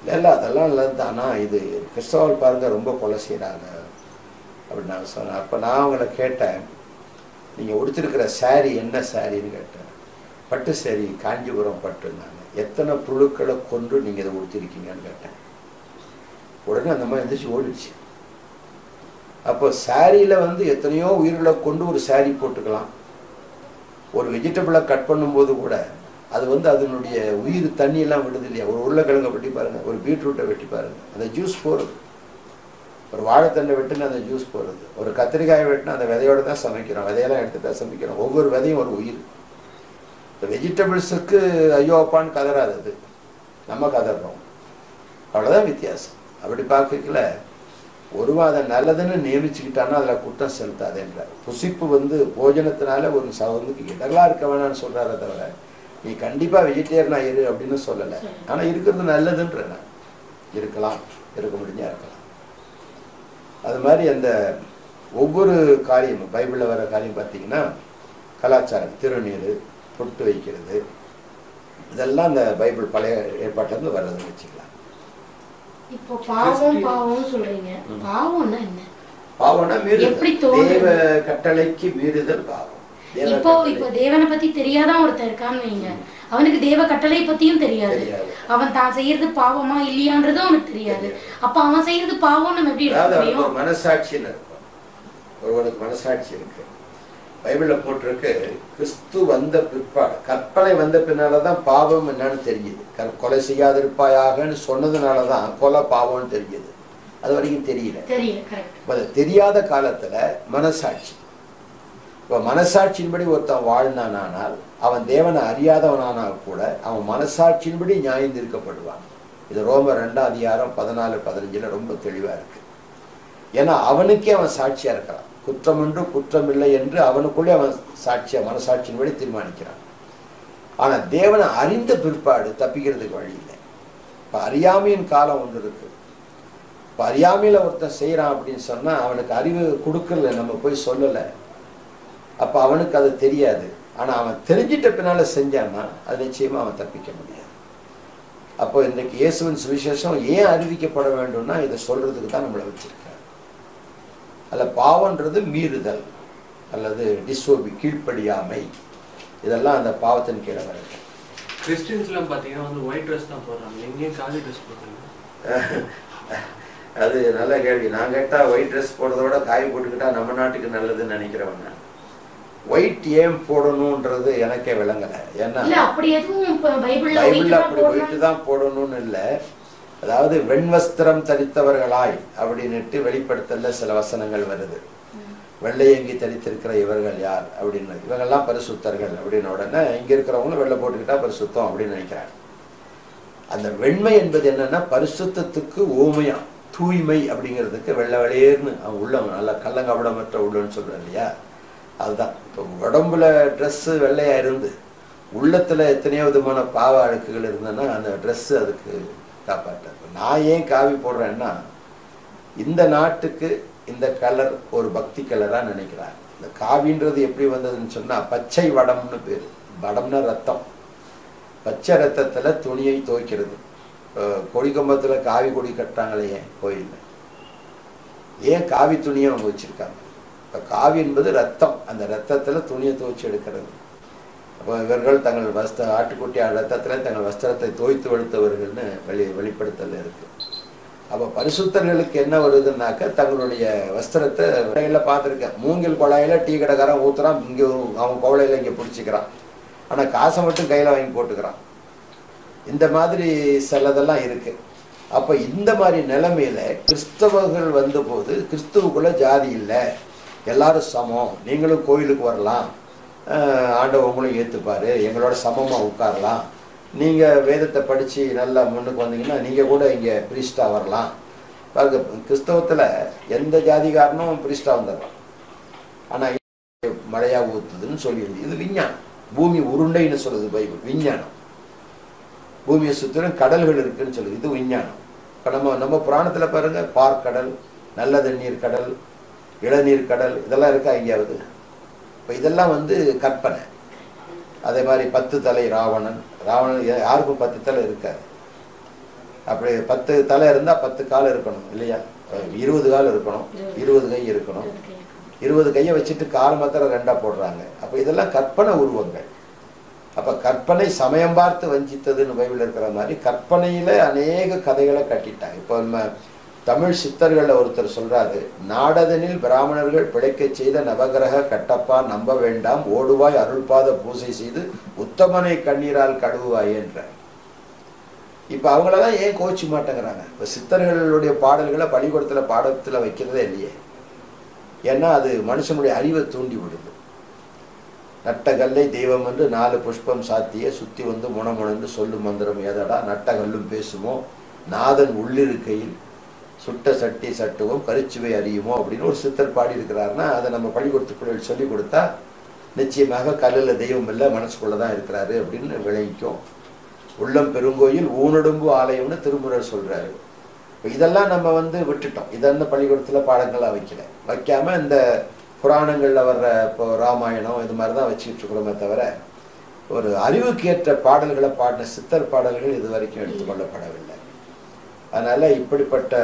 இல்லை இல்லை அதெல்லாம் இல்லை. ஆனால் இது கிறிஸ்தவர்கள் பாருங்க ரொம்ப கொலை செய்கிறாங்க அப்படின்னு நான் சொன்னேன். அப்போ நான் அவங்கள கேட்டேன். நீங்கள் உடுத்திருக்கிற சாரி என்ன சாரின்னு கேட்டேன். பட்டு சரி காஞ்சிபுரம் பட்டுன்னாங்க. எத்தனை புழுக்களை கொண்டு நீங்கள் இதை உடுத்திருக்கீங்கன்னு கேட்டேன். உடனே அந்த மாதிரி எந்திரிச்சு ஓடிடுச்சு. அப்போ சாரியில் வந்து எத்தனையோ உயிர்களை கொண்டு ஒரு சாரி போட்டுக்கலாம். ஒரு வெஜிடபிளை கட் பண்ணும்போது கூட அது வந்து அதனுடைய உயிர் தண்ணியெல்லாம் விடுது இல்லையா? ஒரு உருளைக்கிழங்கை வெட்டி பாருங்கள் ஒரு பீட்ரூட்டை வெட்டி பாருங்கள் அந்த ஜூஸ் போகிறது ஒரு வாழைத்தண்டை வெட்டுன்னு அந்த ஜூஸ் போகிறது ஒரு கத்திரிக்காயை வெட்டினா அந்த விதையோட தான் சமைக்கிறோம். விதையெல்லாம் எடுத்து தான் சமைக்கிறோம். ஒவ்வொரு விதையும் ஒரு உயிர். இந்த வெஜிடபிள்ஸுக்கு ஐயோ அப்பான்னு கதறாது அது. நம்ம கதறோம் அவ்வளோதான் வித்தியாசம். அப்படி பார்க்கல ஒருவன் அதை நல்லதுன்னு நியமிச்சுக்கிட்டான்னா அதில் குற்றம் செலுத்தாதேன்றார். புசிப்பு வந்து போஜனத்தினால ஒரு சவந்துக்கு இடங்களா இருக்க வேணாம்னு சொல்கிறார தவிர நீ கண்டிப்பாக வெஜிடேரியனாக இரு அப்படின்னு சொல்லலை. ஆனால் இருக்கிறது நல்லதுன்ற நான். இருக்கலாம். இருக்க முடிஞ்சா இருக்கலாம். அது மாதிரி அந்த ஒவ்வொரு காரியமும் பைபிளில் வர காரியம் பார்த்தீங்கன்னா கலாச்சாரம் திருநீர் பொட்டு வைக்கிறது. இதெல்லாம் அந்த பைபிள் பழைய ஏற்பாட்டிலேருந்து வர்றதுன்னு வச்சுக்கலாம். இப்போ பாவம் பாவம் சொல்றீங்க. பாவம்னா என்ன? பாவம்னா எப்படி மீறுதல் தோணுது? தேவ கட்டளைக்கு மீறுதல் பாவம். இப்போ இப்போ தேவனை பத்தி தெரியாதான் ஒருத்தன் இருக்கான்னு வைங்க. அவனுக்கு தேவ கட்டளை பத்தியும் தெரியாது. அவன் தான் செய்யறது பாவமா இல்லையான்றதும் அவனுக்கு தெரியாது. அப்ப அவன் செய்யறது பாவம் நம்ம எப்படி மனசாட்சின்னு இருக்கும். ஒருவனுக்கு மனசாட்சி இருக்கு. பைபிள்ல போட்டிருக்கு கிறிஸ்து வந்த பிற்பாடு. கற்பனை வந்த பின்னாலதான் பாவம் என்னன்னு தெரியுது. கற்- கொலை செய்யாதிருப்பாயாகன்னு சொன்னதுனாலதான் கொலை பாவம்னு தெரியுது. அது வரைக்கும் தெரியல. தெரியாத காலத்துல மனசாட்சி. இப்போ மனசாட்சியின்படி ஒருத்தன் வாழ்ந்தானால் அவன் தேவனை அறியாதவனானால் கூட அவன் மனசாட்சியின்படி நியாயம் தீர்க்கப்படுவான். இது ரோமர் ரெண்டாம் அதிகாரம் பதினாலு பதினஞ்சுல ரொம்ப தெளிவா இருக்கு. ஏன்னா அவனுக்கே அவன் சாட்சியா இருக்கிறான் குற்றம் என்று குற்றம் இல்லை என்று அவனுக்குள்ளே அவன் சாட்சிய மனசாட்சியின்படி தீர்மானிக்கிறான். ஆனால் தேவனை அறிந்த பிற்பாடு தப்பிக்கிறதுக்கு வழி இல்லை. இப்போ அறியாமையின் காலம் ஒன்று இருக்கு. இப்போ அறியாமையில் ஒருத்தன் செய்கிறான் அப்படின்னு சொன்னால் அவனுக்கு அறிவு கொடுக்கல நம்ம போய் சொல்லலை. அப்போ அவனுக்கு அது தெரியாது. ஆனால் அவன் தெரிஞ்சிட்ட பின்னால் செஞ்சான்னா அது நிச்சயமாக அவன் தப்பிக்க முடியாது. அப்போ இன்றைக்கு இயேசுவின் சுவிசேஷம் ஏன் அறிவிக்கப்பட வேண்டும்னா இதை சொல்கிறதுக்கு தான் நம்மளை வச்சுருக்கேன் அல்ல பாவன்றது மீறுதல் அல்லது டிஸ்ஓபி கீழ்ப்படியாமை. இதெல்லாம் அந்த பாவத்தின் கீழே வருது. கிறிஸ்டியன்ஸ்லாம் பார்த்தீங்கன்னா வந்து ஒயிட் ட்ரெஸ் தான் போடுறாங்க. எங்கேயும் காவி ட்ரெஸ் போடுறாங்க. அது நல்ல கேள்வி. நான் கேட்டா ஒயிட் ட்ரெஸ் போடுறதோட காய் போட்டுக்கிட்டா நம்ம நாட்டுக்கு நல்லதுன்னு நினைக்கிறவன் நான். ஒயிட் ஏன் போடணுன்றது எனக்கே விளங்கலை. ஏன்னா இல்ல அப்படி எதுவும் இப்ப பைபிள்ல ஒயிட் அப்படி ஒயிட்டு தான் போடணும்னு இல்லை. அதாவது வெண்வஸ்திரம் தரித்தவர்களாய் அப்படின்னுட்டு வெளிப்படுத்தல சில வசனங்கள் வருது. வெள்ளையங்கி தரித்திருக்கிற இவர்கள் யார் அப்படின்னு. இவங்கெல்லாம் பரிசுத்தர்கள் அப்படின்னு உடனே இங்க இருக்கிறவங்களும் வெள்ளை போட்டுக்கிட்டா பரிசுத்தம் அப்படின்னு நினைக்கிறாங்க. அந்த வெண்மை என்பது என்னன்னா பரிசுத்தத்துக்கு ஓமையா தூய்மை அப்படிங்கிறதுக்கு வெள்ளை வெளியேர்னு அவன் உள்ளவங்க நல்லா கள்ளங்கபடமற்ற உள்ளன்னு சொல்றேன் இல்லையா? அதுதான். இப்போ உடம்புல ட்ரெஸ் வெள்ளையா இருந்து உள்ளத்துல எத்தனையோ விதமான பாவ அழுக்குகள் இருந்ததுன்னா அந்த ட்ரெஸ்ஸு அதுக்கு காப்பாற்றாது நான் ஏன் காவி போடுறேன்னா இந்த நாட்டுக்கு இந்த கலர் ஒரு பக்தி கலராக நினைக்கிறார். இந்த காவின்றது எப்படி வந்ததுன்னு சொன்னால் பச்சை வடம்னு பேரு. வடம்னா ரத்தம். பச்சை ரத்தத்தில் துணியை துவைக்கிறது. கொடிக்கம்பத்தில் காவி கொடி கட்டுறாங்களே ஏன்? கோயிலில். ஏன் காவி துணியை அவங்க வச்சிருக்காங்க? இப்போ காவி என்பது ரத்தம். அந்த ரத்தத்தில் துணியை துவைச்சி எடுக்கிறது. அப்போ இவர்கள் தங்கள் வஸ்த ஆட்டுக்குட்டி ரத்தத்தில் தங்கள் வஸ்திரத்தை தோய்த்து வெளுத்தவர்கள்னு வெளி வெளிப்படுத்தல இருக்கு. அப்போ பரிசுத்தர்களுக்கு என்ன வருதுன்னாக்க தங்களுடைய வஸ்திரத்தை கடையில பார்த்துருக்கேன். மூங்கில் குழாயில டீ கடைக்காரன் ஊத்துறான் இங்கே அவன் குவளையில் இங்கே பிடிச்சிக்கிறான். ஆனால் காசை மட்டும் கையில் வாங்கி போட்டுக்கிறான். இந்த மாதிரி சிலதெல்லாம் இருக்கு. அப்போ இந்த மாதிரி நிலைமையில கிறிஸ்தவர்கள் வந்தபோது கிறிஸ்துவுக்குள்ள ஜாதி இல்லை. எல்லாரும் சமம். நீங்களும் கோயிலுக்கு வரலாம். ஆண்டவர் உங்களும் ஏற்றுப்பார் எங்களோட சமமாக உட்காரலாம். நீங்கள் வேதத்தை படித்து நல்லா முன்னுக்கு வந்தீங்கன்னா நீங்கள் கூட இங்கே பிரிஸ்டாக வரலாம். பாருங்க கிறிஸ்தவத்தில் எந்த ஜாதிகாரனும் பிரிஸ்டாக வந்துடுறான். ஆனால் மழையாக ஊத்துதுன்னு சொல்லியிருந்து இது விஞ்ஞானம். பூமி உருண்டைன்னு சொல்லுது பைபிள். விஞ்ஞானம். பூமியை சுற்றிலும் கடல்கள் இருக்குன்னு சொல்லுது. இது விஞ்ஞானம். இப்போ நம்ம நம்ம புராணத்தில் பாருங்கள் பார்க்கடல் நல்ல தண்ணீர் கடல் இளநீர் கடல் இதெல்லாம் இருக்கா எங்கேயாவது இப்போ இதெல்லாம் வந்து கற்பனை. அதே மாதிரி பத்து தலை ராவணன். ராவணன் யாருக்கும் பத்து தலை இருக்காது. அப்படி பத்து தலை இருந்தா பத்து கால் இருக்கணும் இல்லையா? இருபது கால் இருக்கணும் இருபது கை இருக்கணும். இருபது கையை வச்சுட்டு கால் மாத்திரம் ரெண்டா போடுறாங்க. அப்ப இதெல்லாம் கற்பனை உருவங்கள். அப்ப கற்பனை சமயம் பார்த்து வஞ்சித்ததுன்னு பைபிள் இருக்கிற மாதிரி கற்பனையில அநேக கதைகளை கட்டிட்டாங்க. இப்போ நம்ம தமிழ் சித்தர்களில் ஒருத்தர் சொல்றாரு நாடதனில் பிராமணர்கள் பிழைக்கச் செய்த நவகிரக கட்டப்பா நம்ப வேண்டாம் ஓடுவாய் அருள்பாத பூசை செய்து உத்தமனை கண்ணீரால் கழுவுவாய் என்றார். இப்ப அவங்களதான் ஏன் கோச்சு மாட்டேங்கிறாங்க? இப்ப சித்தர்களுடைய பாடல்களை பள்ளிக்கூடத்துல பாடத்துல வைக்கிறதே இல்லையே. ஏன்னா அது மனுஷனுடைய அறிவை தூண்டி விடுது. நட்டகல்லை தெய்வம் என்று நாலு புஷ்பம் சாத்திய சுத்தி வந்து முணமுணந்து சொல்லும் மந்திரம் ஏதடா நட்ட கல்லும் பேசுமோ நாதன் உள்ளிருக்கையில் சுட்ட சட்டி சட்டுவோம் கரிச்சுவை அறியுமோ அப்படின்னு ஒரு சித்தர் பாடி இருக்கிறாருன்னா அதை நம்ம பள்ளிக்கூடத்துக்குள்ள சொல்லி கொடுத்தா நிச்சயமாக கல்லில் தெய்வம் இல்லை மனசுக்குள்ள தான் இருக்கிறாரு அப்படின்னு விளங்கிக்கும். உள்ளம் பெருங்கோயில் ஊனடும்பு ஆலயம்னு திருமுறர் சொல்றாரு. இப்ப இதெல்லாம் நம்ம வந்து விட்டுட்டோம். இதெல்லாம் பள்ளிக்கூடத்துல பாடங்களா வைக்கல. வைக்காம இந்த புராணங்கள்ல வர்ற இப்போ ராமாயணம் இது மாதிரி தான் வச்சுக்கிட்டு இருக்கிறோமே தவிர ஒரு அறிவுக்கேற்ற பாடல்களை பாடின சித்தர் பாடல்கள் இது வரைக்கும் எடுத்துக்கொள்ளப்படவில்லை அதனால இப்படிப்பட்ட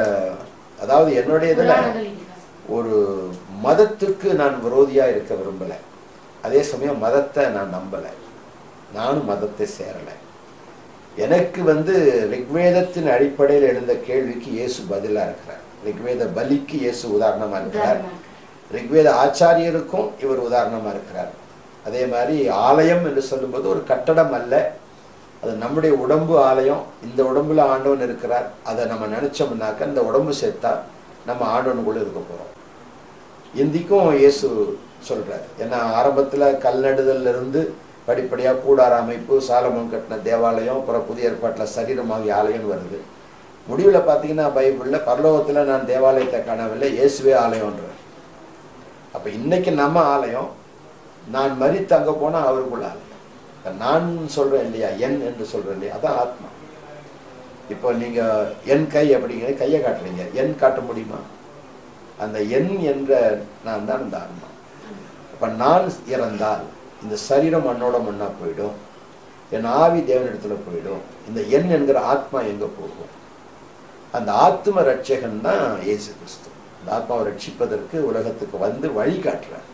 அதாவது என்னுடைய இதுல ஒரு மதத்துக்கு நான் விரோதியா இருக்க விரும்பல. அதே சமயம் மதத்தை நான் நம்பல. நானும் மதத்தை சேரல. எனக்கு வந்து ரிக்வேதத்தின் அடிப்படையில் எழுந்த கேள்விக்கு இயேசு பதிலா இருக்கிறார். ரிக்வேத பலிக்கு இயேசு உதாரணமா இருக்கிறார். ரிக்வேத ஆச்சாரியருக்கும் இவர் உதாரணமா இருக்கிறார். அதே மாதிரி ஆலயம் என்று சொல்லும்போது ஒரு கட்டடம் அல்ல. அது நம்முடைய உடம்பு ஆலயம் இந்த உடம்புல ஆண்டவன் இருக்கிறார் அதை நம்ம நினைச்சோம்னாக்க இந்த உடம்பு சேர்த்தா நம்ம ஆண்டவனுக்குள்ள இருக்க போறோம். இந்திக்கும் இயேசு சொல்கிறார் ஏன்னா ஆரம்பத்துல கல் நடுதல்ல இருந்து படிப்படியாக கூடார அமைப்பு சாலமன் கட்டின தேவாலயம் அப்புறம் புதிய ஏற்பாட்டில் சரீரமாகிய ஆலயம் வருது. முடிவில் பார்த்தீங்கன்னா பைபிளில் பரலோகத்தில் நான் தேவாலயத்தை காணவில்லை இயேசுவே ஆலயம்ன்றார். அப்போ இன்னைக்கு நம்ம ஆலயம் நான் மறித்து அங்கே போனால் அவருக்குள்ள ஆலயம். நான் சொல்றேன் இல்லையா? என் என்று சொல்றேன் இல்லையா? அதான் ஆத்மா. இப்போ நீங்க என் கை அப்படிங்கிற கையை காட்டுறீங்க. என் காட்ட முடியுமா? அந்த என் என்ற நான் தான் இந்த ஆன்மா அப்ப நான் இறந்தால் இந்த சரீரம் மண்ணோட மண்ணா போயிடும். என் ஆவி தேவனிடத்துல போயிடும். இந்த என் என்கிற ஆத்மா எங்க போகும்? அந்த ஆத்ம ரட்சகன் தான் இயேசு கிறிஸ்து. அந்த ஆத்மாவை ரட்சிப்பதற்கு உலகத்துக்கு வந்து வழி காட்டுறார்.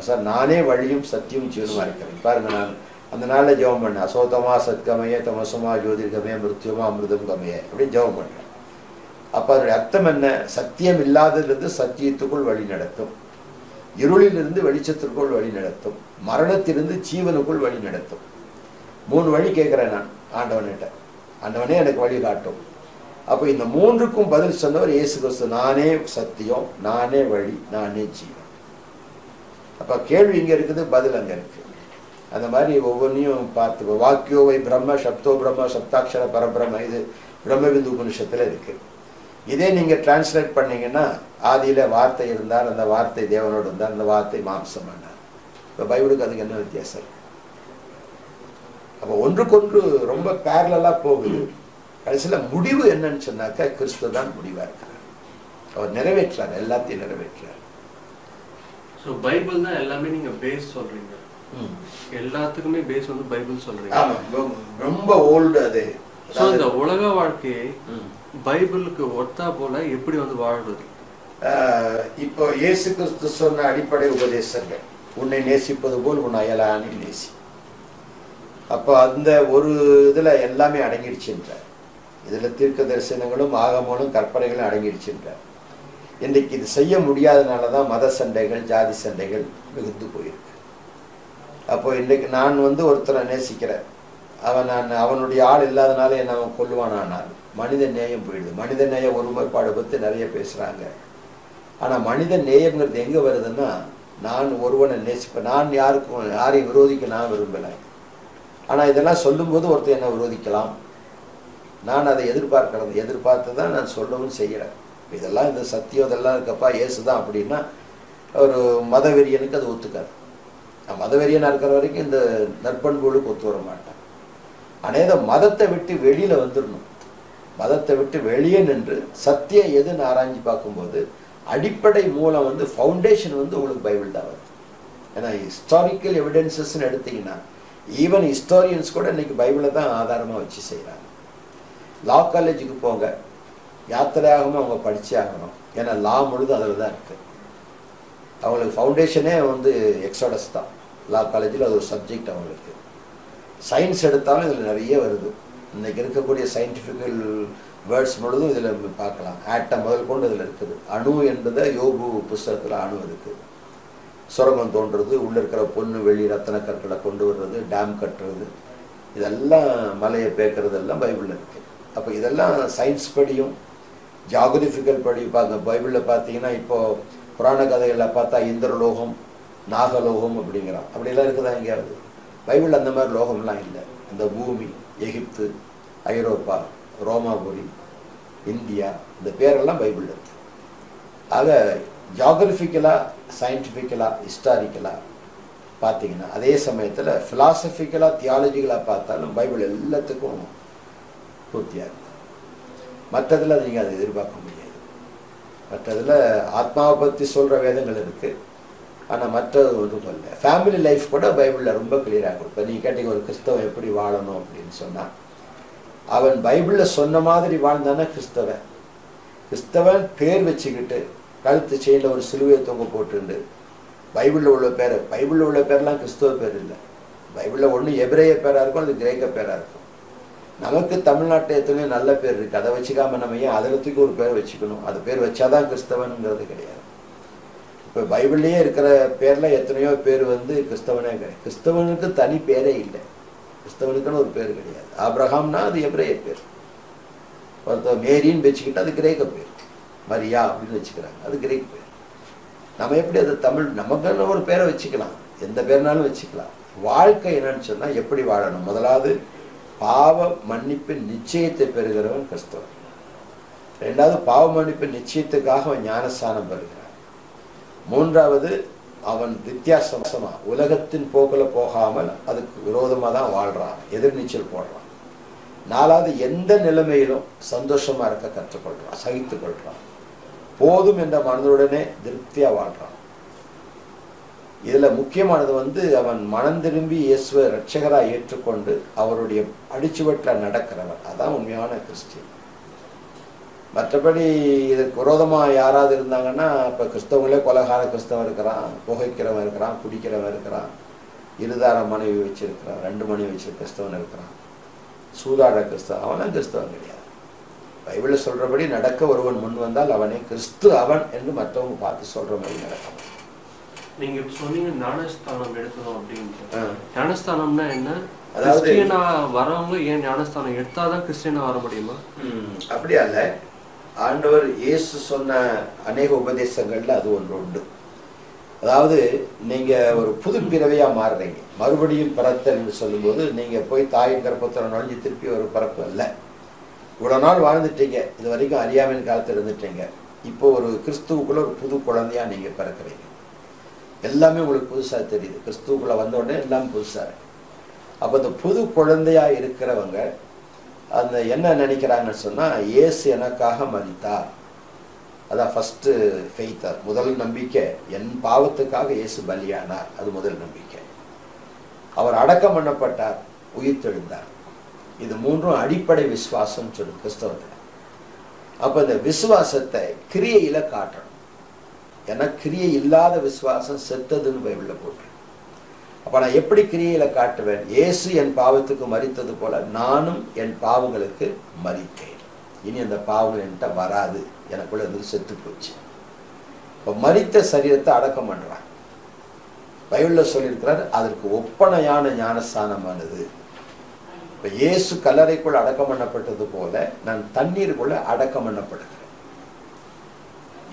சார் நானே வழியும் சத்தியம் ஜீவனுமா இருக்கிறேன். பாருங்க நான் அந்த நாளில் ஜெபம் பண்ணேன் அசோதமா சத்கமய தமசுமா ஜோதிர்கமய மிருத்யுமா அமிர்தம் கமய அப்படின்னு ஜெபம் பண்ண. அப்ப அதனுடைய அர்த்தம் என்ன? சத்தியம் இல்லாததிலிருந்து சத்தியத்துக்குள் வழி நடத்தும். இருளிலிருந்து வெளிச்சத்திற்குள் வழி நடத்தும். மரணத்திலிருந்து ஜீவனுக்குள் வழி நடத்தும். மூணு வழி கேட்குறேன் நான் ஆண்டவன்கிட்ட. ஆண்டவனே எனக்கு வழி காட்டும். அப்போ இந்த மூன்றுக்கும் பதில் சொன்னவர் இயேசு கிறிஸ்து. நானே சத்தியம் நானே வழி நானே ஜீவன். அப்ப கேள்வி இங்க இருக்குது பதில் அங்க இருக்கு. அந்த மாதிரி ஒவ்வொன்றையும் பார்த்து வாக்கியோவை பிரம்ம சப்தோ பிரம்ம சப்தாட்சர பரபிரம்ம இது பிரம்மவிந்து உபனிஷத்தில் இருக்கு. இதே நீங்கள் டிரான்ஸ்லேட் பண்ணீங்கன்னா ஆதியில வார்த்தை இருந்தால் அந்த வார்த்தை தேவனோடு இருந்தால் அந்த வார்த்தை மாம்சம் பண்ணார் பைபிளுக்கு அதுக்கு என்ன வித்தியாசம் அப்போ ஒன்றுக்கொன்று ரொம்ப பேரலாக போகுது. கடைசியில முடிவு என்னன்னு சொன்னாக்கா கிறிஸ்து தான் முடிவாக இருக்கிறார் அவர் நிறைவேற்றார் எல்லாத்தையும் நிறைவேற்றார். ஸோ பைபிள் தான் எல்லாமே நீங்கள் பேஸ் சொல்கிறீங்க எல்லாத்துக்குமே பேஸ் வந்து பைபிள் சொல்றீங்க. ஆமா ரொம்ப- ரொம்ப ஓல்டு அது. ஸோ இந்த உலக வாழ்க்கையை. பைபிளுக்கு ஒத்தா போல எப்படி வந்து வாழ்றது ஆஹ் இப்போ இயேசு கிறிஸ்து சொன்ன அடிப்படை உபதேசங்கள். உன்னை நேசிப்பது போல் உன் அயலானி நேசி. அப்போ அந்த ஒரு இதுல எல்லாமே அடங்கிடுச்சுன்றார் இதுல தீர்க்க தரிசனங்களும் ஆகமங்களும் கற்பனைகளும் அடங்கிடுச்சுன்றார் இன்றைக்கு இது செய்ய முடியாதனால தான் மத சண்டைகள் ஜாதி சண்டைகள் மிகுந்து போயிருக்கு. அப்போ இன்றைக்கு நான் வந்து ஒருத்தரை நேசிக்கிறேன். அவன் நான் அவனுடைய ஆள் இல்லாதனால என்ன அவன் கொல்லுவானானால் மனித நேயம் போயிடுது. மனித நேய ஒருமைப்பாடு பற்றி நிறைய பேசுகிறாங்க ஆனால் மனித நேயம்ங்கிறது எங்கே வருதுன்னா நான் ஒருவனை நேசிப்பேன். நான் யாருக்கும் யாரையும் விரோதிக்க நான் விரும்பலை. ஆனால் இதெல்லாம் சொல்லும்போது ஒருத்தர் என்ன விரோதிக்கலாம். நான் அதை எதிர்பார்க்கிறது. எதிர்பார்த்து தான் நான் சொல்லவும் செய்கிறேன் இதெல்லாம் இந்த சத்தியம் இதெல்லாம் இருக்கப்பா இயேசுதான் அப்படின்னா ஒரு மதவெறியனுக்கு அது ஒத்துக்காது. நான் மதவெறியனாக இருக்கிற வரைக்கும் இந்த நற்பண்புகளுக்கு ஒத்து வர மாட்டேன். ஆனால் மதத்தை விட்டு வெளியில் வந்துடணும் மதத்தை விட்டு வெளியே நின்று சத்தியம் எதுன்னு ஆராய்ஞ்சு பார்க்கும்போது அடிப்படை மூலம் வந்து ஃபவுண்டேஷன் வந்து உங்களுக்கு பைபிள் தான் வருது. ஏன்னா ஹிஸ்டாரிக்கல் எவிடென்சஸ்ன்னு எடுத்தீங்கன்னா ஈவன் ஹிஸ்டாரியன்ஸ் கூட இன்னைக்கு பைபிளை தான் ஆதாரமாக வச்சு செய்கிறாங்க லா காலேஜுக்கு போங்க. யாத்திரையாகவும் அவங்க படித்தே ஆகணும். ஏன்னா லா முழுதும் அதில் தான் இருக்குது அவங்களுக்கு ஃபவுண்டேஷனே வந்து எக்ஸோடஸ் தான். லா காலேஜில் அது ஒரு சப்ஜெக்ட் அவங்களுக்கு. சயின்ஸ் எடுத்தாலும் இதில் நிறைய வருது. இன்றைக்கி இருக்கக்கூடிய சயின்டிஃபிக்கல் வேர்ட்ஸ் முழுதும் இதில் பார்க்கலாம். ஆட்டம் முதல் கொண்டு இதில் இருக்குது. அணு என்பதை யோகு புஸ்தகத்தில் அணு இருக்குது சுரங்கம் தோன்றுறது உள்ளே இருக்கிற பொண்ணு வெள்ளி ரத்தன கற்களை கொண்டு வர்றது டேம் கட்டுறது. இதெல்லாம் மலையை பேக்கிறது எல்லாம் பைபிளில் இருக்குது அப்போ இதெல்லாம் சயின்ஸ் படியும். ஜாகிரபிக்கல் படி பார்க்க பைபிளில் பார்த்தீங்கன்னா இப்போது புராண கதைகளில் பார்த்தா இந்திரலோகம் நாகலோகம் அப்படிங்கிறான். அப்படிலாம் இருக்குதா எங்கேயாவது? பைபிள் அந்த மாதிரி லோகம்லாம் இல்லை. இந்த பூமி எகிப்து ஐரோப்பா ரோமாபுரி இந்தியா இந்த பேரெல்லாம் பைபிள் இருக்கு. ஆக ஜாகிரபிக்கலாக சயின்டிஃபிக்கலாக ஹிஸ்டாரிக்கலாக பார்த்தீங்கன்னா அதே சமயத்தில் ஃபிலாசபிக்கலாக தியாலஜிக்கலாக பார்த்தாலும் பைபிள் எல்லாத்துக்கும் பூர்த்தியாக இருக்கு. மற்றதில் அதை நீங்கள் அதை எதிர்பார்க்க முடியாது. மற்றதில் ஆத்மாவை பற்றி சொல்கிற வேதங்கள் இருக்குது ஆனால் மற்றது ஒன்றும் இல்லை. ஃபேமிலி லைஃப் கூட பைபிளில் ரொம்ப கிளியராக இருக்கும் நீ கேட்டீங்க ஒரு கிறிஸ்தவன் எப்படி வாழணும் அப்படின்னு சொன்னால் அவன் பைபிளில் சொன்ன மாதிரி வாழ்ந்தானே கிறிஸ்தவன். கிறிஸ்தவன் பேர் வச்சுக்கிட்டு கழுத்து செயினில் ஒரு சிலுவையை தொங்க போட்டுண்டு பைபிளில் உள்ள பேர் பைபிளில் உள்ள பேர்லாம் கிறிஸ்தவ பேர் இல்லை. பைபிளில் ஒன்று எபிரேய பேராக இருக்கும் அது கிரேக்க பேராக இருக்கும் நமக்கு தமிழ்நாட்டை எத்தனையோ நல்ல பேர் இருக்கு. அதை வச்சுக்காம நம்ம ஏன் அதில் ஒரு பேர் வச்சுக்கணும்? அது பேர் வச்சாதான் கிறிஸ்தவனுங்கிறது கிடையாது. இப்போ பைபிள்லேயே இருக்கிற பேர்ல எத்தனையோ பேர் வந்து கிறிஸ்தவனே கிடையாது. கிறிஸ்தவனுக்கு தனி பேரே இல்லை. கிறிஸ்தவனுக்குன்னு ஒரு பேர் கிடையாது. ஆப்ரஹாம்னா அது எபிரேய பேர். ஒருத்தர் மேரின்னு வச்சுக்கிட்டு அது கிரேக்க பேர். மரியா அப்படின்னு வச்சுக்கிறாங்க. அது கிரேக் பேர். நம்ம எப்படி அது தமிழ் நமக்குன்னு ஒரு பேரை வச்சுக்கலாம். எந்த பேர்னாலும் வச்சுக்கலாம். வாழ்க்கை என்னன்னு சொன்னா எப்படி வாழணும்? முதலாவது பாவ மன்னிப்பு நிச்சயத்தை பெறுகிறவன் கிறிஸ்தவன். ரெண்டாவது பாவ மன்னிப்பு நிச்சயத்துக்காக அவன் ஞானஸ்தானம் பெறுகிறான். மூன்றாவது அவன் வித்தியாசமாக உலகத்தின் போக்கில் போகாமல் அதுக்கு விரோதமாக தான் வாழ்கிறான் எதிர்நீச்சல் போடுறான். நாலாவது எந்த நிலைமையிலும் சந்தோஷமாக இருக்க கற்றுக்கொள்கிறான் சகித்து கொள்கிறான் போதும் என்ற மனதுடனே திருப்தியாக வாழ்கிறான் இதில் முக்கியமானது வந்து அவன் மனம் திரும்பி இயேசுவை ரட்சகராக ஏற்றுக்கொண்டு அவருடைய அடிச்சுவட்டில் நடக்கிறவன். அதான் உண்மையான கிறிஸ்டியன். மற்றபடி இதற்கு விரோதமாக யாராவது இருந்தாங்கன்னா இப்போ கிறிஸ்தவங்களே கொலகார கிறிஸ்தவன் இருக்கிறான் புகைக்கிறவன் இருக்கிறான் குடிக்கிறவன் இருக்கிறான் இருதார மனைவி வச்சிருக்கிறான் ரெண்டு மனைவி வச்சு கிறிஸ்தவன் இருக்கிறான். சூதாட கிறிஸ்தவன் அவனும் கிறிஸ்தவன் கிடையாது. பைபிளில் சொல்கிறபடி நடக்க ஒருவன் முன் வந்தால் அவனை கிறிஸ்து அவன் என்று மற்றவங்க பார்த்து சொல்கிற மாதிரி நடக்கணும் நீங்க சொன்னீங்க ஞானஸ்தானம் எடுக்கணும் அப்படின்ட்டு ஆ. ஞானஸ்தானம்னா என்ன? கிறிஸ்டியனா வரவங்க ஏன் ஞானஸ்தானம் எடுத்தாதான் கிறிஸ்டியனா வர முடியுமா? அப்படி அல்ல. ஆண்டவர் இயேசு சொன்ன அநேக உபதேசங்கள்ல அது ஒன்று உண்டு. அதாவது நீங்க ஒரு புது பிறவையா மாறுறீங்க. மறுபடியும் பிறத்தல் என்று சொல்லும்போது நீங்க போய் தாயின் கர்ப்பத்தில் நுழைஞ்சு திருப்பி ஒரு பிறப்பு அல்ல. இவ்வளவு நாள் வாழ்ந்துட்டீங்க. இது வரைக்கும் அறியாமையின் காலத்தில் இருந்துட்டீங்க. இப்போ ஒரு கிறிஸ்துவுக்குள்ள ஒரு புது குழந்தையா நீங்க பிறக்கிறீங்க. எல்லாமே உங்களுக்கு புதுசாக தெரியுது. கிறிஸ்துவுக்குள்ள வந்த உடனே எல்லாமே புதுசாக இருக்கு. அப்போ இந்த புது குழந்தையாக இருக்கிறவங்க அந்த என்ன நினைக்கிறாங்கன்னு சொன்னால் இயேசு எனக்காக மதித்தார் அதான் ஃபஸ்ட்டு ஃபெய்த்தார் முதல் நம்பிக்கை. என் பாவத்துக்காக இயேசு பலியானார். அது முதல் நம்பிக்கை. அவர் அடக்கம் பண்ணப்பட்டார் உயிர்த்தெழுந்தார். இது மூன்றும் அடிப்படை விசுவாசம் சொல்லும் கிறிஸ்தவத்தில். அப்போ இந்த விசுவாசத்தை கிரியையில் காட்டணும். ஏன்னா கிரியை இல்லாத விசுவாசம் செத்ததுன்னு பைபிளில் போட்டு. அப்போ நான் எப்படி கிரியையில காட்டுவேன்? இயேசு என் பாவத்துக்கு மறித்தது போல நானும் என் பாவங்களுக்கு மறித்தேன். இனி அந்த பாவங்கள் என்கிட்ட வராது. எனக்குள்ள இருந்து செத்து போச்சு. இப்போ மறித்த சரீரத்தை அடக்கம் பண்ணுறான் பைபிளில் சொல்லியிருக்கிறார் அதற்கு ஒப்பனையான ஞானஸ்தானமானது. இப்போ இயேசு கல்லறைக்குள் அடக்கம் பண்ணப்பட்டது போல நான் தண்ணீருக்குள்ள அடக்கம் பண்ணப்படுகிறேன்.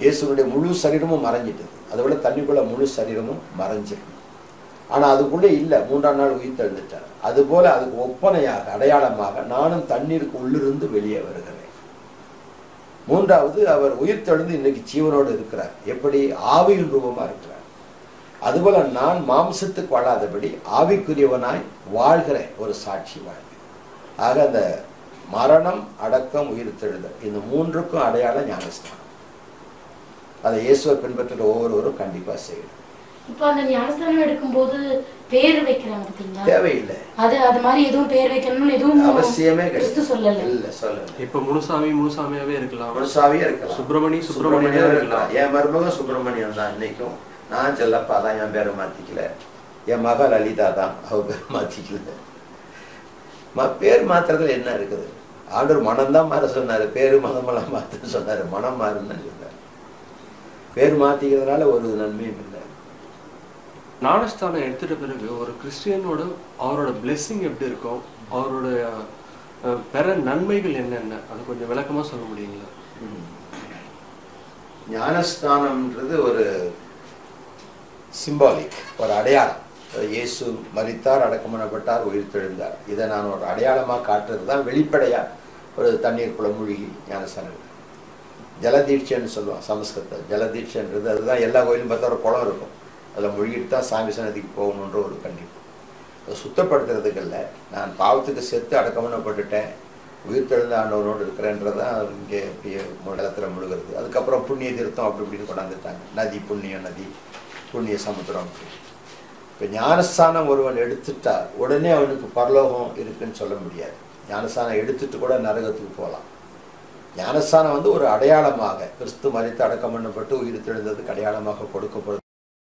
இயேசுனுடைய முழு சரீரமும் மறைஞ்சிட்டது. அதை விட தண்ணிக்குள்ள முழு சரீரமும் மறைஞ்சிருக்கு. ஆனா அதுக்குள்ளே இல்லை. மூன்றாம் நாள் உயிர் தெழுந்துட்டார் அதுபோல அதுக்கு ஒப்பனையாக அடையாளமாக நானும் தண்ணீருக்கு உள்ளிருந்து வெளியே வருகிறேன். மூன்றாவது அவர் உயிர் தெழுந்து இன்னைக்கு ஜீவனோடு இருக்கிறார். எப்படி? ஆவியின் ரூபமாக இருக்கிறார். அதுபோல நான் மாம்சத்துக்கு வாழாதபடி ஆவிக்குரியவனாய் வாழ்கிற ஒரு சாட்சி வாழ்க்கை. ஆக அந்த மரணம் அடக்கம் உயிர் தெழுதல் இந்த மூன்றுக்கும் அடையாளம் ஞானஸ்தான் அதை இயேசுவை பின்பற்றுற ஒவ்வொருவரும் கண்டிப்பா செய்யணும். இப்போ அந்த ஞானஸ்தானம் எடுக்கும்போது பேர் வைக்கிறாங்க பார்த்தீங்களா? தேவையில்லை. அது அது மாதிரி எதுவும் பேர் வைக்கணும்னு எதுவும் அவசியமே கிறிஸ்து சொல்லல. இல்ல சொல்லல. இப்ப முனுசாமி முனுசாமியாவே இருக்கலாம். முழுசாவே இருக்கலாம். சுப்பிரமணி சுப்பிரமணியம் சுப்பிரமணியம் இருக்கலாம். என் மருமகன் சுப்பிரமணியம் தான் இன்னைக்கும். நான் செல்லப்பா தான் என் பேரை மாத்திக்கல. என் மக லலிதா தான். அவ பேர் மாத்திக்கல. ம- பேர் மாத்துறதுல என்ன இருக்குது? ஆண்டவர் மனம் தான் மாற சொன்னாரு. பேரு மதமெல்லாம் மாத்த சொன்னாரு. மனம் மாறுன்னு சொன்னாரு பேர் மாத்திக்கிறதுனால ஒரு நன்மையும் இல்லை ஞானஸ்தானம் எடுத்துட்ட பிறகு ஒரு கிறிஸ்டியனோட அவரோட blessing எப்படி இருக்கும் அவரோட அஹ், பெற நன்மைகள் என்னென்ன அது கொஞ்சம் விளக்கமா சொல்ல முடியுங்களா. ஞானஸ்தானம்ன்றது ஒரு சிம்பாலிக் ஒரு அடையாளம் இயேசு மரித்தார் அடக்கம் பண்ணப்பட்டார் உயிர் தெழுந்தார் இதை நான் ஒரு அடையாளமாக காட்டுறது தான் வெளிப்படையா ஒரு தண்ணீருக்குள்ள மூழ்கி ஞானஸ்தானம். ஜலதீட்சைன்னு சொல்லுவோம் சமஸ்கிருதம் ஜலதீட்சைன்றது அதுதான் எல்லா கோயிலும் பார்த்தா ஒரு குளம் இருக்கும். அதில் முழுகிட்டு தான் சாமி சன்னதிக்கு போகணுன்ற ஒரு கண்டிப்பு. அதை சுத்தப்படுத்துறதுக்கு இல்லை நான் பாவத்துக்கு செத்து அடக்கமனப்பட்டுட்டேன் உயிர் தெழுந்த ஆண்டவனோடு இருக்கிறேன்றதான் இங்கே அப்படியே நிலத்தில் முழுகிறது. அதுக்கப்புறம் புண்ணிய தீர்த்தம் அப்படி இப்படின்னு கொண்டாந்துட்டாங்க. நதி புண்ணிய நதி புண்ணிய சமுத்திரம் இப்போ ஞானஸ்தானம் ஒருவன் எடுத்துட்டா உடனே அவனுக்கு பரலோகம் இருக்குன்னு சொல்ல முடியாது. ஞானஸ்தானம் எடுத்துட்டு கூட நரகத்துக்கு போகலாம். ஞானஸ்தானம் வந்து ஒரு அடையாளமாக கிறிஸ்து மறைத்து அடக்கம் பண்ணப்பட்டு உயிர் தெழுந்ததுக்கு அடையாளமாக கொடுக்கப்படுது